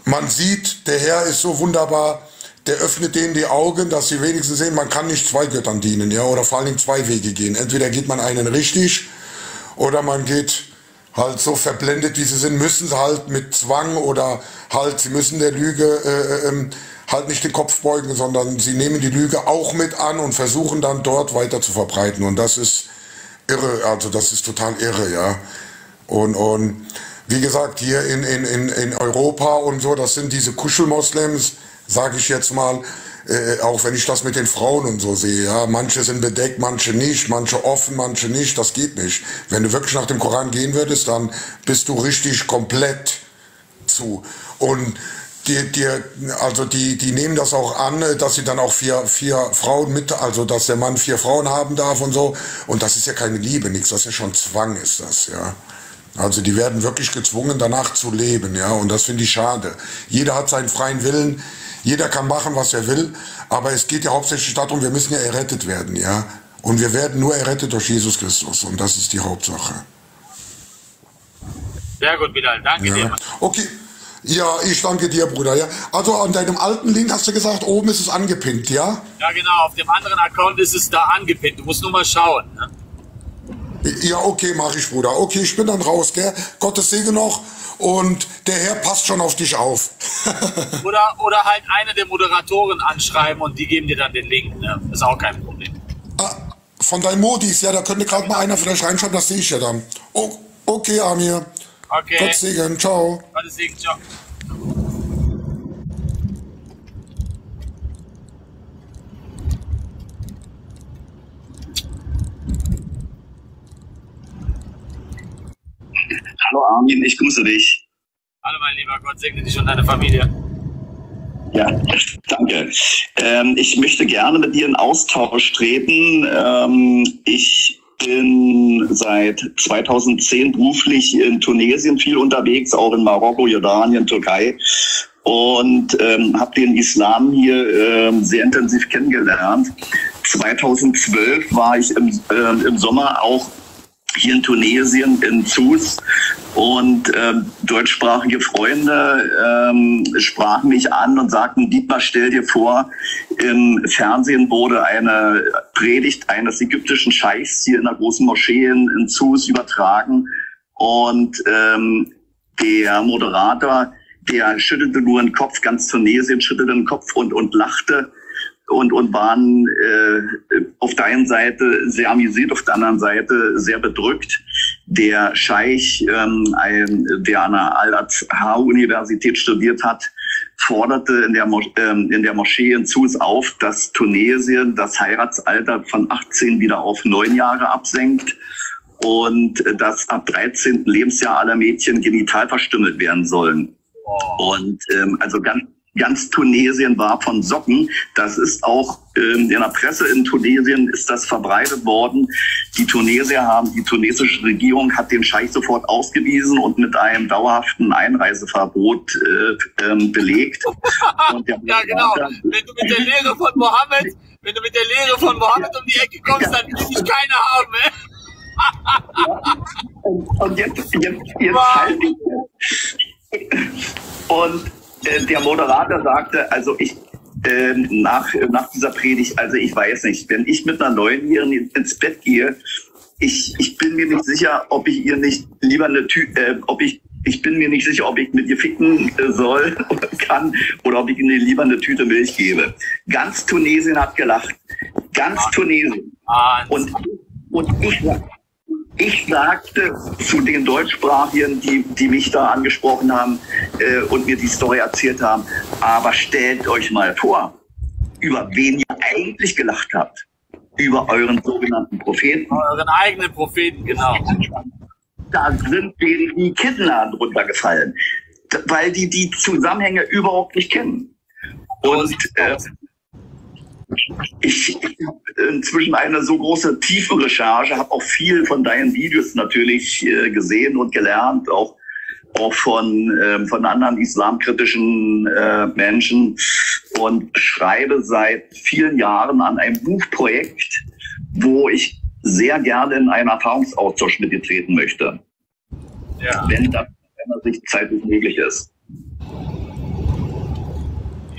man sieht, der Herr ist so wunderbar, der öffnet denen die Augen, dass sie wenigstens sehen, man kann nicht zwei Göttern dienen, ja, oder vor allen Dingen zwei Wege gehen. Entweder geht man einen richtig, oder man geht halt so verblendet, wie sie sind, müssen sie halt mit Zwang oder halt, sie müssen der Lüge äh, ähm, halt nicht den Kopf beugen, sondern sie nehmen die Lüge auch mit an und versuchen dann dort weiter zu verbreiten. Und das ist irre, also das ist total irre, ja. Und, und wie gesagt, hier in, in, in, in Europa und so, das sind diese Kuschelmoslems, sage ich jetzt mal, äh, auch wenn ich das mit den Frauen und so sehe, ja, manche sind bedeckt, manche nicht, manche offen, manche nicht, das geht nicht. Wenn du wirklich nach dem Koran gehen würdest, dann bist du richtig komplett zu. Und die, die, also die, die nehmen das auch an, dass sie dann auch vier, vier Frauen mit, also dass der Mann vier Frauen haben darf und so. Und das ist ja keine Liebe, nichts, das ist ja schon Zwang, ist das, ja. Also die werden wirklich gezwungen, danach zu leben, ja. Und das finde ich schade. Jeder hat seinen freien Willen. Jeder kann machen, was er will, aber es geht ja hauptsächlich darum, wir müssen ja errettet werden, ja. Und wir werden nur errettet durch Jesus Christus und das ist die Hauptsache. Sehr gut, Bilal. Danke dir. Ja. Okay. Ja, ich danke dir, Bruder. Ja. Also an deinem alten Link hast du gesagt, oben ist es angepinnt, ja? Ja, genau. Auf dem anderen Account ist es da angepinnt. Du musst nur mal schauen. Ne? Ja, okay, mach ich, Bruder. Okay, ich bin dann raus, gell? Gottes Segen noch und der Herr passt schon auf dich auf. Oder, oder halt eine der Moderatoren anschreiben und die geben dir dann den Link. Ne? Ist auch kein Problem. Von deinen Modis, ja, da könnte gerade mal einer vielleicht reinschauen, das sehe ich ja dann. Oh, okay, Amir. Okay. Gottes Segen, ciao. Gottes Segen, ciao. Hallo Armin, ich grüße dich. Hallo mein Lieber, Gott segne dich und deine Familie. Ja, danke. Ähm, ich möchte gerne mit dir in Austausch treten. Ähm, ich bin seit 2010 beruflich in Tunesien viel unterwegs, auch in Marokko, Jordanien, Türkei und ähm, habe den Islam hier ähm, sehr intensiv kennengelernt. 2012 war ich im, ähm, im Sommer auch hier in Tunesien, in Sus. Und ähm, deutschsprachige Freunde ähm, sprachen mich an und sagten, Dietmar, stell dir vor, im Fernsehen wurde eine Predigt eines ägyptischen Scheichs hier in der großen Moschee in, in Sus übertragen. Und ähm, der Moderator, der schüttelte nur den Kopf, ganz Tunesien schüttelte den Kopf und, und lachte und, und waren äh, auf der einen Seite sehr amüsiert, auf der anderen Seite sehr bedrückt. Der Scheich, ähm, ein, der an der Al-Azhar-Universität studiert hat, forderte in der, Mo ähm, in der Moschee in Sus auf, dass Tunesien das Heiratsalter von 18 wieder auf neun Jahre absenkt und dass ab 13. Lebensjahr alle Mädchen genital verstümmelt werden sollen. Und ähm, also ganz ganz Tunesien war von Socken. Das ist auch ähm, in der Presse in Tunesien ist das verbreitet worden. Die Tunesier haben, die tunesische Regierung hat den Scheich sofort ausgewiesen und mit einem dauerhaften Einreiseverbot äh, ähm, belegt. ja, genau. Wenn du mit der Lehre von Mohammed, wenn du mit der Lehre von Mohammed um die Ecke kommst, dann will ich keine haben, ey. und jetzt, jetzt, jetzt halt ich. Und äh, der Moderator sagte, also ich äh, nach, nach dieser Predigt, also ich weiß nicht, wenn ich mit einer Neunjährigen ins Bett gehe, ich, ich bin mir nicht sicher, ob ich ihr nicht lieber eine Tü äh, ob ich ich bin mir nicht sicher, ob ich mit ihr ficken äh, soll oder kann oder ob ich ihr lieber eine Tüte Milch gebe. Ganz Tunesien hat gelacht. Ganz Tunesien. Und, und ich, ich sagte zu den Deutschsprachigen, die, die mich da angesprochen haben äh, und mir die Story erzählt haben, aber stellt euch mal vor, über wen ihr eigentlich gelacht habt. Über euren sogenannten Propheten. Euren eigenen Propheten, genau. Da sind denen die Kinnladen runtergefallen, weil die die Zusammenhänge überhaupt nicht kennen. Und äh, ich, ich habe inzwischen eine so große Tiefenrecherche, habe auch viel von deinen Videos natürlich äh, gesehen und gelernt, auch auch von, ähm, von anderen islamkritischen äh, Menschen und schreibe seit vielen Jahren an einem Buchprojekt, wo ich sehr gerne in einen Erfahrungsaustausch mit dir treten möchte. Ja. Wenn das wenn das nicht zeitlich möglich ist.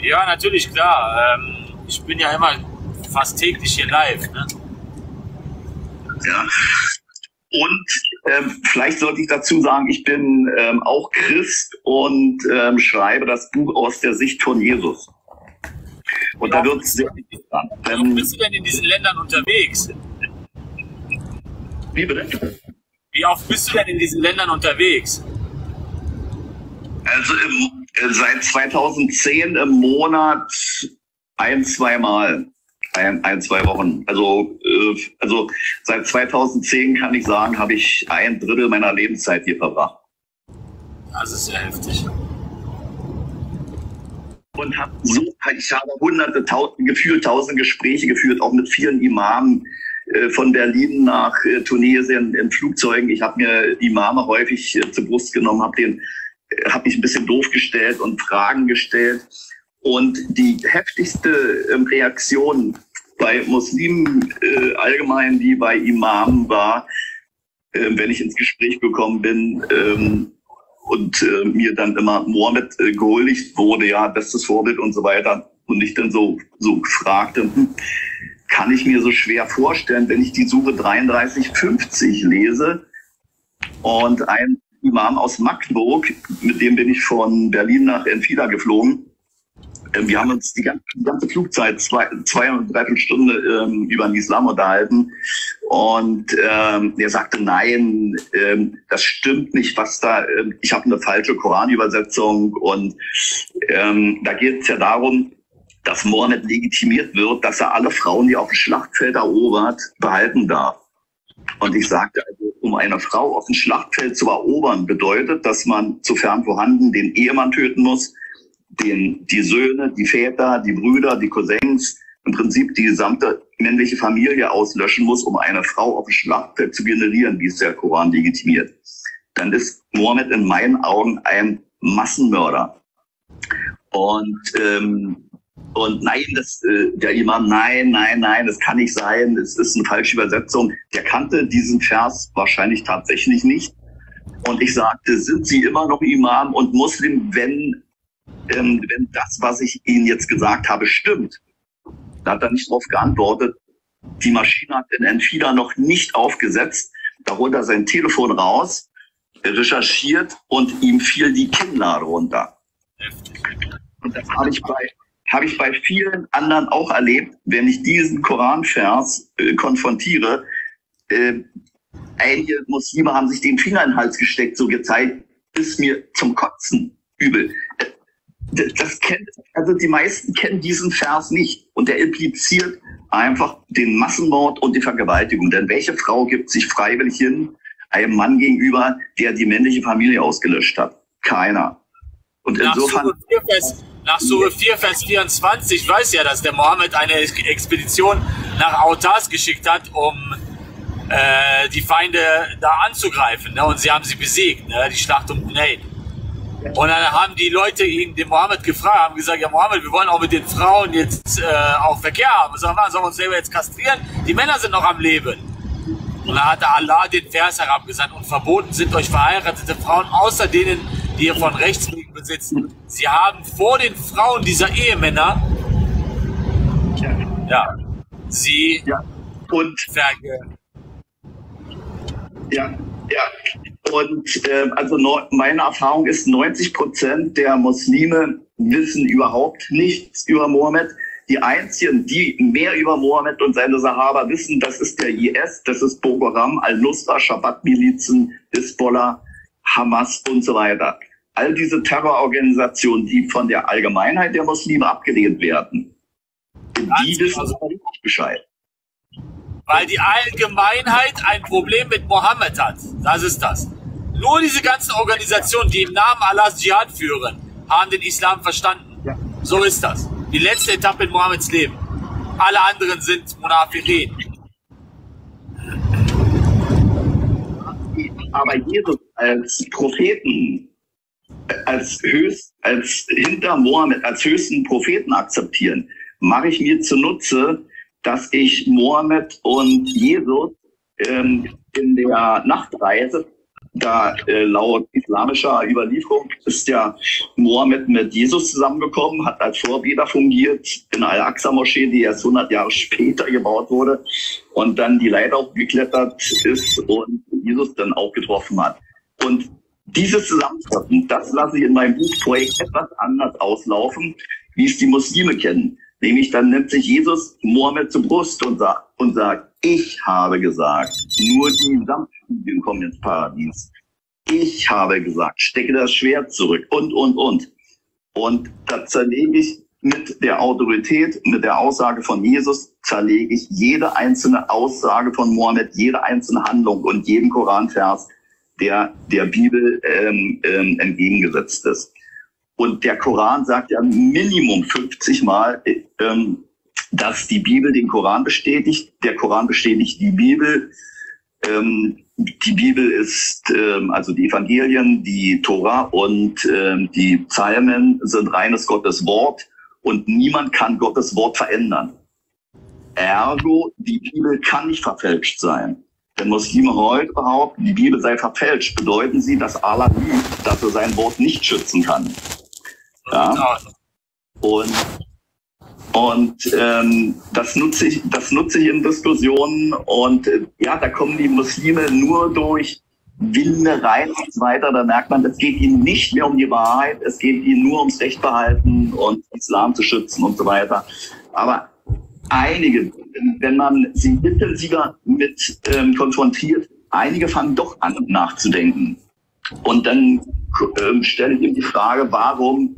Ja, natürlich, klar. Ähm, ich bin ja immer fast täglich hier live. Ne? Ja. Und ähm, vielleicht sollte ich dazu sagen, ich bin ähm, auch Christ und ähm, schreibe das Buch aus der Sicht von Jesus. Und da wird es sehr interessant. Wie oft bist du denn in diesen Ländern unterwegs? Wie bitte? Wie oft bist du denn in diesen Ländern unterwegs? Also im, äh, seit 2010 im Monat ein, zweimal. Ein, ein, zwei Wochen. Also, äh, also seit 2010 kann ich sagen, habe ich ein Drittel meiner Lebenszeit hier verbracht. Das ist ja heftig. Und hab so, ich habe hunderte, tausend, gefühlt tausend Gespräche geführt, auch mit vielen Imamen äh, von Berlin nach äh, Tunesien in Flugzeugen. Ich habe mir Imame häufig äh, zur Brust genommen, habe den, äh, habe mich ein bisschen doof gestellt und Fragen gestellt. Und die heftigste ähm, Reaktion bei Muslimen äh, allgemein wie bei Imamen war, äh, wenn ich ins Gespräch gekommen bin ähm, und äh, mir dann immer Mohammed äh, gehuldigt wurde, ja, bestes Vorbild und so weiter. Und ich dann so, so fragte, hm, kann ich mir so schwer vorstellen, wenn ich die Suche 3350 lese und ein Imam aus Magdeburg, mit dem bin ich von Berlin nach Enfida geflogen, wir haben uns die ganze, die ganze Flugzeit, zwei, zwei und dreiviertel Stunde ähm, über den Islam unterhalten. Und ähm, er sagte, nein, ähm, das stimmt nicht, was da, ähm, ich habe eine falsche Koranübersetzung. Und ähm, da geht es ja darum, dass Mohammed legitimiert wird, dass er alle Frauen, die auf dem Schlachtfeld erobert, behalten darf. Und ich sagte, also, um eine Frau auf dem Schlachtfeld zu erobern, bedeutet, dass man, sofern vorhanden, den Ehemann töten muss, den, die Söhne, die Väter, die Brüder, die Cousins, im Prinzip die gesamte männliche Familie auslöschen muss, um eine Frau auf dem Schlachtfeld zu generieren, wie es der Koran legitimiert. Dann ist Mohammed in meinen Augen ein Massenmörder. Und, ähm, und nein, das, äh, der Imam, nein, nein, nein, das kann nicht sein, es ist eine falsche Übersetzung. Der kannte diesen Vers wahrscheinlich tatsächlich nicht. Und ich sagte, sind Sie immer noch Imam und Muslim, wenn ähm, wenn das, was ich Ihnen jetzt gesagt habe, stimmt. Da hat er nicht darauf geantwortet. Die Maschine hat den Enfida noch nicht aufgesetzt. Da holt er sein Telefon raus, recherchiert und ihm fiel die Kinnlade runter. Und das habe ich bei ich bei vielen anderen auch erlebt, wenn ich diesen Koranvers äh, konfrontiere. Äh, einige Muslime haben sich den Finger in den Hals gesteckt, so gezeigt, ist mir zum Kotzen übel das kennt, also die meisten kennen diesen Vers nicht und der impliziert einfach den Massenmord und die Vergewaltigung. Denn welche Frau gibt sich freiwillig hin einem Mann gegenüber, der die männliche Familie ausgelöscht hat? Keiner. Und Nach insofern. Sure 4, Vers, nach Sure 4, Vers 24 weiß ja, dass der Mohammed eine Expedition nach Autas geschickt hat, um äh, die Feinde da anzugreifen. Ne? Und sie haben sie besiegt, ne? die Schlacht um Hunayn. Und dann haben die Leute ihn, den Mohammed gefragt, haben gesagt, ja Mohammed, wir wollen auch mit den Frauen jetzt äh, auch Verkehr haben. Wir, sollen wir uns selber jetzt kastrieren? Die Männer sind noch am Leben. Und dann hatte Allah den Vers herabgesandt und verboten sind euch verheiratete Frauen, außer denen, die ihr von Rechts wegen besitzen. Sie haben vor den Frauen dieser Ehemänner, ja, sie ja. und verge Ja, ja. Und äh, also meine Erfahrung ist, 90 Prozent der Muslime wissen überhaupt nichts über Mohammed. Die einzigen, die mehr über Mohammed und seine Sahaba wissen, das ist der IS, das ist Boko Haram, Al-Nusra, Shabbat-Milizen, Hisbollah, Hamas und so weiter. All diese Terrororganisationen, die von der Allgemeinheit der Muslime abgelehnt werden, die wissen nicht Bescheid. Weil die Allgemeinheit ein Problem mit Mohammed hat. Das ist das. Nur diese ganzen Organisationen, die im Namen Allahs Dschihad führen, haben den Islam verstanden. So ist das. Die letzte Etappe in Mohammeds Leben. Alle anderen sind Munafirin. aber Jesus als Propheten, als höchst, als hinter Mohammed als höchsten Propheten akzeptieren, mache ich mir zunutze, dass ich Mohammed und Jesus ähm, in der Nachtreise, da äh, laut islamischer Überlieferung ist ja Mohammed mit Jesus zusammengekommen, hat als Vorbeter fungiert in Al-Aqsa-Moschee, die erst 100 Jahre später gebaut wurde und dann die Leiter hochgeklettert ist und Jesus dann auch getroffen hat. Und dieses Zusammentreffen, das lasse ich in meinem Buchprojekt etwas anders auslaufen, wie es die Muslime kennen. Nämlich dann nimmt sich Jesus Mohammed zur Brust und sagt, und sagt, ich habe gesagt, nur die Samtstudien kommen ins Paradies. Ich habe gesagt, stecke das Schwert zurück und, und, und. Und da zerlege ich mit der Autorität, mit der Aussage von Jesus, zerlege ich jede einzelne Aussage von Mohammed, jede einzelne Handlung und jeden Koranvers, der der Bibel ähm, ähm, entgegengesetzt ist. Und der Koran sagt ja Minimum 50 Mal, ähm, dass die Bibel den Koran bestätigt. Der Koran bestätigt die Bibel. Ähm, die Bibel ist, ähm, also die Evangelien, die Tora und ähm, die Psalmen sind reines Gottes Wort und niemand kann Gottes Wort verändern. Ergo, die Bibel kann nicht verfälscht sein. Wenn Muslime heute behaupten, die Bibel sei verfälscht, bedeuten sie, dass Allah lügt, dass er sein Wort nicht schützen kann. Ja? Und, und ähm, das, nutze ich, das nutze ich in Diskussionen und äh, ja, da kommen die Muslime nur durch Windereien und so weiter. Da merkt man, es geht ihnen nicht mehr um die Wahrheit, es geht ihnen nur ums Recht behalten und Islam zu schützen und so weiter. Aber einige, wenn man sie intensiver mit ähm, konfrontiert, einige fangen doch an nachzudenken. Und dann ähm, stelle ich ihm die Frage, warum,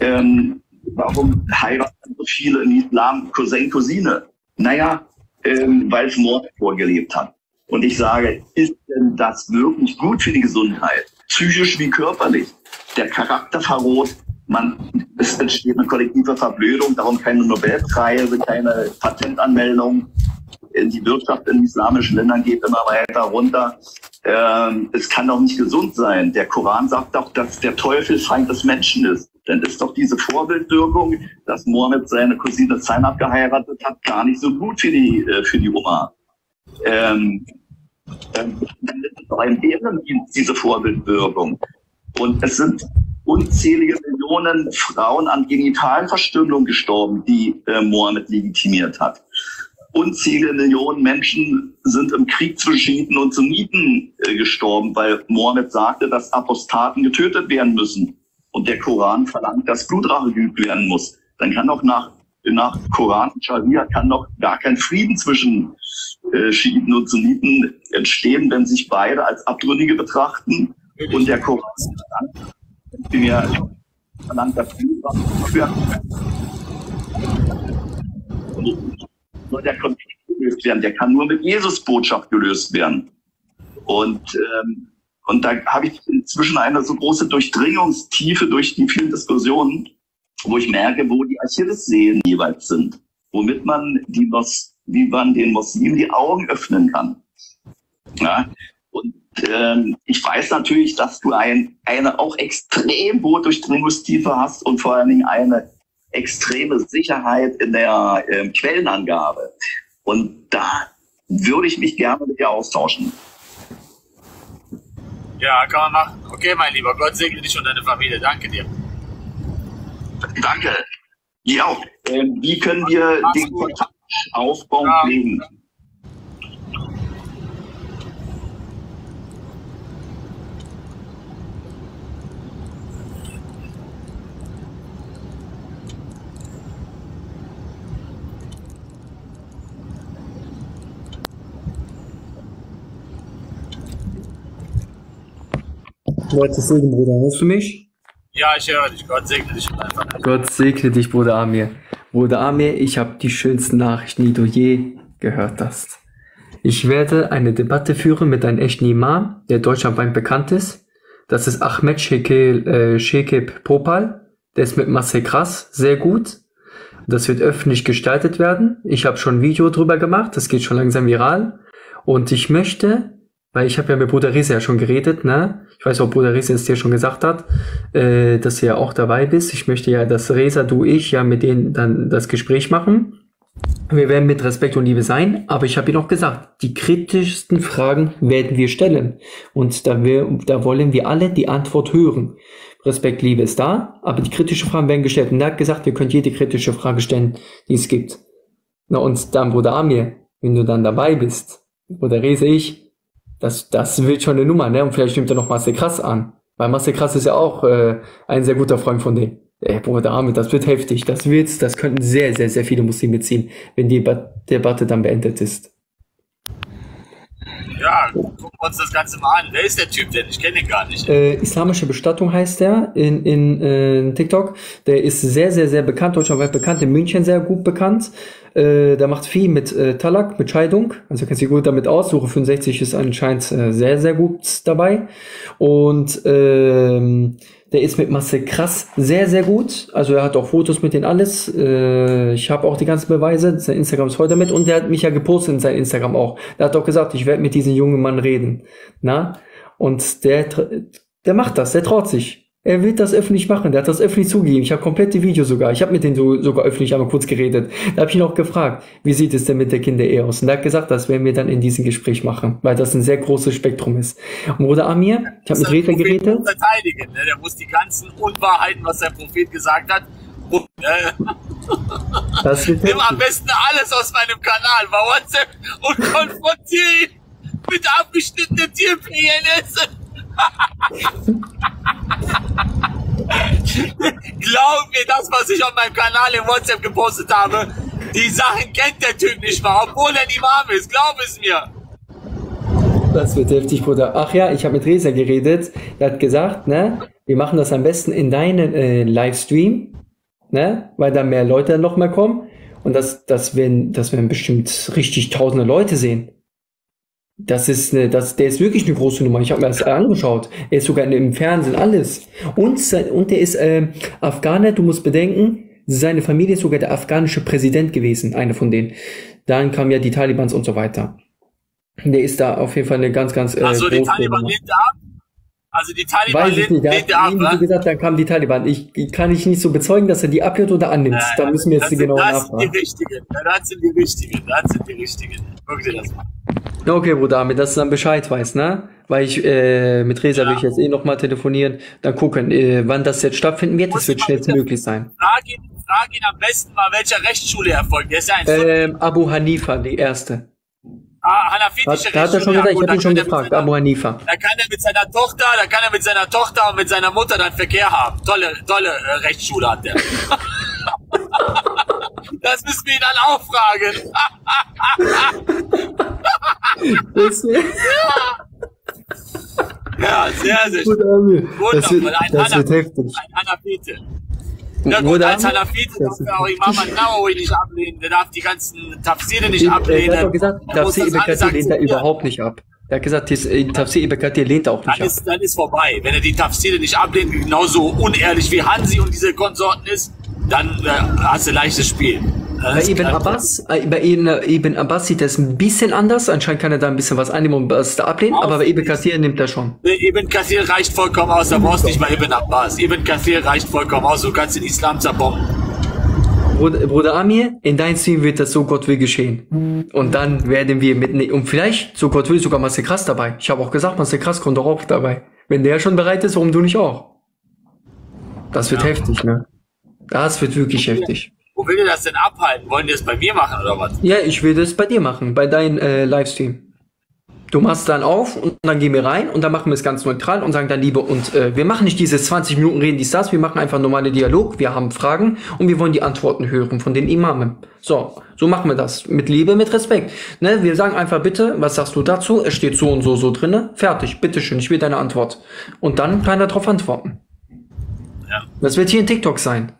ähm, warum heiraten so viele im Islam Cousin, Cousine? Naja, ähm, weil es Mord vorgelebt hat. Und ich sage, ist denn das wirklich gut für die Gesundheit? Psychisch wie körperlich. Der Charakter verroht, man, es entsteht eine kollektive Verblödung, darum keine Nobelpreise, keine Patentanmeldung. Die Wirtschaft in islamischen Ländern geht immer weiter runter. Ähm, es kann doch nicht gesund sein. Der Koran sagt doch, dass der Teufel Feind des Menschen ist. Dann ist doch diese Vorbildwirkung, dass Mohammed seine Cousine Zainab geheiratet hat, gar nicht so gut für die, äh, für die Oma. Ähm, dann ist es doch ein Ehrendienst, diese Vorbildwirkung. Und es sind unzählige Millionen Frauen an Genitalverstümmelung gestorben, die äh, Mohammed legitimiert hat. Unzählige Millionen Menschen sind im Krieg zwischen Schiiten und Sunniten äh, gestorben, weil Mohammed sagte, dass Apostaten getötet werden müssen. Und der Koran verlangt, dass Blutrache geübt werden muss. Dann kann doch nach, nach Koran und Scharia kann doch gar kein Frieden zwischen äh, Schiiten und Sunniten entstehen, wenn sich beide als Abtrünnige betrachten und der Koran mir verlangt, dass für nur der Konflikt gelöst werden. Der kann nur mit Jesus Botschaft gelöst werden. Und, ähm, und da habe ich inzwischen eine so große Durchdringungstiefe durch die vielen Diskussionen, wo ich merke, wo die Achillessehnen jeweils sind, womit man die Mos wie man den Muslimen die Augen öffnen kann. Ja? Und ähm, ich weiß natürlich, dass du ein, eine auch extrem hohe Durchdringungstiefe hast und vor allen Dingen eine extreme Sicherheit in der ähm, Quellenangabe. Und da würde ich mich gerne mit dir austauschen. Ja, kann man machen. Okay, mein Lieber, Gott segne dich und deine Familie. Danke dir. Danke. Ja, ähm, wie können wir Mach's den. Kontakt aufbauen, Ja. pflegen? Gottes Segen, Bruder. Hörst du mich? Ja, ich höre dich. Gott segne dich Familie. Gott segne dich, Bruder Amir. Bruder Amir, ich habe die schönsten Nachrichten, die du je gehört hast. Ich werde eine Debatte führen mit einem echten Imam, der deutschlandweit bekannt ist. Das ist Ahmed Shekel, äh, Shekeb Popal. Der ist mit Marcel Krass sehr gut. Das wird öffentlich gestaltet werden. Ich habe schon ein Video drüber gemacht, das geht schon langsam viral. Und ich möchte, weil ich habe ja mit Bruder Reza ja schon geredet, ne? Ich weiß, ob Bruder Reza es dir schon gesagt hat, äh, dass du ja auch dabei bist. Ich möchte ja, dass Reza, du, ich ja mit denen dann das Gespräch machen. Wir werden mit Respekt und Liebe sein, aber ich habe ihm auch gesagt, die kritischsten Fragen werden wir stellen. Und da, wir, da wollen wir alle die Antwort hören. Respekt, Liebe ist da, aber die kritischen Fragen werden gestellt. Und er hat gesagt, ihr könnt jede kritische Frage stellen, die es gibt. Na und dann, Bruder Amir, wenn du dann dabei bist, oder Rese ich, das, das wird schon eine Nummer, ne? Und vielleicht nimmt er noch Marcel Krass an. Weil Marcel Krass ist ja auch äh, ein sehr guter Freund von denen. Ey, Bruder Amir, das wird heftig. Das wird, das könnten sehr, sehr, sehr viele Muslime ziehen, wenn die Ba- Debatte dann beendet ist. Ja, gucken wir uns das Ganze mal an. Wer ist der Typ denn? Ich kenne ihn gar nicht. Äh, islamische Bestattung heißt der in, in äh, TikTok. Der ist sehr, sehr, sehr bekannt, deutschlandweit bekannt, in München sehr gut bekannt. Äh, der macht viel mit äh, Talak, mit Scheidung. Also kennt sich gut damit aus. Suche 65 ist anscheinend äh, sehr, sehr gut dabei. Und ähm, der ist mit Marcel Krass sehr, sehr gut. Also er hat auch Fotos mit denen alles. Äh, ich habe auch die ganzen Beweise. Sein Instagram ist voll damit. Und der hat mich ja gepostet in sein Instagram auch. Der hat auch gesagt, ich werde mit diesem jungen Mann reden. Na? Und der, der macht das, der traut sich. Er will das öffentlich machen, der hat das öffentlich zugegeben. Ich habe komplette Video sogar. Ich habe mit denen so, sogar öffentlich einmal kurz geredet. Da habe ich ihn auch gefragt, wie sieht es denn mit der Kinderehe aus? Und er hat gesagt, das werden wir dann in diesem Gespräch machen, weil das ein sehr großes Spektrum ist. Und Bruder Amir, ich habe mit Rita geredet. verteidigen. Ne? Der muss die ganzen Unwahrheiten, was der Prophet gesagt hat, und, äh, Das wird nimm am besten alles aus meinem Kanal bei WhatsApp und konfrontiere ihn mit abgeschnittenen Tierpenissen. Glaub mir, das, was ich auf meinem Kanal im WhatsApp gepostet habe, die Sachen kennt der Typ nicht mal, obwohl er ein Imam ist. Glaub es mir. Das wird heftig, Bruder. Ach ja, ich habe mit Reza geredet. Er hat gesagt, ne, wir machen das am besten in deinen äh, Livestream, ne, weil da mehr Leute dann noch mal kommen. Und das, das werden, das werden bestimmt richtig tausende Leute sehen. Das ist eine, das, der ist wirklich eine große Nummer. Ich habe mir das angeschaut. Er ist sogar in- im Fernsehen, alles. Und, sein- und der ist äh, Afghaner, du musst bedenken, seine Familie ist sogar der afghanische Präsident gewesen, einer von denen. Dann kamen ja die Talibans und so weiter. Der ist da auf jeden Fall eine ganz, ganz äh, Also die große Taliban Nummer. lehnte ab. Also die Taliban Weiß ich nicht, lehnte hat ab, ne? gesagt, dann kamen die Taliban. Ich, ich kann ich nicht so bezeugen, dass er die ablehnt oder annimmt. da müssen wir jetzt das sind, genau das sind nachfragen. die richtigen. Ja, Das sind die richtigen. Das sind die richtigen. Guck dir das mal. Okay, Bruder, damit dass du dann Bescheid weißt, ne? Weil ich äh, mit Resa will ich jetzt eh nochmal telefonieren, dann gucken, äh, wann das jetzt stattfinden wird. Das wird schnellstmöglich sein. Frag ihn, frag ihn am besten mal, welcher Rechtsschule er folgt. Der ist ja ein Ähm, Abu Hanifa, die erste. Ah, hanafitische Hat, da hat er schon gesagt, ich Gut, habe ihn schon gefragt, seiner- Abu Hanifa. Da kann er mit seiner Tochter, da kann er mit seiner Tochter und mit seiner Mutter dann Verkehr haben. Tolle, tolle äh, Rechtsschule hat der. das müssen wir ihn dann auch fragen. Das, ja, sehr, sehr Gut, Amir. Das wird- das wird heftig. Ein Hanafite. Ja gut, als Hanafite darf er auch Imam al-Nawawi nicht ablehnen. Der darf die ganzen Tafsire nicht Er ablehnen. hat doch gesagt, Er Tafsir Ibn lehnt er überhaupt nicht ab. Er hat gesagt, äh, Tafsir Ibn Kathir lehnt er auch nicht Dann ab. ist, dann ist vorbei. Wenn er die Tafsire nicht ablehnt, genauso unehrlich wie Hansi und diese Konsorten ist, dann äh, hast du leichtes Spiel. Bei Ibn Abbas, äh, bei Ibn, Abbas sieht das ein bisschen anders. Anscheinend kann er da ein bisschen was annehmen und was da ablehnen, aber bei Ibn Kathir nimmt er schon. Ibn Kathir reicht vollkommen aus, da brauchst du nicht mal Ibn Abbas. Ibn Kathir reicht vollkommen aus, du kannst den Islam zerbomben. Bruder, Bruder Amir, in dein Stream wird das so Gott will geschehen. Und dann werden wir mit, und vielleicht, so Gott will, sogar Marcel Krass dabei. Ich habe auch gesagt, Marcel Krass kommt doch auch dabei. Wenn der schon bereit ist, warum du nicht auch? Das wird heftig, ne? Das wird wirklich heftig. Wo will ihr das denn abhalten? Wollen die das bei mir machen oder was? Ja, ich will das bei dir machen, bei deinem äh, Livestream. Du machst dann auf und dann gehen wir rein und dann machen wir es ganz neutral und sagen dann Liebe und äh, wir machen nicht dieses 20 Minuten reden, dies, das, wir machen einfach normale Dialog, wir haben Fragen und wir wollen die Antworten hören von den Imamen. So, so machen wir das. Mit Liebe, mit Respekt. Ne, wir sagen einfach bitte, was sagst du dazu? Es steht so und so, so drinne. Fertig, bitteschön, ich will deine Antwort. Und dann kann er darauf antworten. Ja. Das wird hier in TikTok sein.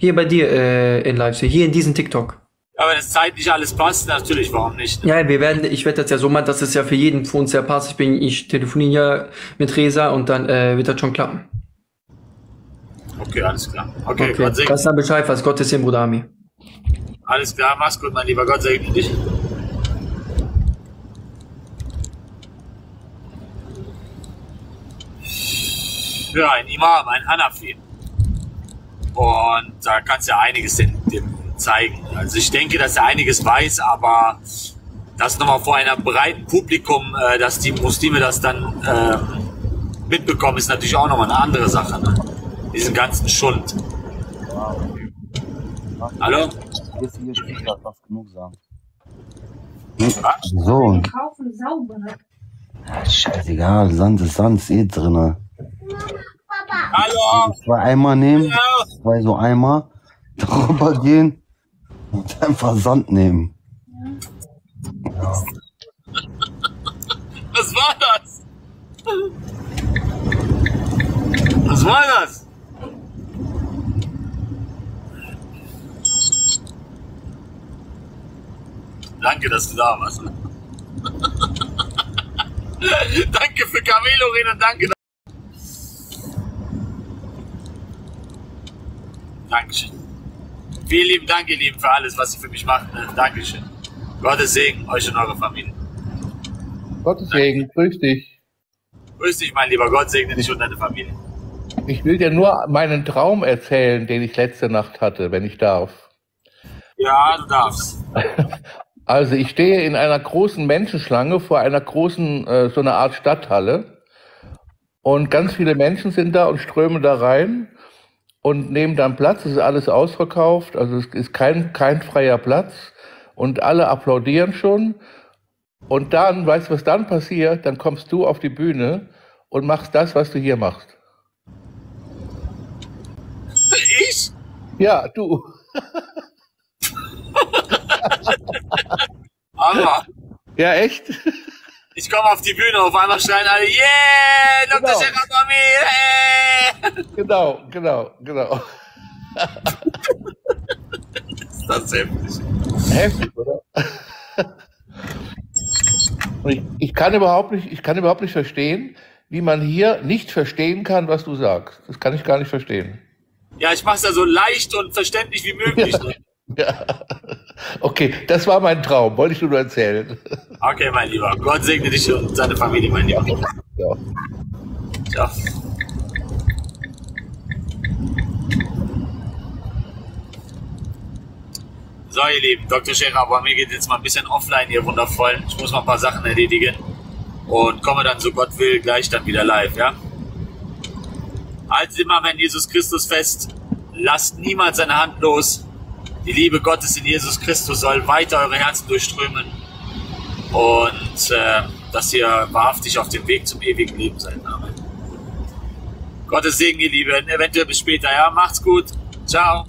Hier bei dir äh, in Livestream, hier in diesem TikTok. Wenn es zeitlich alles passt, natürlich, warum nicht? Ja, wir werden, ich werde das ja so machen, dass es ja für jeden von uns ja passt. Ich bin, ich telefoniere ja mit Resa und dann äh, wird das schon klappen. Okay, alles klar. Okay, Okay, Gott segne Lass dann Bescheid, was Gott ist im Bruder Amir. Alles klar, mach's gut, mein Lieber. Gott segne dich. Ja, ein Imam, ein Hanafi. Und da kannst du ja einiges dem, zeigen. Also ich denke, dass er einiges weiß, aber das nochmal vor einem breiten Publikum, äh, dass die Muslime das dann ähm, mitbekommen, ist natürlich auch nochmal eine andere Sache. Ne? Diesen ganzen Schund. Hallo? So, saubere. scheißegal, Sand ist Sand, ist eh drinne. Hallo? Zwei Eimer nehmen, zwei so Eimer, darüber gehen und einfach Sand nehmen. Was war das? Was war das? Danke, dass du da warst. danke für Camelorin und danke. Dankeschön. Vielen lieben Dank, ihr Lieben, für alles, was ihr für mich macht. Ne? Dankeschön. Gottes Segen, euch und eure Familie. Gottes Segen, grüß dich. Grüß dich, mein lieber Gott, segne dich und deine Familie. Ich will dir nur meinen Traum erzählen, den ich letzte Nacht hatte, wenn ich darf. Ja, du darfst. Also ich stehe in einer großen Menschenschlange vor einer großen, äh, so einer Art Stadthalle. Und ganz viele Menschen sind da und strömen da rein und nehmen dann Platz. Es ist alles ausverkauft, also es ist kein, kein freier Platz. Und alle applaudieren schon. Und dann, weißt du, was dann passiert? Dann kommst du auf die Bühne und machst das, was du hier machst. Ich? Ja, du. Aber Ja, echt? Ich komme auf die Bühne, auf einmal schreien alle, yeah, Dr. Genau. Shekhabami, yeah. Genau, genau, genau. Ist das heftig. Heftig, oder? Ich, ich kann überhaupt nicht, ich kann überhaupt nicht verstehen, wie man hier nicht verstehen kann, was du sagst. Das kann ich gar nicht verstehen. Ja, ich mach's ja so leicht und verständlich wie möglich. Ne? Ja. Okay, das war mein Traum, wollte ich nur erzählen. Okay, mein Lieber. Gott segne dich und seine Familie, mein Lieber. Ja. Ciao. So, ihr Lieben, Dr. Scherer, aber mir geht jetzt mal ein bisschen offline, ihr Wundervollen. Ich muss mal ein paar Sachen erledigen und komme dann, so Gott will, gleich dann wieder live, ja? Haltet immer an Jesus Christus fest. Lasst niemals seine Hand los. Die Liebe Gottes in Jesus Christus soll weiter eure Herzen durchströmen und äh, dass ihr wahrhaftig auf dem Weg zum ewigen Leben seid. Amen. Gottes Segen, ihr Lieben. Eventuell bis später, ja? Macht's gut. Ciao.